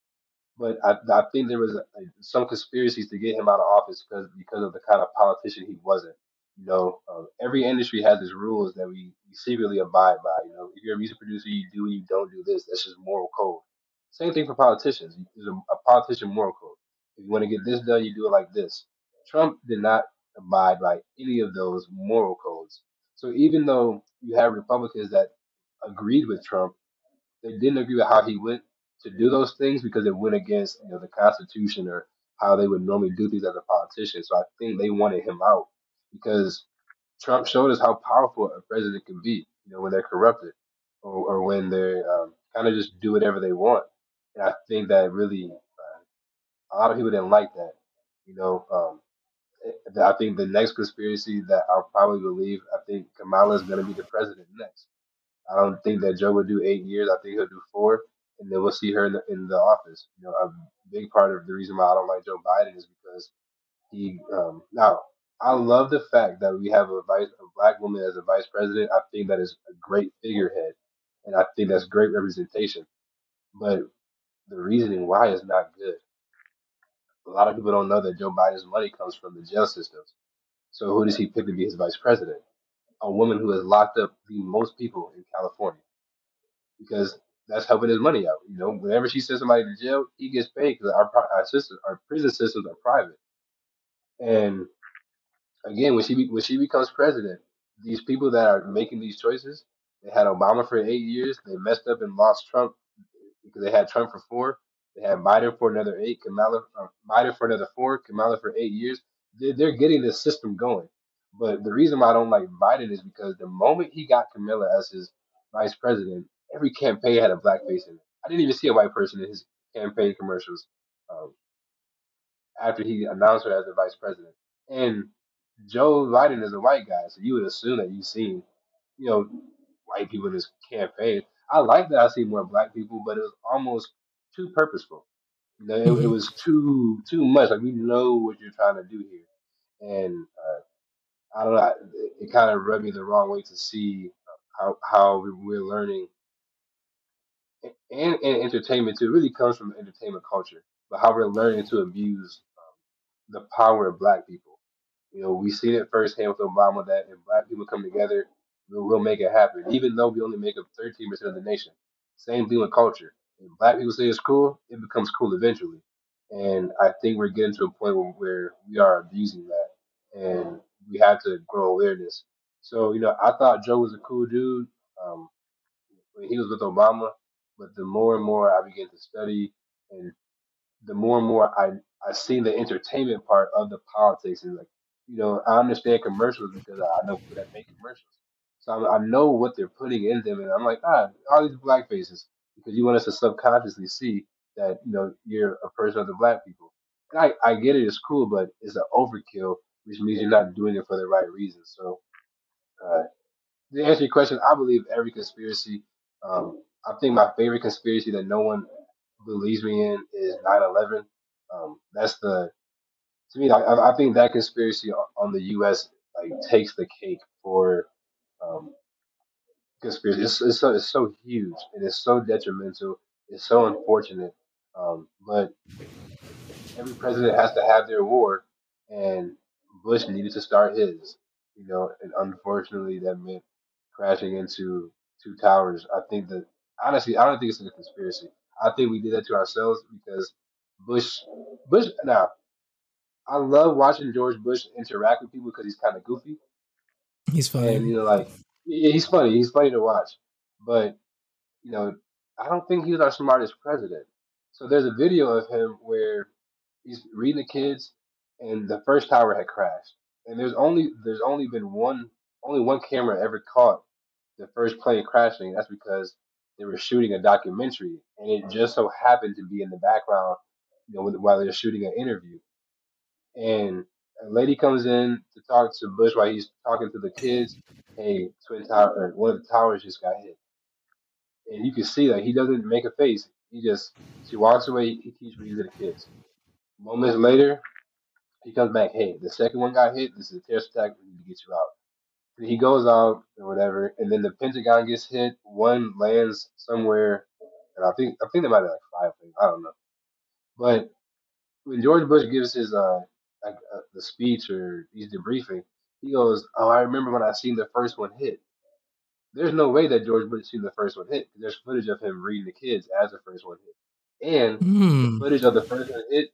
But I, I think there was a, a, some conspiracies to get him out of office because because of the kind of politician he wasn't. You know, um, every industry has its rules that we, we secretly abide by. You know, if you're a music producer, you do and you don't do this. That's just moral code. Same thing for politicians. There's a, a politician moral code. If you want to get this done, you do it like this. Trump did not abide by any of those moral codes. So even though you have Republicans that agreed with Trump, they didn't agree with how he went to do those things because it went against you know the Constitution or how they would normally do things as a politician. So I think they wanted him out because Trump showed us how powerful a president can be. You know when they're corrupted or, or when they're um, kind of just do whatever they want. And I think that really uh, a lot of people didn't like that. You know, um, I think the next conspiracy that I'll probably believe, I think Kamala is going to be the president next. I don't think that Joe will do eight years. I think he'll do four, and then we'll see her in the, in the office. You know, a big part of the reason why I don't like Joe Biden is because he. Um, now, I love the fact that we have a vice, a black woman as a vice president. I think that is a great figurehead, and I think that's great representation. But the reasoning why is not good. A lot of people don't know that Joe Biden's money comes from the jail systems. So who does he pick to be his vice president? A woman who has locked up the most people in California because that's helping his money out. You know, whenever she sends somebody to jail, he gets paid because our our systems, our prison systems are private. And again, when she when she becomes president, these people that are making these choices, they had Obama for eight years, they messed up and lost Trump because they had Trump for four. They had Biden for another eight, Kamala uh, Biden for another four, Kamala for eight years. They're, they're getting this system going. But the reason why I don't like Biden is because the moment he got Camilla as his vice president, every campaign had a black face in it. I didn't even see a white person in his campaign commercials um, after he announced her as the vice president. And Joe Biden is a white guy, so you would assume that you've seen, you know, white people in his campaign. I like that I see more black people, but it was almost too purposeful. You know, it, it Mhm. was too too much. Like we know what you're trying to do here, and uh, I don't know. It, it kind of rubbed me the wrong way to see how how we- we're learning, and, and entertainment too. It really comes from entertainment culture, but how we're learning to abuse um, the power of black people. You know, we seen it firsthand with Obama that if black people come together, we'll, we'll make it happen. Even though we only make up 13% of the nation. Same thing with culture. If black people say it's cool, it becomes cool eventually. And I think we're getting to a point where, where we are abusing that. And we had to grow awareness. So, you know, I thought Joe was a cool dude um, when he was with Obama. But the more and more I began to study and the more and more I I see the entertainment part of the politics and like you know I understand commercials because I know people that make commercials, so I, I know what they're putting in them, and I'm like ah all these black faces because you want us to subconsciously see that you know you're a person of the black people. I I get it, it's cool, but it's an overkill, which means you're not doing it for the right reasons. So uh, to answer your question, I believe every conspiracy. Um, I think my favorite conspiracy that no one believes me in is 9/11. Um, that's the to me. I, I I think that conspiracy on on the U.S. like takes the cake for um, conspiracy. It's, it's so it's so huge and it's so detrimental. It's so unfortunate. Um, but every president has to have their war, and Bush needed to start his. You know, and unfortunately, that meant crashing into two towers. I think that honestly, I don't think it's a conspiracy. I think we did that to ourselves because Bush, Bush. Now, I love watching George Bush interact with people because he's kind of goofy, He's funny. and you know, like yeah, he's funny. He's funny to watch, but you know, I don't think he was our smartest president. So there's a video of him where he's reading the kids, and the first tower had crashed. And there's only there's only been one only one camera ever caught the first plane crashing. That's because they were shooting a documentary, and it just so happened to be in the background, you know, while they're shooting an interview. And a lady comes in to talk to Bush while he's talking to the kids. Hey, twin tower, one of the towers just got hit, and you can see that he doesn't make a face. He just she walks away. He keeps reading to the kids. Moments later, he comes back. Hey, the second one got hit. This is a terrorist attack. We need to get you out. And he goes out or whatever, and then the Pentagon gets hit. One lands somewhere, and I think I think there might be like five things. I don't know. But when George Bush gives his uh like uh, the speech or he's debriefing, he goes, "Oh, I remember when I seen the first one hit." There's no way that George Bush seen the first one hit. There's footage of him reading the kids as the first one hit, and the Hmm. footage of the first one hit,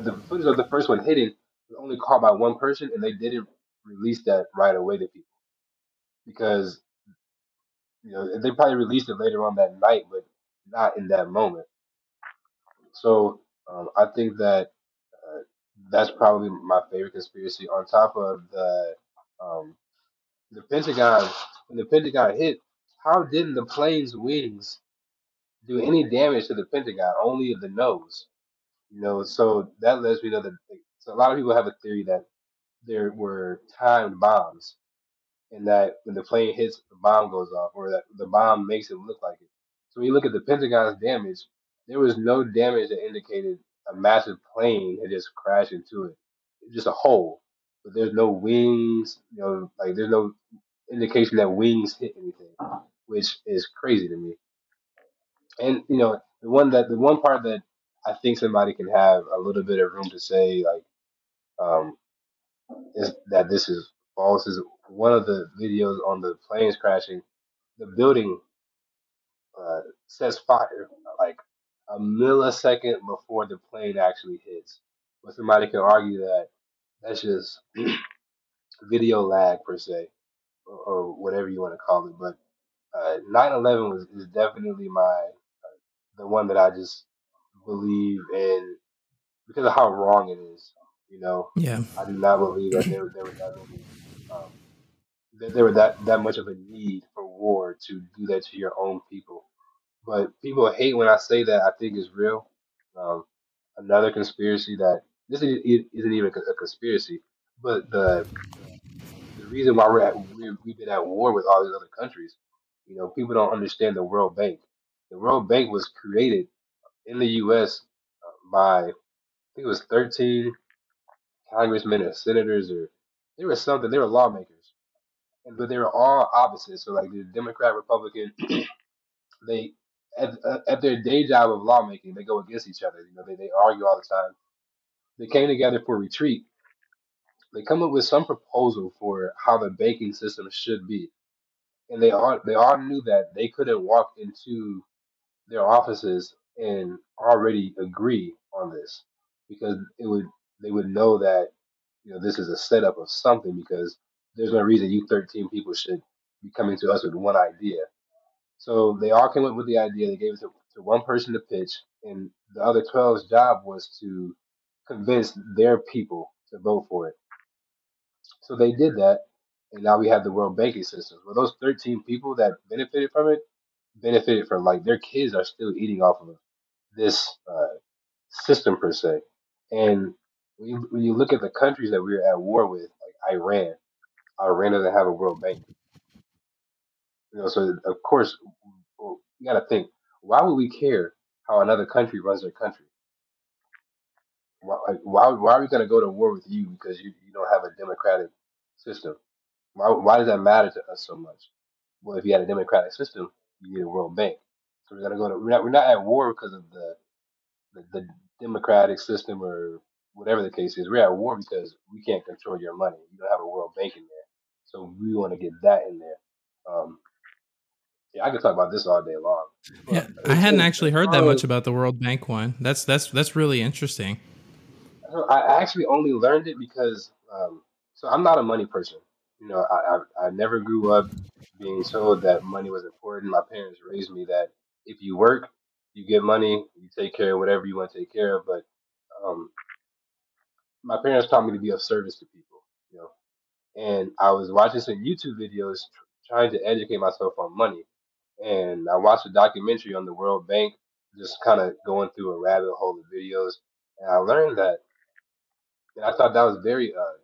the footage of the first one hitting was only caught by one person, and they didn't release that right away to people. because you know they probably released it later on that night, but not in that moment. So um, I think that uh, that's probably my favorite conspiracy. On top of the um, the Pentagon, when the Pentagon hit, how didn't the plane's wings do any damage to the Pentagon? Only the nose. You know, so that lets me know that. So a lot of people have a theory that there were timed bombs, and that when the plane hits, the bomb goes off, or that the bomb makes it look like it. So when you look at the Pentagon's damage, there was no damage that indicated a massive plane had just crashed into it. It's just a hole, but there's no wings. You know, like there's no indication that wings hit anything, which is crazy to me. And you know, the one that the one part that I think somebody can have a little bit of room to say, like, um, is that this is false. Is one of the videos on the planes crashing, the building uh, fire like a millisecond before the plane actually hits. But somebody can argue that that's just video lag per se, or, or whatever you want to call it. But uh, 9/11 was is definitely my the one that I just believe in because of how wrong it is. You know, Yeah. I do not believe that there there was that many, um, that there were that that much of a need for war to do that to your own people. But people hate when I say that. I think is real. Um, another conspiracy that this isn't even a conspiracy, but the the reason why we're at we've been at war with all these other countries, you know, people don't understand the World Bank. The World Bank was created in the U.S. by I think it was 13 congressmen or senators or they were something. They were lawmakers, and but they were all opposites. So like the Democrat, Republican, they at, at their day job of lawmaking, they go against each other. You know, they they argue all the time. They came together for retreat. They come up with some proposal for how the banking system should be, and they all they all knew that they couldn't walk into their offices and already agree on this because it would they would know that you know this is a setup of something because there's no reason you 13 people should be coming to us with one idea. So they all came up with the idea. They gave it to, to one person to pitch, and the other twelve's job was to convince their people to vote for it. So they did that, and now we have the world banking system. Well, those 13 people that benefited from it benefited from like their kids are still eating off of this uh, system per se. And when you, when you look at the countries that we're at war with, like Iran, Iran doesn't have a world bank. You know, so of course you got to think, why would we care how another country runs their country? Why, why, why are we going to go to war with you because you, you don't have a democratic system? Why, why does that matter to us so much? Well, if you had a democratic system, you need a world bank. So we're gonna go to we're not we're not at war because of the the, the democratic system or whatever the case is. We're at war because we can't control your money. You don't have a world bank in there, so we want to get that in there. Um, yeah, I could talk about this all day long. Yeah, I hadn't actually heard that much about the World Bank one. That's that's that's really interesting. I actually only learned it because, um, so I'm not a money person. You know, I, I I never grew up being told that money was important. My parents raised me that if you work, you get money, you take care of whatever you want to take care of. But um, my parents taught me to be of service to people. You know, and I was watching some YouTube videos tr- trying to educate myself on money, and I watched a documentary on the World Bank, just kind of going through a rabbit hole of videos, and I learned that. And I thought that was very uh,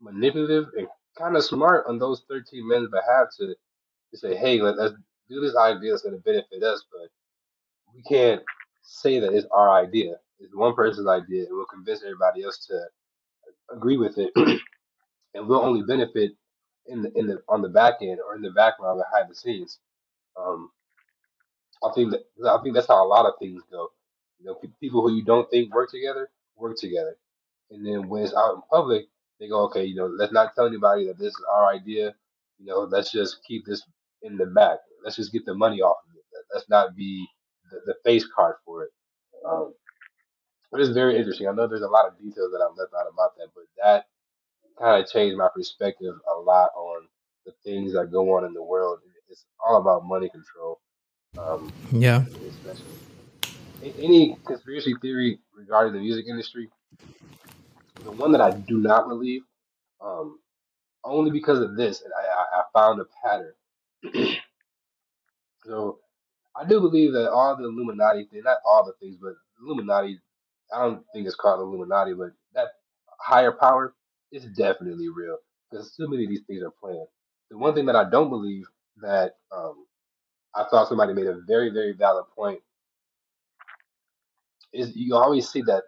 manipulative and kind of smart on those 13 men's behalf to, to say, hey, let, let's do this idea that's going to benefit us, but we can't say that it's our idea. It's one person's idea, and we'll convince everybody else to agree with it, and we'll only benefit in the in the on the back end or in the background behind the scenes. Um, I think that I think that's how a lot of things go. You know, pe- people who you don't think work together work together, and then when it's out in public, they go, okay, you know, let's not tell anybody that this is our idea. You know, let's just keep this in the back. Let's just get the money off of it. Let- Let's not be the, the face card for it. Um, but it's very interesting. I know there's a lot of details that I've left out about that, but that kind of changed my perspective a lot on the things that go on in the world. It's all about money control. Um, yeah. Especially any conspiracy theory regarding the music industry, the one that I do not believe, um, only because of this, and I, I found a pattern. so I do believe that all the Illuminati thing, not all the things, but Illuminati, I don't think it's called Illuminati, but that higher power is definitely real because too many of these things are planned. The one thing that I don't believe that um, I thought somebody made a very, very valid point is you always see that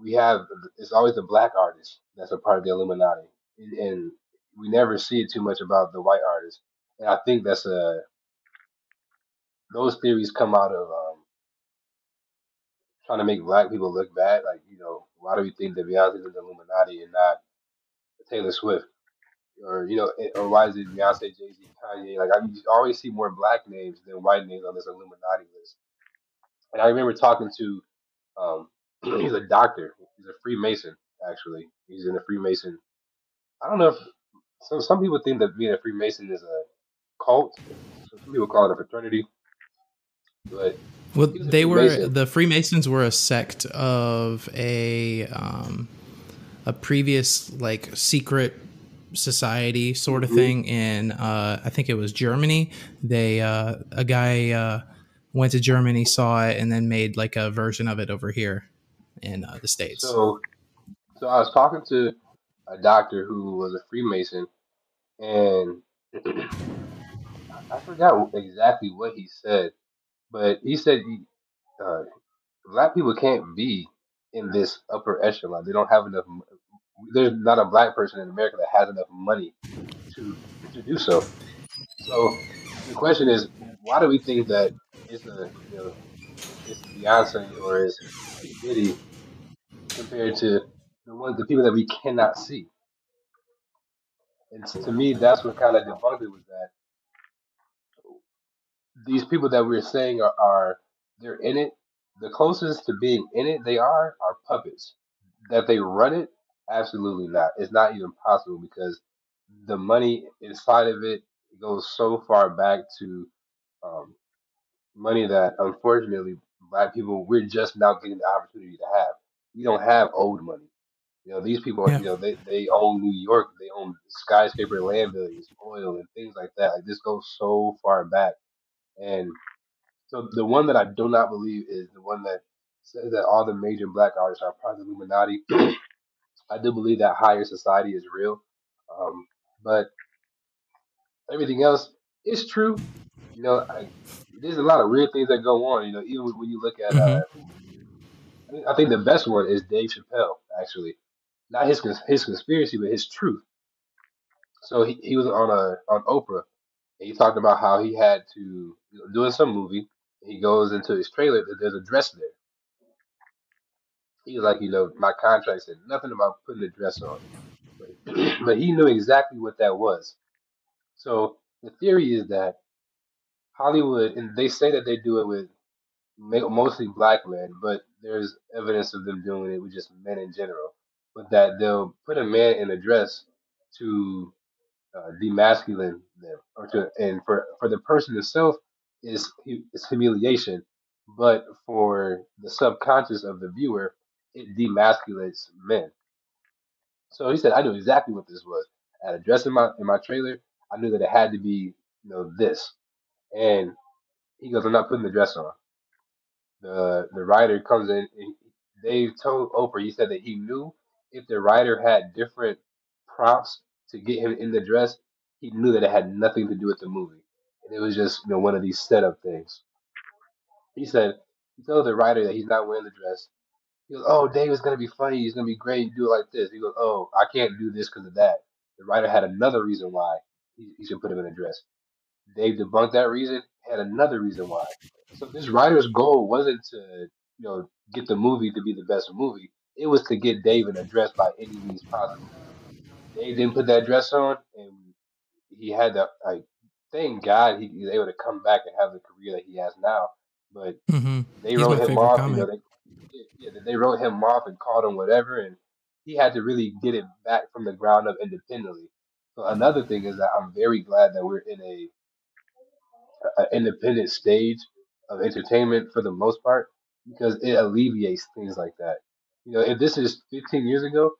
we have it's always the black artist that's a part of the Illuminati, and, and we never see it too much about the white artist. And I think that's a those theories come out of um, trying to make black people look bad. Like you know, why do we think that Beyonce is the Illuminati and not Taylor Swift? Or you know, or why is it Beyonce, Jay Z, Kanye? Like I always see more black names than white names on this Illuminati list. And I remember talking to um, he's a doctor. He's a Freemason, actually. He's in a Freemason. I don't know if so. Some people think that being a Freemason is a cult. Some people call it a fraternity. But well, they were the Freemasons were a sect of a um, a previous like secret society sort of mm-hmm. thing in uh, I think it was Germany. They uh, a guy. Uh, went to Germany, saw it, and then made like a version of it over here in uh, the states. So, so I was talking to a doctor who was a Freemason, and I forgot exactly what he said, but he said uh, black people can't be in this upper echelon. They don't have enough. There's not a black person in America that has enough money to to do so. So the question is, why do we think that it's a you know it's Beyonce or it's Diddy compared to the ones the people that we cannot see. And to me, that's what kind of debunked it was that these people that we're saying are, are they're in it. The closest to being in it they are are puppets. That they run it, absolutely not. It's not even possible because the money inside of it goes so far back to um, money that unfortunately black people we're just now getting the opportunity to have. We don't have old money. You know, these people, yeah. you know, they, they own New York, they own skyscraper land buildings, oil, and things like that. Like this goes so far back. And so the one that I do not believe is the one that says that all the major black artists are part of the Illuminati. I do believe that higher society is real. Um, but everything else is true. You know, I, there's a lot of weird things that go on. You know, even when you look at, uh, mm-hmm. I think the best one is Dave Chappelle. Actually, not his his conspiracy, but his truth. So he, he was on a on Oprah, and he talked about how he had to doing some movie. He goes into his trailer. There's a dress there. He's like, you know, my contract said nothing about putting a dress on, but, but he knew exactly what that was. So the theory is that Hollywood, and they say that they do it with mostly black men, but there's evidence of them doing it with just men in general. But that they'll put a man in a dress to uh, demasculine them, or to, and for for the person itself is is humiliation, but for the subconscious of the viewer, it demasculates men. So he said, I knew exactly what this was. I had a dress in my in my trailer. I knew that it had to be, you know, this. And he goes, I'm not putting the dress on. The the writer comes in. And Dave told Oprah, he said that he knew if the writer had different prompts to get him in the dress, he knew that it had nothing to do with the movie. And it was just, you know, one of these setup things. He said, he told the writer that he's not wearing the dress. He goes, Oh, Dave is going to be funny. He's going to be great. Do it like this. He goes, Oh, I can't do this because of that. The writer had another reason why he, he should put him in a dress. Dave debunked that reason, had another reason why. So this writer's goal wasn't to, you know, get the movie to be the best movie. It was to get Dave in a dress by any means possible. Dave didn't put that dress on, and he had to like. Thank God he, he was able to come back and have the career that he has now. But mm-hmm. they He's wrote him off. You know, they, yeah, they wrote him off and called him whatever, and he had to really get it back from the ground up independently. So another thing is that I'm very glad that we're in a, a independent stage of entertainment for the most part because it alleviates things like that. You know, if this is 15 years ago,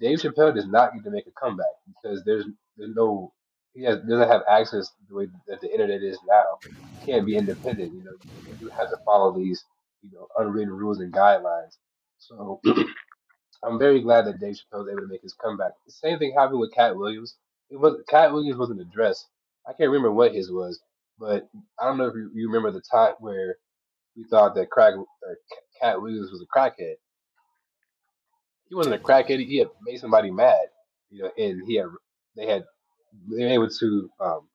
Dave Chappelle does not need to make a comeback because there's there's no he has, doesn't have access the way that the internet is now. He can't be independent. You know, you have to follow these you know unwritten rules and guidelines. So I'm very glad that Dave Chappelle was able to make his comeback. The same thing happened with Katt Williams. It was Katt Williams wasn't addressed. I can't remember what his was, but I don't know if you, you remember the time where we thought that crack Katt Williams was a crackhead. He wasn't a crackhead. He had made somebody mad, you know, and he had they had they were able to um,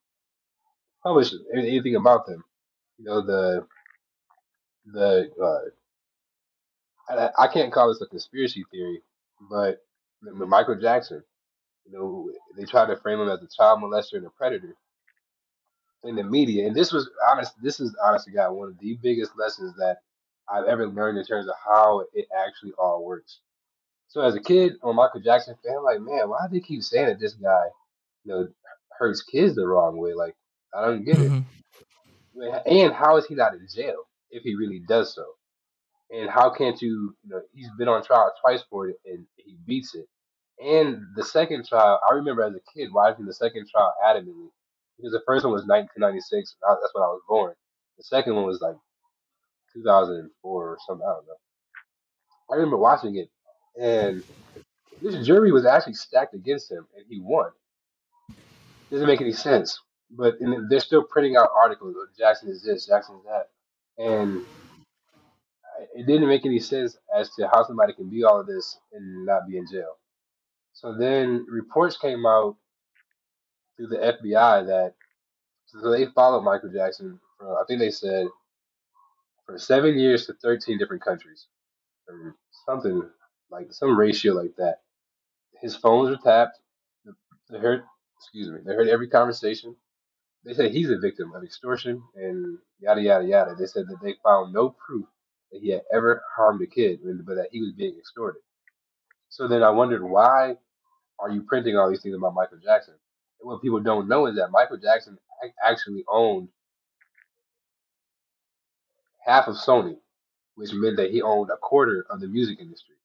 publish anything about them. You know the the uh, I, I can't call this a conspiracy theory, but Michael Jackson, you know, they tried to frame him as a child molester and a predator in the media. And this was honest. This is honestly, God, one of the biggest lessons that I've ever learned in terms of how it actually all works. So as a kid, on Michael Jackson fan, I'm like, man, why do they keep saying that this guy, you know, hurts kids the wrong way? Like, I don't get it. Mm-hmm. And how is he not in jail if he really does so? And how can't you, you know, he's been on trial twice for it and he beats it. And the second trial, I remember as a kid watching the second trial adamantly because the first one was 1996. That's when I was born. The second one was like 2004 or something. I don't know. I remember watching it, and this jury was actually stacked against him, and he won. Doesn't make any sense. But they're still printing out articles. Oh, Jackson is this, Jackson is that, and it didn't make any sense as to how somebody can be all of this and not be in jail. So then reports came out through the FBI that so they followed Michael Jackson. For, I think they said for seven years to thirteen different countries, something like some ratio like that. His phones were tapped. They heard, excuse me, they heard every conversation. They said he's a victim of extortion and yada yada yada. They said that they found no proof that he had ever harmed a kid, but that he was being extorted. So then I wondered why are you printing all these things about Michael Jackson? what people don't know is that Michael Jackson actually owned half of Sony, which meant that he owned a quarter of the music industry.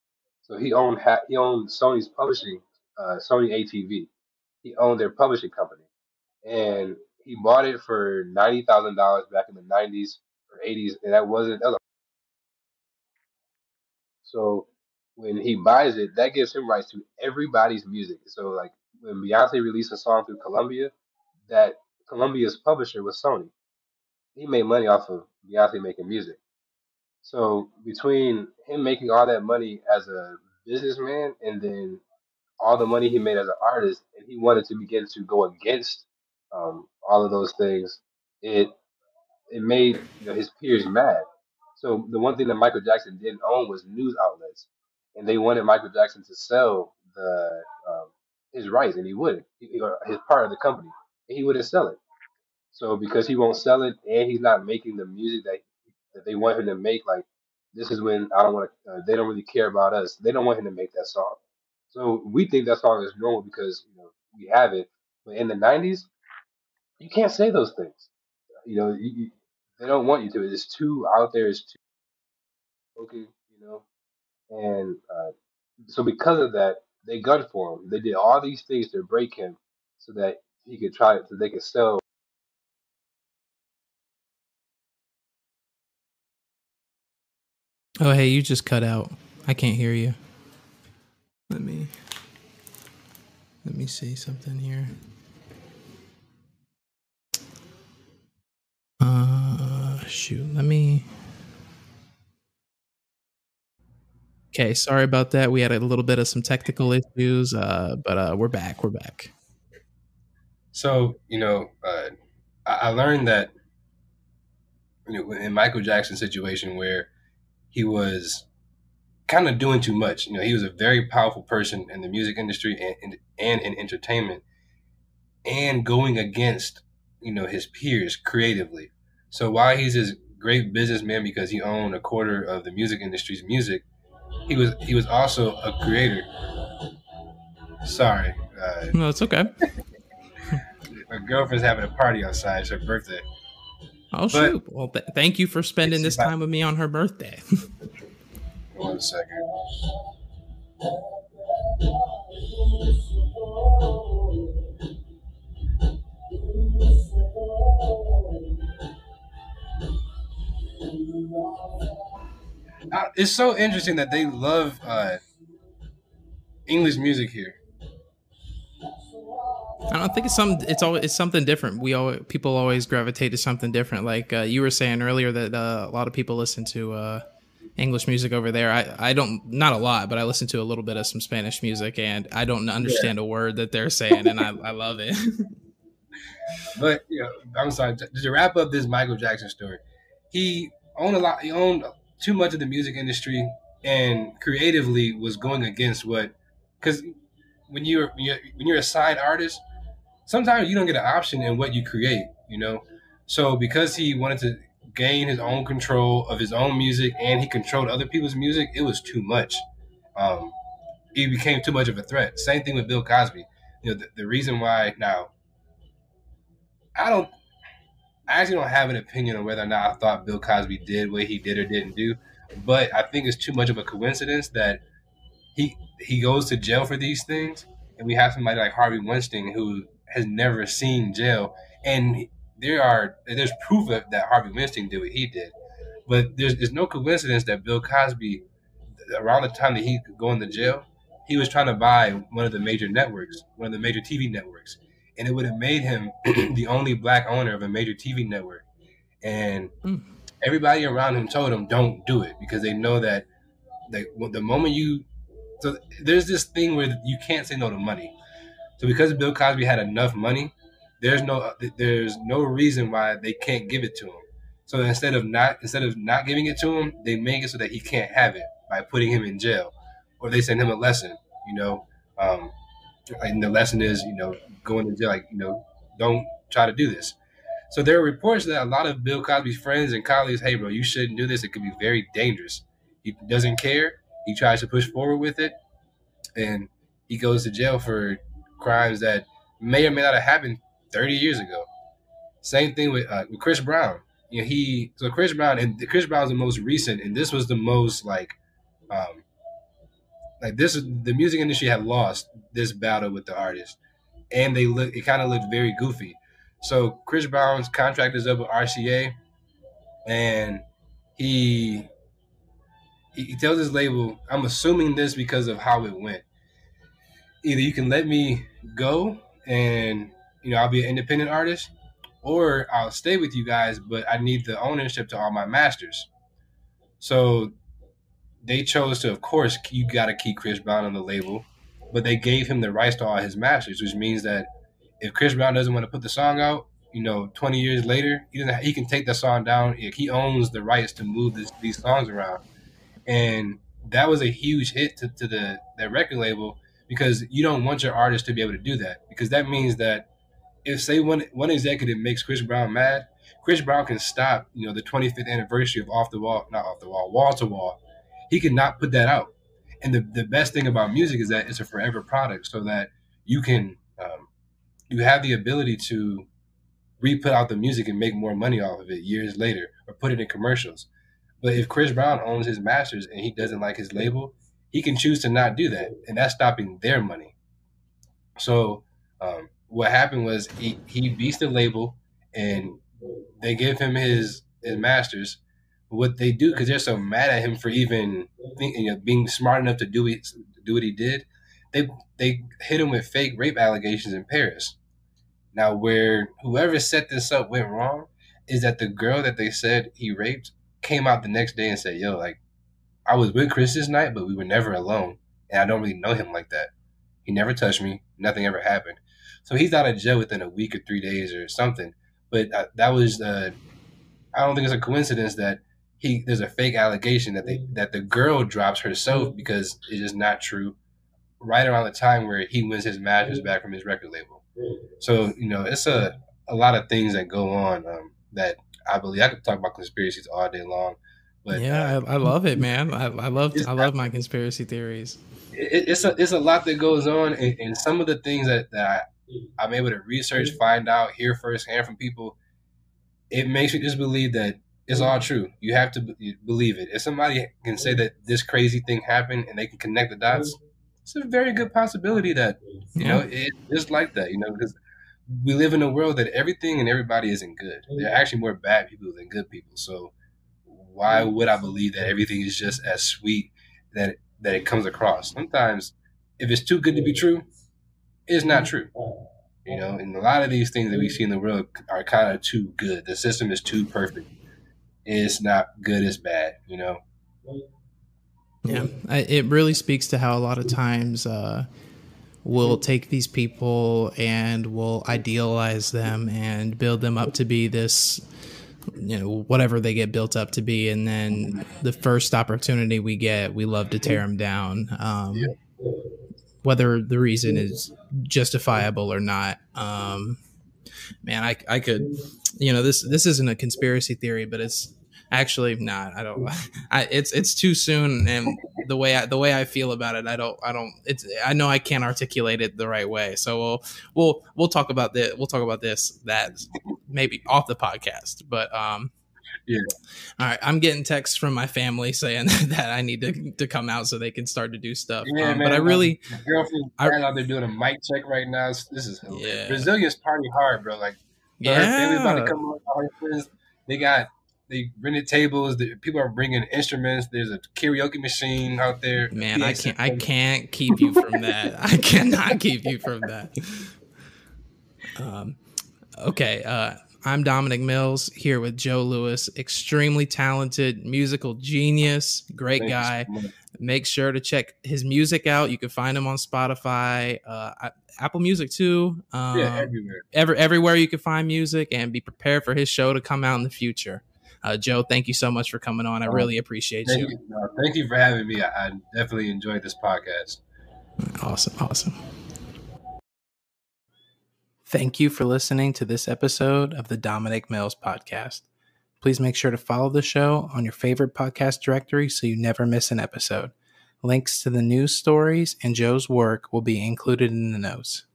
So he owned ha- he owned Sony's publishing, uh, Sony ATV. He owned their publishing company, and he bought it for ninety thousand dollars back in the nineties or eighties, and that wasn't. That was so when he buys it, that gives him rights to everybody's music. So like when Beyonce released a song through Columbia, that Columbia's publisher was Sony. He made money off of Beyonce making music. So between him making all that money as a businessman and then all the money he made as an artist, and he wanted to begin to go against um, all of those things, it it made you know, his peers mad. So the one thing that Michael Jackson didn't own was news outlets, and they wanted Michael Jackson to sell the um, his rights, and he wouldn't. He, his part of the company, and he wouldn't sell it. So because he won't sell it, and he's not making the music that that they want him to make, like this is when I don't want to. Uh, they don't really care about us. They don't want him to make that song. So we think that song is normal because you know we have it. But in the '90s, you can't say those things. You know, you, you, they don't want you to. It's too out there. It's too okay. You know, and uh, so because of that, they gunned for him. They did all these things to break him so that he could try so they could sell. Oh, hey, you just cut out. I can't hear you. Let me let me see something here. Uh, shoot. Let me Okay, sorry about that. We had a little bit of some technical issues, uh, but uh, we're back. We're back. So you know, uh, I, I learned that you know in Michael Jackson's situation where he was kind of doing too much. You know, he was a very powerful person in the music industry and, and, and in entertainment, and going against you know his peers creatively. So while he's this great businessman because he owned a quarter of the music industry's music, he was he was also a creator. Sorry. Uh, no, it's okay. my girlfriend's having a party outside. It's her birthday. Oh but, shoot! Well, th- thank you for spending this time with me on her birthday. One second. Uh, it's so interesting that they love uh, English music here. I don't think it's some. It's always it's something different. We all people always gravitate to something different. Like uh, you were saying earlier that uh, a lot of people listen to uh, English music over there. I I don't not a lot, but I listen to a little bit of some Spanish music, and I don't understand yeah. a word that they're saying, and I I love it. but you know, I'm sorry. To wrap up this Michael Jackson story, he owned a lot. He owned too much of the music industry, and creatively was going against what because when you're when you're, when you're a side artist sometimes you don't get an option in what you create, you know. So because he wanted to gain his own control of his own music and he controlled other people's music, it was too much. Um, he became too much of a threat. Same thing with Bill Cosby. You know, the, the reason why now I don't I actually don't have an opinion on whether or not I thought Bill Cosby did what he did or didn't do, but I think it's too much of a coincidence that he he goes to jail for these things, and we have somebody like Harvey Weinstein who has never seen jail, and there are there's proof of that Harvey Weinstein did what he did, but there's there's no coincidence that Bill Cosby, around the time that he could go into jail, he was trying to buy one of the major networks, one of the major TV networks, and it would have made him the only black owner of a major TV network, and mm. everybody around him told him don't do it because they know that like the moment you so there's this thing where you can't say no to money so because Bill Cosby had enough money, there's no there's no reason why they can't give it to him. So instead of not instead of not giving it to him, they make it so that he can't have it by putting him in jail, or they send him a lesson. You know, um, and the lesson is you know going to jail, like you know, don't try to do this. So there are reports that a lot of Bill Cosby's friends and colleagues, hey bro, you shouldn't do this. It could be very dangerous. He doesn't care. He tries to push forward with it, and he goes to jail for crimes that may or may not have happened 30 years ago. Same thing with, uh, with Chris Brown. You know, he so Chris Brown and Chris Brown's the most recent, and this was the most like, um, like this the music industry had lost this battle with the artist, and they look it kind of looked very goofy. So Chris Brown's contract is up with RCA, and he he tells his label, I'm assuming this because of how it went either you can let me go and you know I'll be an independent artist, or I'll stay with you guys, but I need the ownership to all my masters. So they chose to, of course, you got to keep Chris Brown on the label, but they gave him the rights to all his masters, which means that if Chris Brown doesn't want to put the song out, you know, 20 years later, he, doesn't, he can take the song down. He owns the rights to move this, these songs around. And that was a huge hit to, to the, the record label because you don't want your artist to be able to do that because that means that if say one one executive makes Chris Brown mad, Chris Brown can stop you know the 25th anniversary of Off the Wall, not Off the Wall, Wall to Wall. He cannot put that out. And the, the best thing about music is that it's a forever product, so that you can um, you have the ability to re-put out the music and make more money off of it years later, or put it in commercials. But if Chris Brown owns his masters and he doesn't like his label, he can choose to not do that, and that's stopping their money. So um, what happened was he he beats the label, and they give him his his masters. What they do because they're so mad at him for even thinking, you know, being smart enough to do it, do what he did, they they hit him with fake rape allegations in Paris. Now, where whoever set this up went wrong is that the girl that they said he raped came out the next day and said, "Yo, like I was with Chris this night, but we were never alone, and I don't really know him like that. He never touched me. Nothing ever happened. So he's out of jail within a week or three days or something. But uh, that was, uh, I don't think it's a coincidence that he there's a fake allegation that they that the girl drops herself because it's just not true. Right around the time where he wins his matches back from his record label. So you know, it's a a lot of things that go on um, that I believe I could talk about conspiracies all day long. But yeah, uh, I, I, love it, man. I, I love I love my conspiracy theories. It, it's a it's a lot that goes on, and, and, some of the things that, that I'm able to research, find out, hear firsthand from people, it makes me just believe that it's all true. You have to believe it. If somebody can say that this crazy thing happened and they can connect the dots, it's a very good possibility that you know it is like that. You know, because we live in a world that everything and everybody isn't good. There are actually more bad people than good people. So why would I believe that everything is just as sweet that that it comes across? Sometimes, if it's too good to be true, it's not true. You know, and a lot of these things that we see in the world are kind of too good. The system is too perfect. It's not good, it's bad, you know? Yeah, it really speaks to how a lot of times uh, we'll take these people and we'll idealize them and build them up to be this, you know, whatever they get built up to be. And then the first opportunity we get, we love to tear them down. Um, yeah whether the reason is justifiable or not. Um, man, I, I could, you know, this this isn't a conspiracy theory, but it's actually not. I don't. I, it's it's too soon, and the way I, the way I feel about it, I don't. I don't. It's. I know I can't articulate it the right way. So we'll we'll we'll talk about this. We'll talk about this that maybe off the podcast, but um yeah. All right. I'm getting texts from my family saying that I need to, to come out so they can start to do stuff. Yeah, um, man, but I really, girlfriend I, out there doing a mic check right now. This is yeah. Brazilians party hard, bro. Like, yeah, family's about to come. All her friends, they got they rented tables. The, people are bringing instruments. There's a karaoke machine out there. Man, I can't. I can't keep you from that. I cannot keep you from that. Um, okay. Uh, I'm Dominic Mills here with Joe Louis, extremely talented musical genius, great Thanks guy. So Make sure to check his music out. You can find him on Spotify, uh, Apple Music too. Um, yeah, everywhere. Every, everywhere you can find music, and be prepared for his show to come out in the future. Uh, Joe, thank you so much for coming on. I uh, really appreciate thank you. you. No, thank you for having me. I, I definitely enjoyed this podcast. Awesome, awesome. Thank you for listening to this episode of the Dominic Mills Podcast. Please make sure to follow the show on your favorite podcast directory so you never miss an episode. Links to the news stories and Joe's work will be included in the notes.